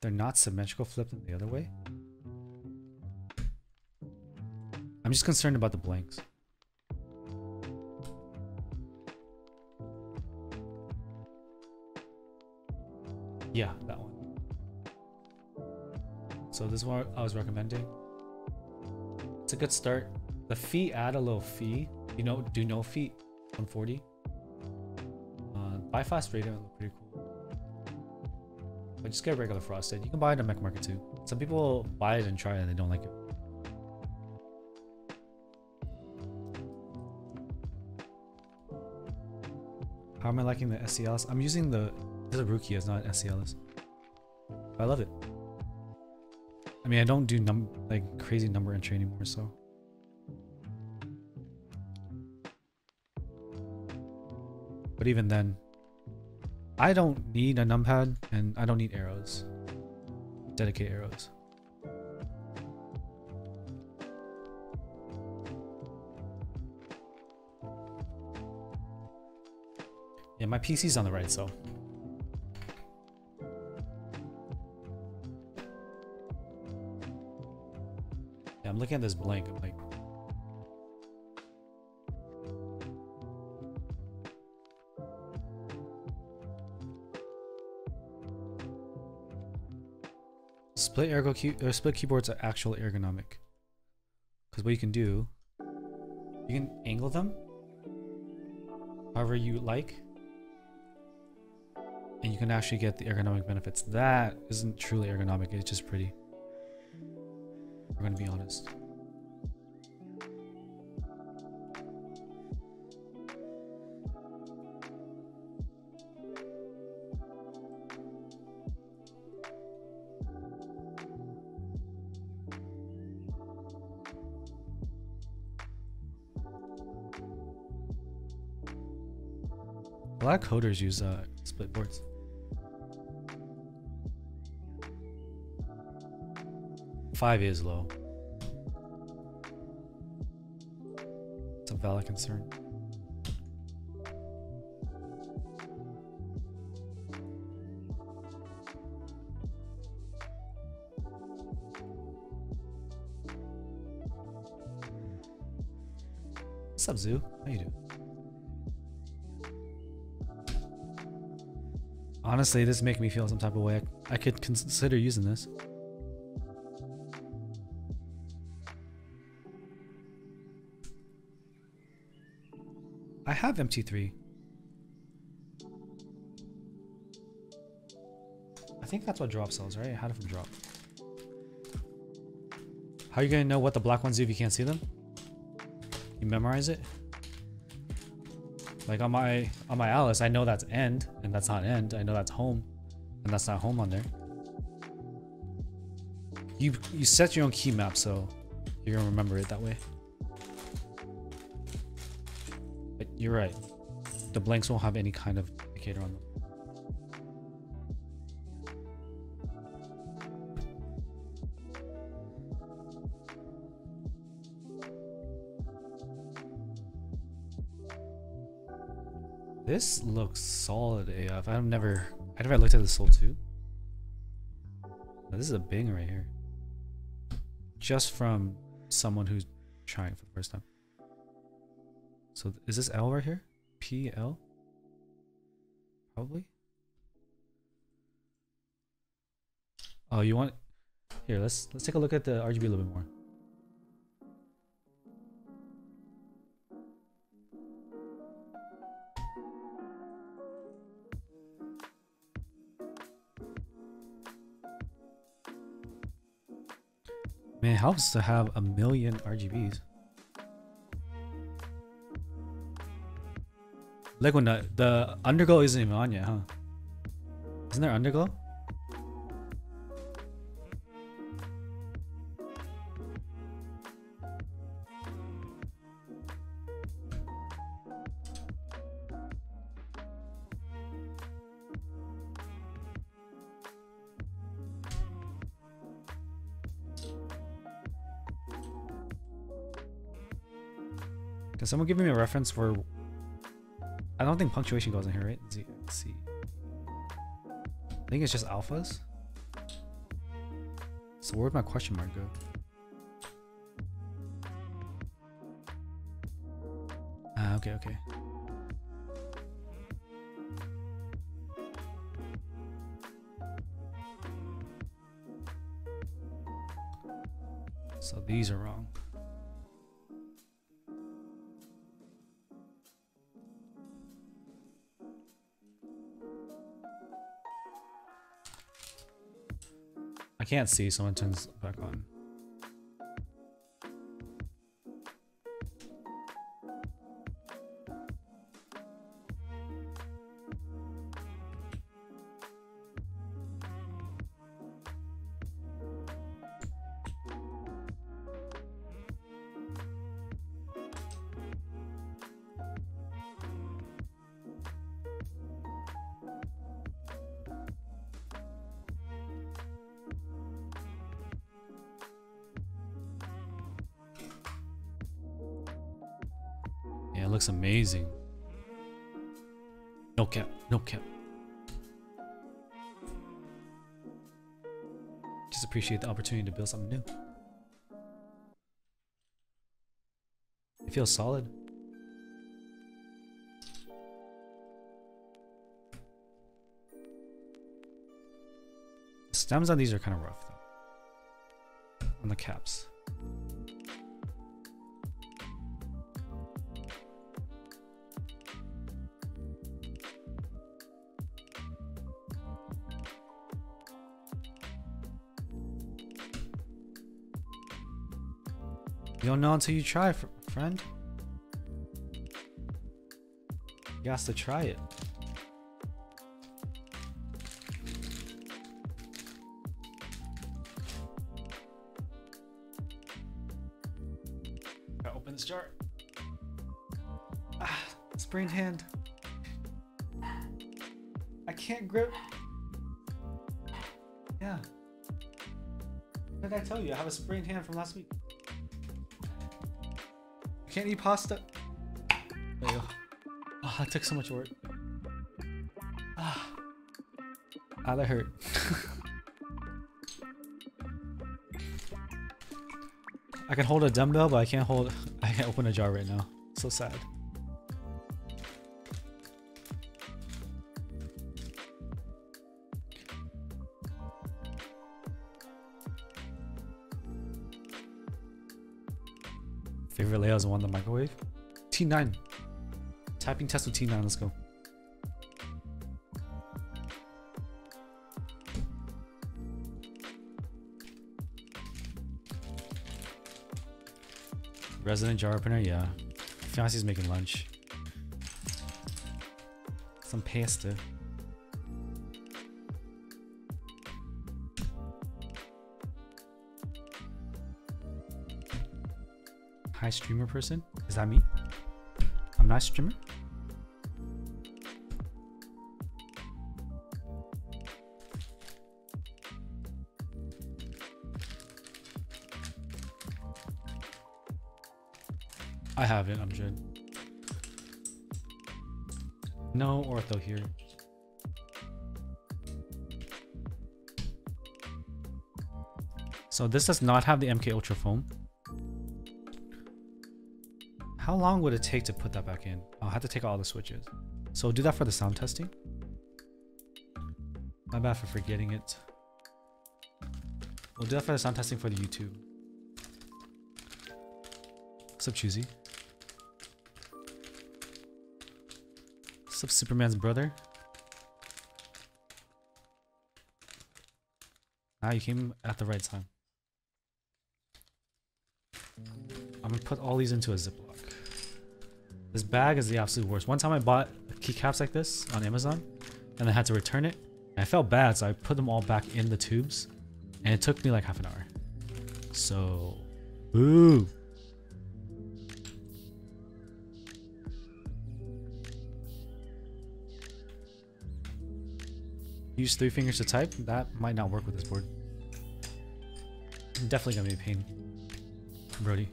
They're not symmetrical flipped in the other way. I'm just concerned about the blanks. Yeah, that one. So this is what I was recommending. It's a good start. The fee add a little fee. You know, do no feet 140. Uh, radiant look pretty cool. But just get regular frosted. You can buy it at Mech Market too. Some people buy it and try it and they don't like it. How am I liking the SCLs? I'm using the is a rookie, it's not SCLs. I love it. I mean, I don't do num like crazy number entry anymore, so. But even then, I don't need a numpad and I don't need arrows. Dedicate arrows. Yeah, my PC's on the right, so. Yeah, I'm looking at this blank. I'm like, split ergo key or split keyboards are actual ergonomic. Because what you can do, you can angle them however you like, and you can actually get the ergonomic benefits. That isn't truly ergonomic, it's just pretty. We're gonna be honest. Lot of coders use uh, split boards. Five is low. It's a valid concern. What's up, Zoo? How you doing? Honestly, this is making me feel some type of way. I, I could consider using this. I have MT3. I think that's what drop sells, right? How had it from drop. How are you gonna know what the black ones do if you can't see them? You memorize it? Like on my on my Alice, I know that's end and that's not end. I know that's home and that's not home on there. You you set your own key map, so you're gonna remember it that way. But you're right. The blanks won't have any kind of indicator on them. This looks solid AF. I've never, I've never looked at the Sol 2. This is a bing right here. Just from someone who's trying for the first time. So is this L right here? P L? Probably. Oh, you want? Here, let's let's take a look at the RGB a little bit more. Helps to have a million RGBs. When the, the underglow isn't even on yet, huh? Isn't there underglow? Can someone give me a reference for? I don't think punctuation goes in here, right? Z C. I think it's just alphas. So where'd my question mark go? Ah, okay, okay. So these are wrong. Can't see, someone turns back on. Appreciate the opportunity to build something new. It feels solid. The stems on these are kind of rough though. On the caps. Don't know until you try, fr- friend. You has to try it. Gotta open this jar. Ah, sprained hand. I can't grip. Yeah. What did I tell you? I have a sprained hand from last week. Can't eat pasta. There you go. Oh, that took so much work. Ah, ah that hurt. I can hold a dumbbell, but I can't hold. I can't open a jar right now. So sad. On the microwave? T9. Typing test with T9, let's go. Resident jar opener, yeah. Fiance's making lunch. Some pasta. Streamer person? Is that me? I'm not a streamer? I haven't, I'm good. No ortho here. So this does not have the MK Ultra foam. How long would it take to put that back in? I'll have to take all the switches. So we'll do that for the sound testing. My bad for forgetting it. We'll do that for the sound testing for the YouTube. What's up, Choosy? What's up, Superman's brother? Ah, you came at the right time. I'm gonna put all these into a Ziploc. This bag is the absolute worst. One time I bought keycaps like this on Amazon and I had to return it. I felt bad, so I put them all back in the tubes and it took me like half an hour. So, boo. Use three fingers to type? That might not work with this board. Definitely gonna be a pain. Brody.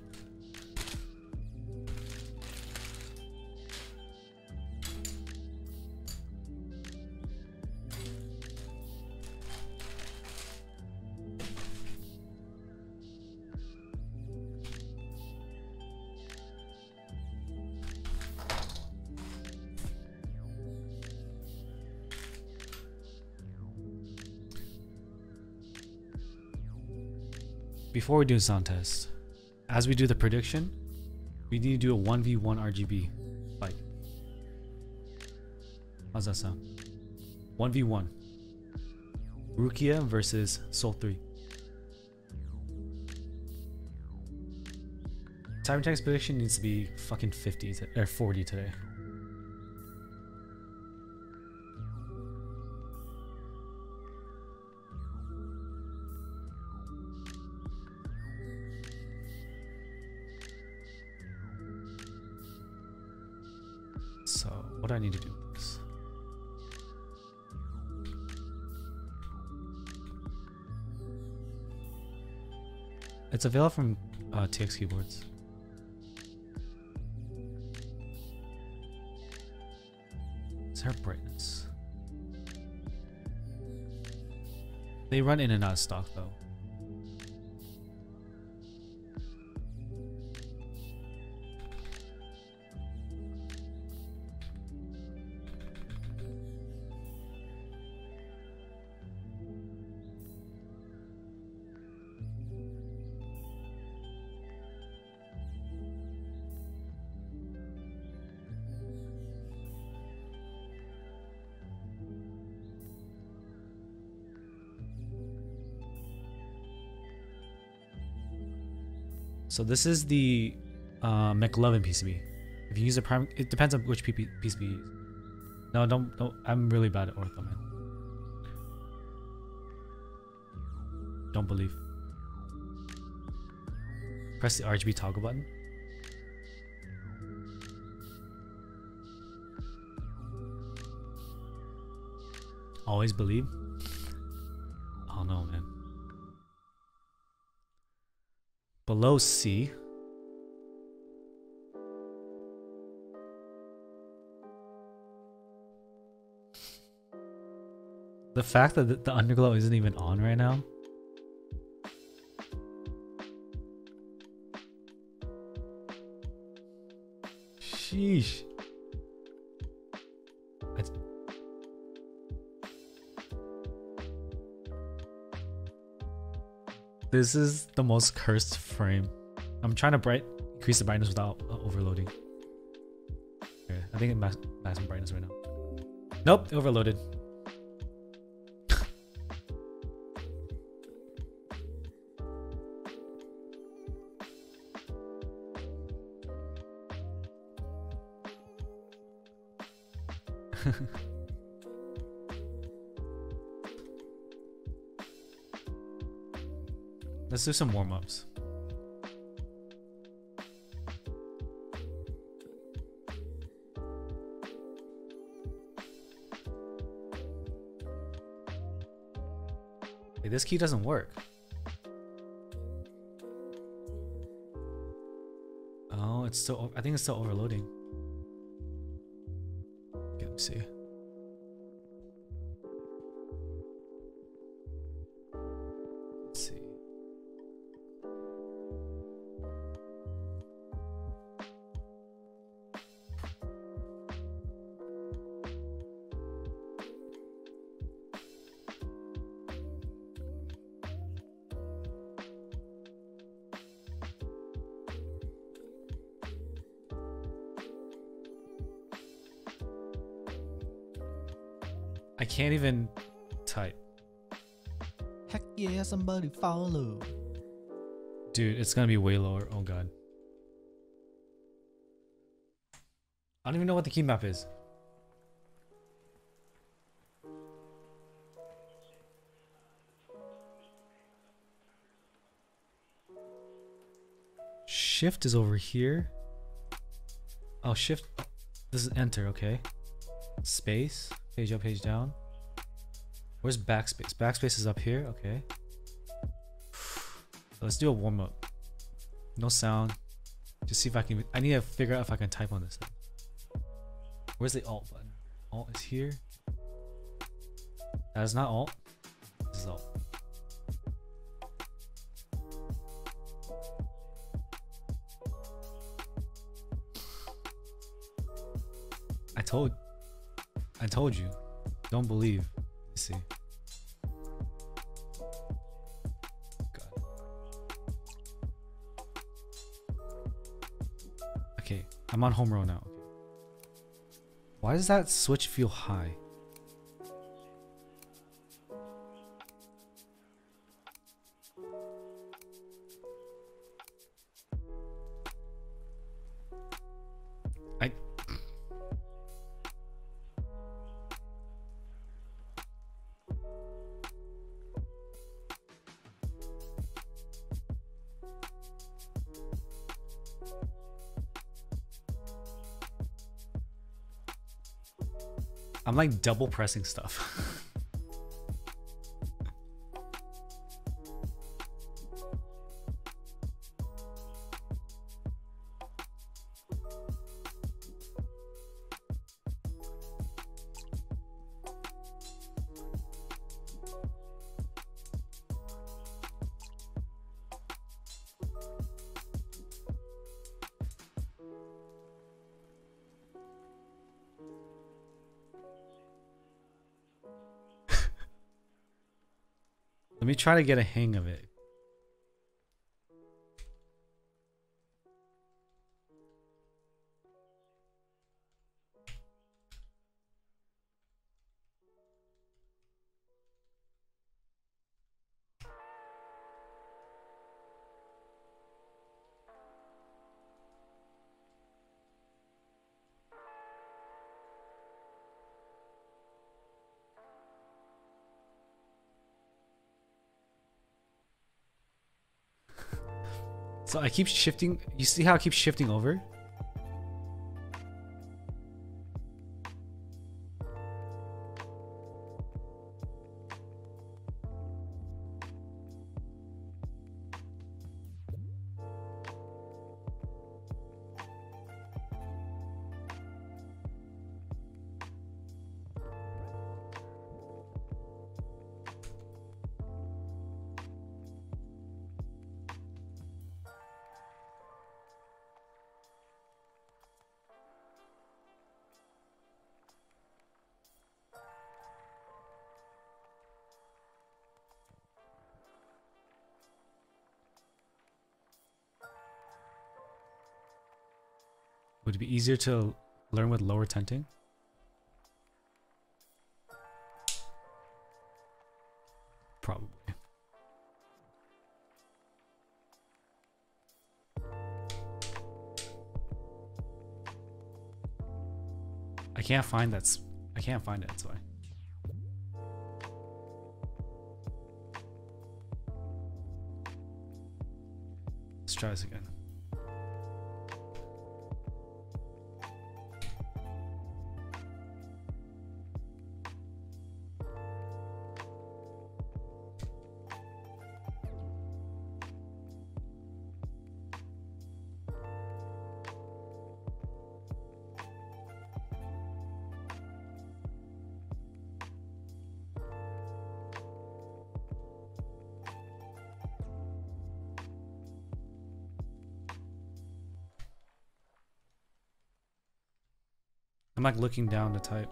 Before we do a sound test, as we do the prediction, we need to do a 1v1 RGB fight. How's that sound? 1v1. Rukia versus Sol 3. Cybertech's prediction needs to be fucking 50 to, or 40 today. It's available from uh, TX keyboards. Is there brightness? They run in and out of stock though. So this is the uh, McLovin PCB. If you use a prime, it depends on which PP, PCB you use. No, don't, don't. I'm really bad at ortho, man. Don't believe. Press the RGB toggle button. Always believe. Below C. The fact that the- the underglow isn't even on right now. This is the most cursed frame. I'm trying to bright increase the brightness without uh, overloading. Okay, I think it max maximum brightness right now. Nope, overloaded. Let's do some warm ups. Hey, this key doesn't work. Oh, it's still. I think it's still overloading. Okay. me see. Follow. Dude, it's gonna be way lower. Oh god. I don't even know what the key map is. Shift is over here. Oh, shift. This is enter, okay. Space. Page up, page down. Where's backspace? Backspace is up here, okay. Let's do a warm up. No sound. Just see if I can. I need to figure out if I can type on this thing. Where's the alt button? Alt is here. That is not alt. This is alt. I told. I told you. Don't believe. You see. I'm on home row now. Why does that switch feel high? I'm like double pressing stuff. try to get a hang of it. So I keep shifting. You see how it keeps shifting over? Easier to learn with lower tenting? Probably. I can't find that. I can't find it. That's why. Let's try this again. Like looking down to type.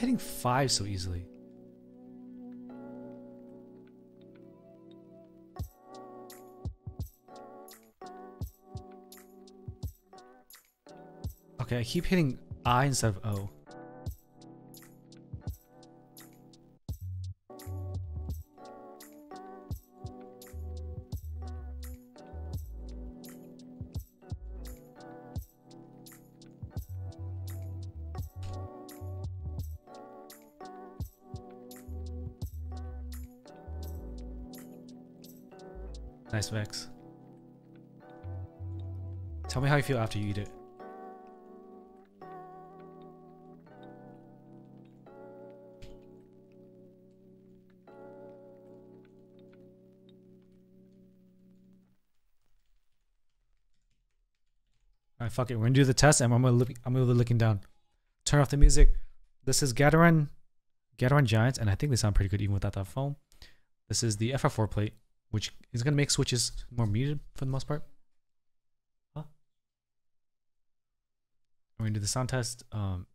Hitting five so easily? Okay, I keep hitting I instead of O. Vex. Tell me how you feel after you eat it. Alright, fuck it. We're gonna do the test and I'm gonna look I'm gonna be looking down. Turn off the music. This is Gateron Gateron Giants, and I think they sound pretty good even without that foam. This is the FR4 plate which is going to make switches more muted for the most part. Huh? We're going to do the sound test. Um,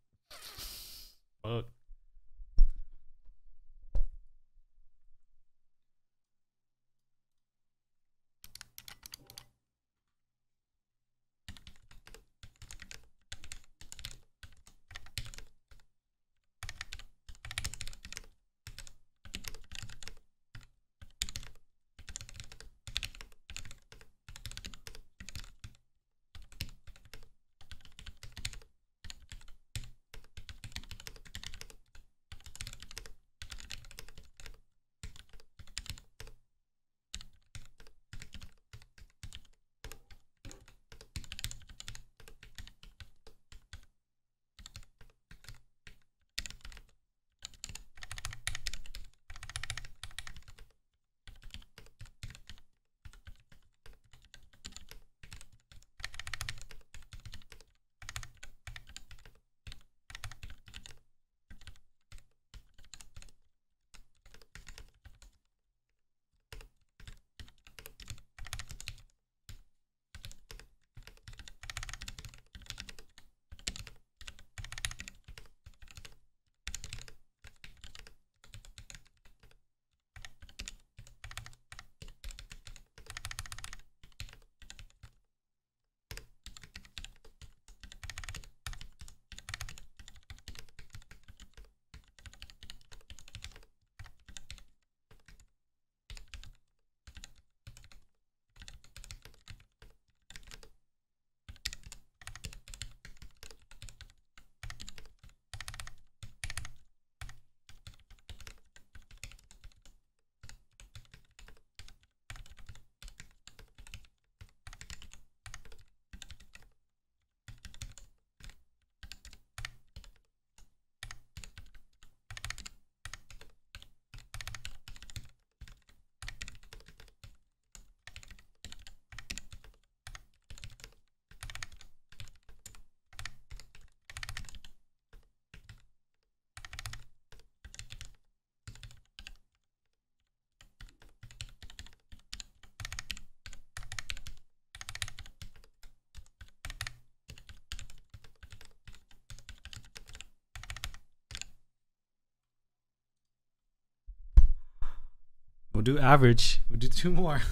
do average. We'll do two more.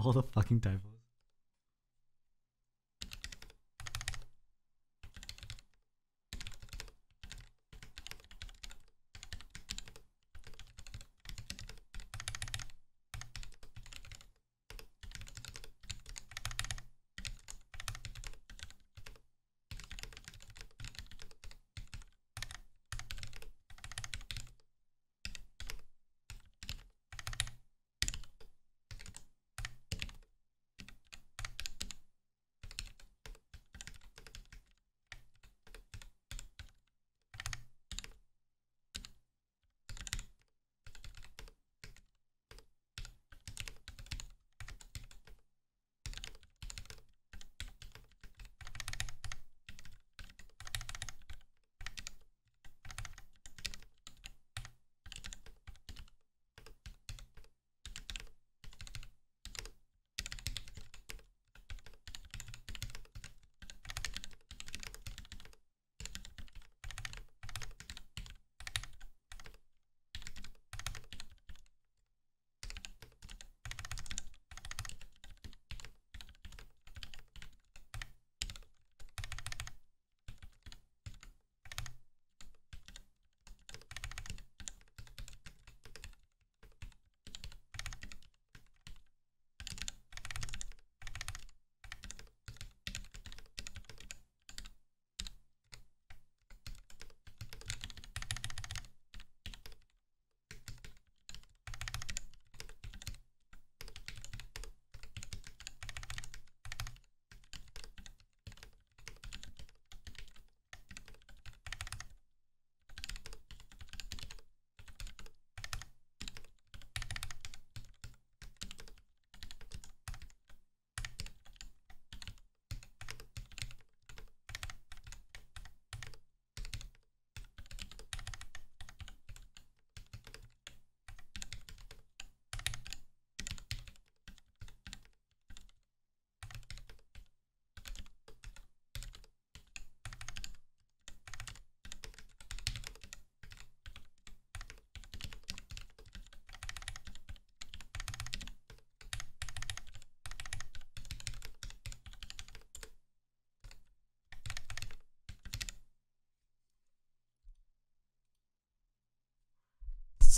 All the fucking typos.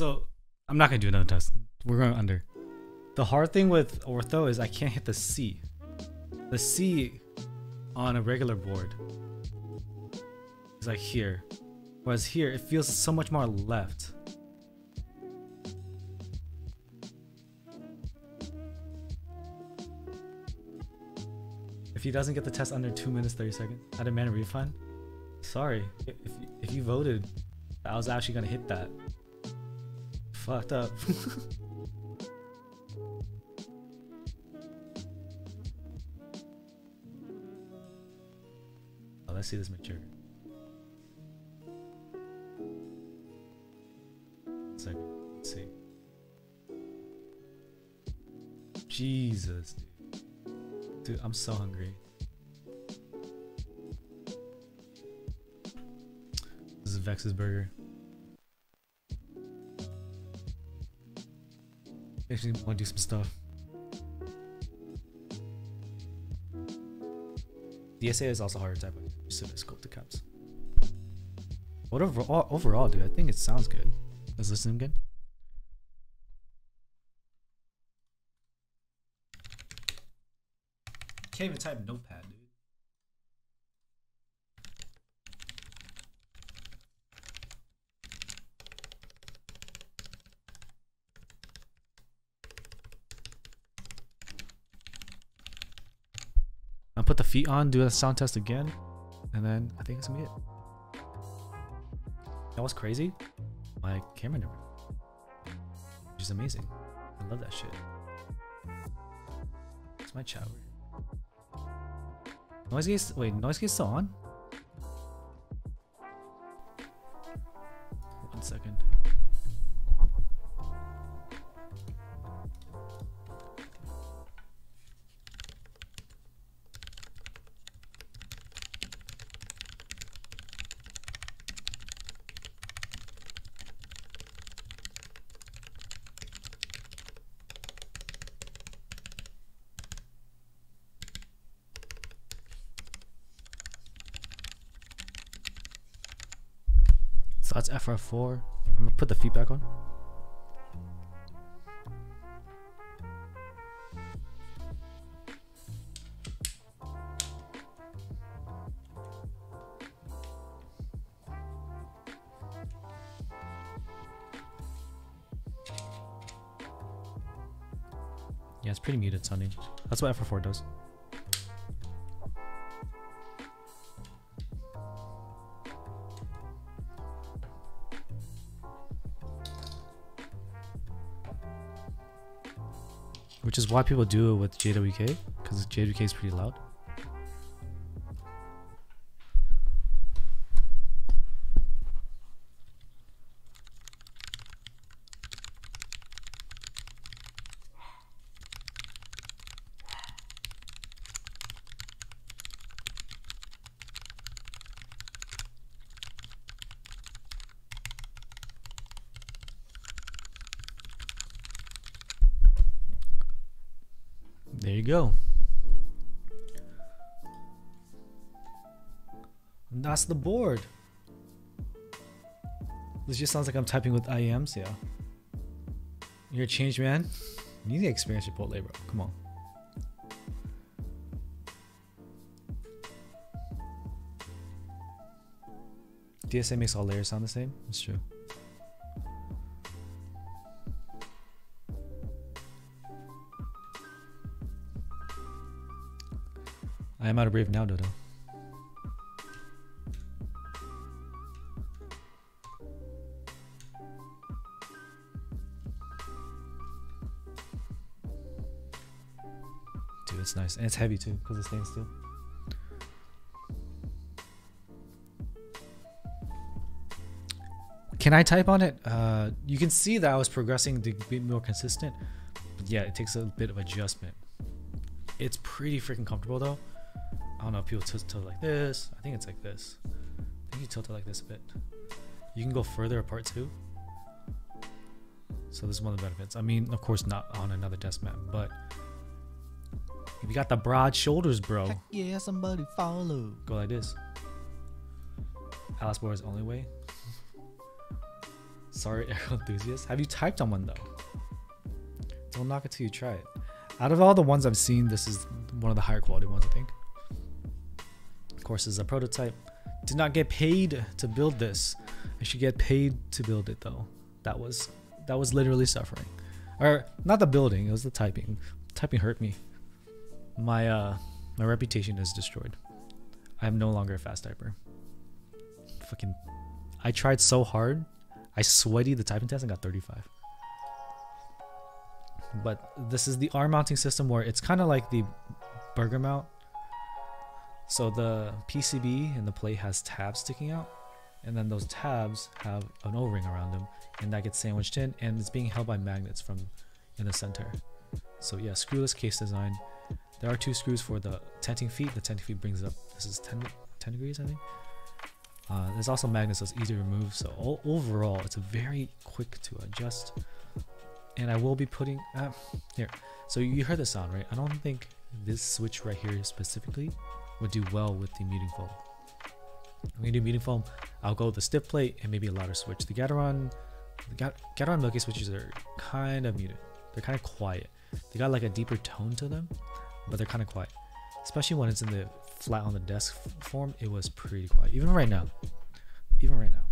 So I'm not gonna do another test. We're going under. The hard thing with ortho is I can't hit the C. The C on a regular board is like here. Whereas here it feels so much more left. If he doesn't get the test under 2 minutes 30 seconds, I demand a refund. Sorry. If, if, you- voted, I was actually gonna hit that. Fucked up. oh, let's see this mature. Second, let's see. Jesus, dude. Dude, I'm so hungry. This is Vex's burger. Me want to do some stuff. DSA is also harder to type. To the to caps. What overall, overall, dude? I think it sounds good. Let's listen again. Can't even type notepad, on, do a sound test again, and then I think it's gonna be it. That was crazy. My camera never. Which is amazing. I love that shit. It's my chat. weird? Noise gate. Wait, noise gate still on? FR4. I'm gonna put the feedback on. Yeah, it's pretty muted sounding. That's what FR4 does. Why people do it with JWK, because JWK is pretty loud. And that's the board. This just sounds like I'm typing with IEMs, yeah. You're a change man. You need to experience Chipotle, bro. Come on. DSA makes all layers sound the same. It's true. I am out of brave now, Dodo. And it's heavy too, because it's stainless steel. Can I type on it? Uh, you can see that I was progressing to be more consistent. But yeah, it takes a bit of adjustment. It's pretty freaking comfortable though. I don't know if people tilt, tilt like this. I think it's like this. I think you tilt it like this a bit. You can go further apart too. So this is one of the benefits. I mean, of course, not on another desk mat, but you got the broad shoulders, bro, Heck yeah, somebody follow. go like this. Alice the only way. Sorry, aero enthusiast. Have you typed on one though? Don't knock it till you try it. Out of all the ones I've seen, this is one of the higher quality ones, I think. Of course, this is a prototype. Did not get paid to build this. I should get paid to build it though. That was that was literally suffering. Or not the building, it was the typing. Typing hurt me. My uh my reputation is destroyed. I am no longer a fast typer. Fucking I tried so hard. I sweaty the typing test and got 35. But this is the arm mounting system where it's kind of like the burger mount. So the PCB and the plate has tabs sticking out, and then those tabs have an O-ring around them, and that gets sandwiched in, and it's being held by magnets from in the center. So yeah, screwless case design. There are two screws for the tenting feet. The tenting feet brings it up. This is 10, 10 degrees, I think. Uh, there's also magnets, so it's easy to remove. So overall, it's very quick to adjust. And I will be putting uh, here. So you heard the sound, right? I don't think this switch right here specifically would do well with the muting foam. When you do muting foam, I'll go with the stiff plate and maybe a louder switch. The Gateron, the Gat- Milky switches are kind of muted. They're kind of quiet. They got like a deeper tone to them, but they're kind of quiet. Especially when it's in the flat on the desk form, it was pretty quiet. Even right now. Even right now.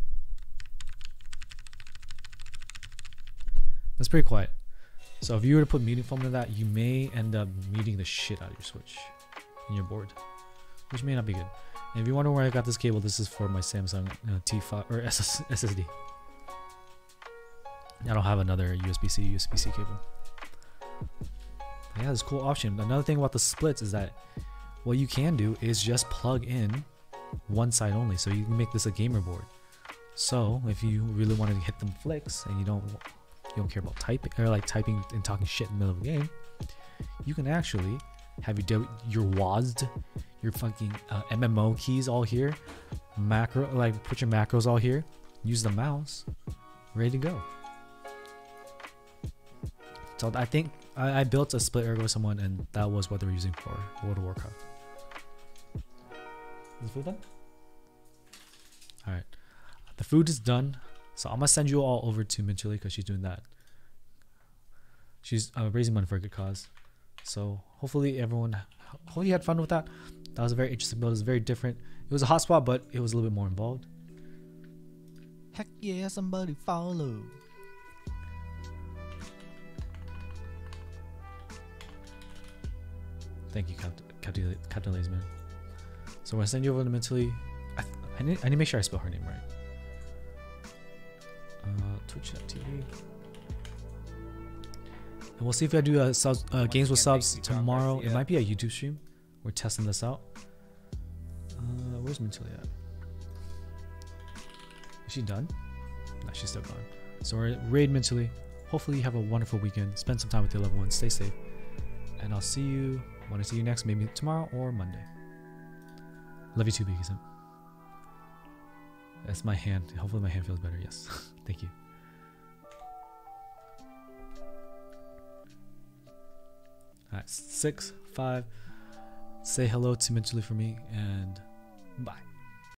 That's pretty quiet. So if you were to put muting foam in that, you may end up muting the shit out of your switch in your board, which may not be good. And if you wonder where I got this cable, this is for my Samsung uh, T5 or SS- SSD. I don't have another USB-C USB-C cable. Yeah, this cool option. Another thing about the splits is that what you can do is just plug in one side only, so you can make this a gamer board. So if you really wanted to hit them flicks and you don't you don't care about typing or like typing and talking shit in the middle of a game, you can actually have your your WASD, your fucking uh, MMO keys all here, macro like put your macros all here, use the mouse, ready to go. So I think I, I built a split ergo with someone, and that was what they were using for World of Warcraft. Is the food done? All right, the food is done. So I'm gonna send you all over to Minchili because she's doing that. She's uh, raising money for a good cause. So hopefully everyone, hopefully you had fun with that. That was a very interesting build. It was very different. It was a hot swap, but it was a little bit more involved. Heck yeah, somebody follow. Thank you, Captain Captain, Captain Lazy Man. So when I send you over to Mentally, I, I, need, I need to make sure I spell her name right. Uh, Twitch.tv. And we'll see if I do uh, subs, uh, games with subs thank you, Tom tomorrow. It might be a YouTube stream. We're testing this out. Uh, where's Mentally at? Is she done? No, she's still gone. So we're raid Mentally. Hopefully you have a wonderful weekend. Spend some time with your loved ones. Stay safe. And I'll see you when to see you next, maybe tomorrow or Monday. Love you too, Biggie Sim. That's my hand. Hopefully my hand feels better. Yes. Thank you. Alright, six, five. Say hello to Mentally for me and bye.